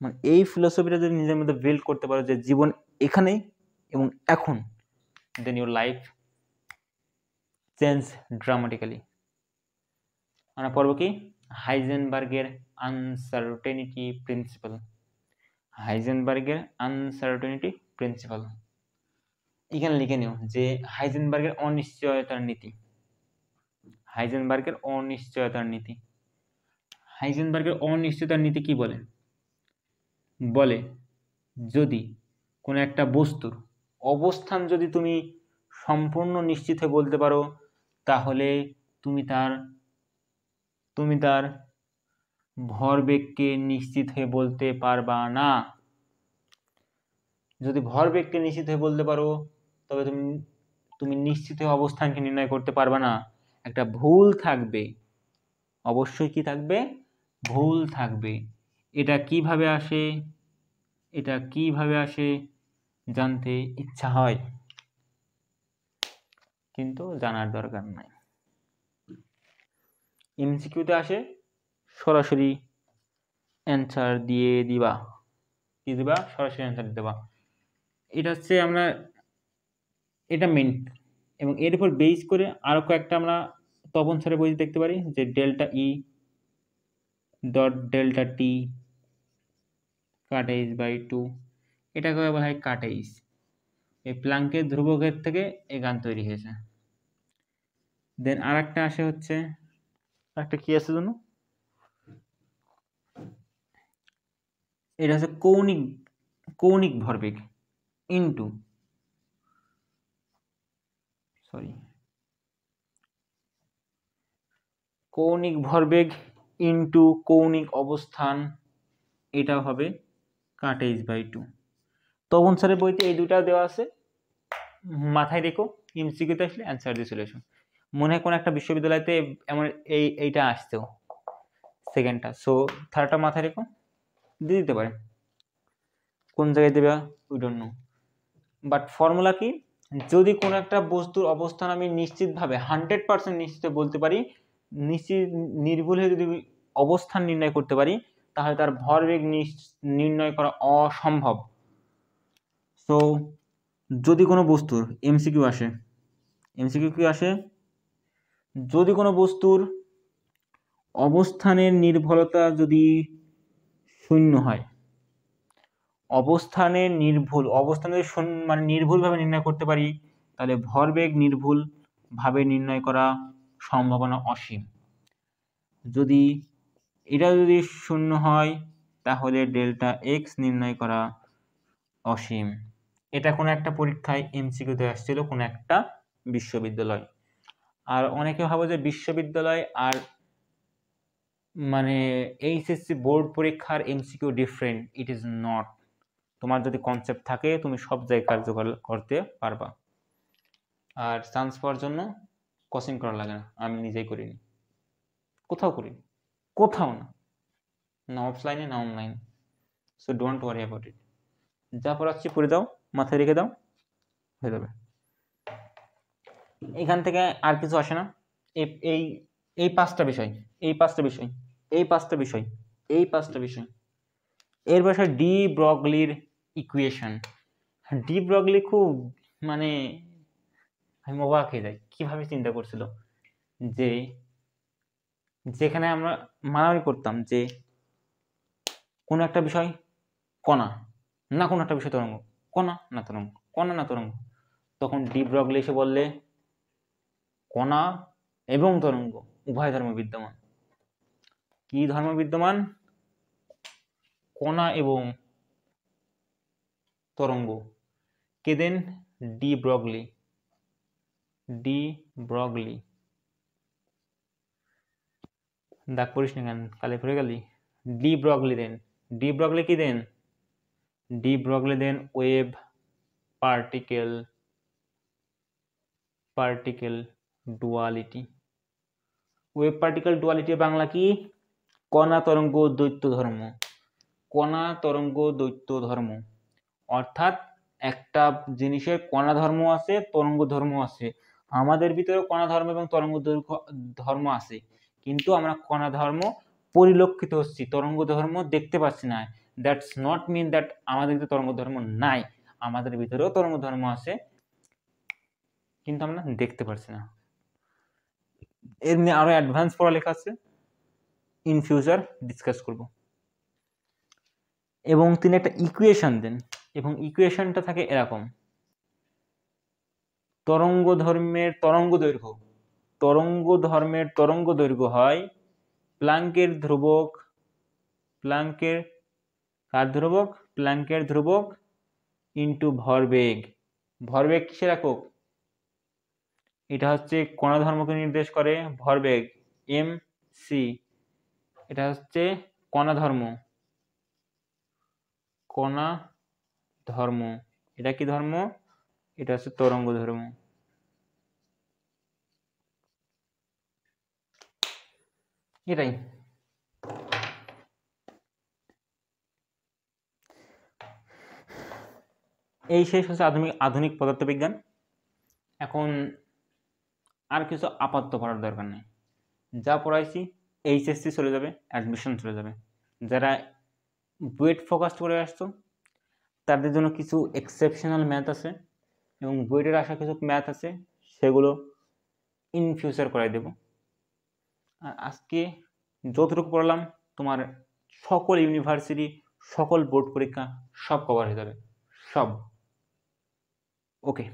মানে এই ফিলোসফিটা যদি নিজের মধ্যে বিল্ড করতে পারো যে জীবন এখানেই এবং এখন then your life change dramatically আমরা পড়ব কি? হাইজেনবার্গের আনসার্টেনিটি প্রিন্সিপাল হাইজেনবার্গের আনসার্টেনিটি প্রিন্সিপাল এখানে লিখে নিও যে হাইজেনবার্গের অনিশ্চয়তার নীতি। হাইজেনবার্গের অনিশ্চয়তার নীতি। হাইজেনবার্গের অনিশ্চয়তার নীতি কি বলে? বলে, যদি কোনো একটা বস্তুর অবস্থান যদি তুমি সম্পূর্ণ নিশ্চিত হয়ে বলতে পারো, তাহলে তুমি তার তুমি তার ভরবেগকে নিশ্চিত হয়ে বলতে পারবা না। যদি ভরবেগকে নিশ্চিত হয়ে বলতে পারো, তবে তুমি তুমি নিশ্চিত হয়ে অবস্থানকে নির্ণয় করতে পারবা না। একটা ভুল থাকবে। অবশ্যই কি থাকবে? ভুল থাকবে। এটা কীভাবে আসে? এটা কীভাবে আসে? জানতে ইচ্ছা হয়। কিন্তু জানার দরকার নাই। এমসিকিউতে আসে। সরাসরি অ্যান্সার দিয়ে দিবা। কি দিবা, সরাসরি অ্যান্সার দিবা এটা হচ্ছে আমরা, এটা মেন এবং এর উপর বেস করে আরও কয়েকটা আমরা তপন স্যারের বই দেখতে পারি, যে delta E dot delta T কাটাইস by two এটাকে বলা হয় কাটাইস এই প্লাঙ্কের ধ্রুবকের থেকে এই গান তৈরি হয়েছে। দেন আর একটা আসে হচ্ছে একটা কি আছে জন্য এটা হচ্ছে কৌণিক কৌণিক ভরবেগ ইনটু সরি কৌণিক ভরবেগ ইনটু কৌণিক অবস্থান এটা হবে কাটেজ বাই টু তপন স্যারের বইতে এই দুটাও দেওয়া আছে। মাথায় রেখো এমসিকিউতে আসলে অ্যান্সার দিয়ে চলে এসো। মনে হয় কোনো একটা বিশ্ববিদ্যালয়তে এমন এই, এইটা আসতেও সেকেন্ডটা সো থার্ডটা মাথায় রেখো। দিয়ে দিতে পারে। কোন জায়গায় দেবে we don't know but formula কি? যদি কোনো একটা বস্তুর অবস্থান আমি নিশ্চিতভাবে হান্ড্রেড পার্সেন্ট নিশ্চিত বলতে পারি, নিশ্চিত নির্ভুল হয়ে যদি অবস্থান নির্ণয় করতে পারি, তাহলে তার ভরবেগ নির্ণয় করা অসম্ভব। সো যদি কোনো বস্তুর এমসিকিউ আসে এমসিকিউ কি আসে? যদি কোনো বস্তুর অবস্থানের নির্ভরতা যদি শূন্য হয়। অবস্থানের নির্ভুল অবস্থানের মানে নির্ভুলভাবে নির্ণয় করতে পারি, তাহলে ভরবেগ নির্ভুলভাবে নির্ণয় করা সম্ভাবনা অসীম। যদি এটা যদি শূন্য হয়, তাহলে ডেল্টা এক্স নির্ণয় করা অসীম। এটা কোনো একটা পরীক্ষায় এমসিকিউতে আসছিল, কোনো একটা বিশ্ববিদ্যালয়। আর অনেকে ভাবো যে বিশ্ববিদ্যালয় আর মানে এইচএসসি বোর্ড পরীক্ষার MCQ different it is not তোমার যদি কনসেপ্ট থাকে, তুমি সব জায়গায় কার্যকর করতে পারবা। আর চান্স পাওয়ার জন্য কোচিং করা লাগে না। আমি নিজেই করিনি। কোথাও করিনি। কোথাও না। না অফলাইনে না online so don't worry about it যা পড়াচ্ছি পড়ে দাও মাথায় রেখে দাও, হয়ে যাবে। এখান থেকে আর কিছু আসে না। এই এই পাঁচটা বিষয়, এই পাঁচটা বিষয়, এই পাঁচটা বিষয়, এই পাঁচটা বিষয়। এর বাসায় ডি ব্রগলির ইকুয়েশন ডি ব্রগলি খুব মানে আমি অবাক হয়ে যাই, কীভাবে চিন্তা করছিল যে যেখানে আমরা মানামারি করতাম যে কোনো একটা বিষয় কণা না কোনো একটা বিষয় তরঙ্গ কণা না তরঙ্গ কণা না তরঙ্গ। তখন ডি ব্রগলি এসে বললে কণা এবং তরঙ্গ। উভয় ধর্ম বিদ্যমান। কি ধর্ম বিদ্যমান? কণা এবং তরঙ্গ। কে দেন? De Broglie. De Broglie. দাগ পড়িস না কেন? কালে পড়ে গেলি? ডি ব্রগলি দেন। ডি ব্রগলি কি দেন? ডি ব্রগলি দেন wave particle particle duality. Wave particle duality Bangla কি? কণা তরঙ্গ দৈত্য ধর্ম। কণা তরঙ্গ দৈত্য ধর্ম। অর্থাৎ একটা জিনিসের কণা ধর্ম আছে, তরঙ্গ ধর্ম আছে। আমাদের ভিতরে কণা ধর্ম এবং তরঙ্গ ধর্ম আছে। কিন্তু আমরা কণা ধর্ম পরিলক্ষিত হচ্ছি, তরঙ্গ ধর্ম দেখতে পাচ্ছি না। দ্যাটস নট মিন দ্যাট আমাদের ভিতরে তরঙ্গ ধর্ম নাই। আমাদের ভিতরেও তরঙ্গ ধর্ম আছে, কিন্তু আমরা দেখতে পারছি না। এর নিয়ে আরও অ্যাডভান্স পড়ালেখা আছে। ইন ফিউচার ডিসকাস করব। এবং তিনি একটা ইকুয়েশন দেন, এবং ইকুয়েশনটা থাকে এরকম। তরঙ্গ ধর্মের তরঙ্গ দৈর্ঘ্য। তরঙ্গ ধর্মের তরঙ্গ দৈর্ঘ্য হয় প্লাঙ্কের ধ্রুবক, প্লাঙ্কের কার ধ্রুবক? প্লাঙ্কের ধ্রুবক ইন্টু ভরবেগ। ভরবেগ কিসের একক? এটা হচ্ছে কণা ধর্মকে নির্দেশ করে ভরবেগ, এম সি। এটা হচ্ছে কণা ধর্ম কণা ধর্ম এটা কি ধর্ম? এটা হচ্ছে তরঙ্গ ধর্ম। এটাই। এই শেষ হচ্ছে আধুনিক আধুনিক পদার্থবিজ্ঞান। এখন আর কিছু আপাতত পড়ার দরকার নেই। যা পড়াইছি এইচএসসি চলে যাবে অ্যাডমিশন চলে যাবে। যারা বুয়েট ফোকাস করে আসতো তাদের জন্য কিছু এক্সেপশনাল ম্যাথ আছে এবং বুয়েটের আসা কিছু ম্যাথ আছে, সেগুলো ইন ফিউচার করাই দেব। আর আজকে যতটুকু পড়লাম, তোমার সকল ইউনিভার্সিটি সকল বোর্ড পরীক্ষা সব কভার হয়ে যাবে, সব। ওকে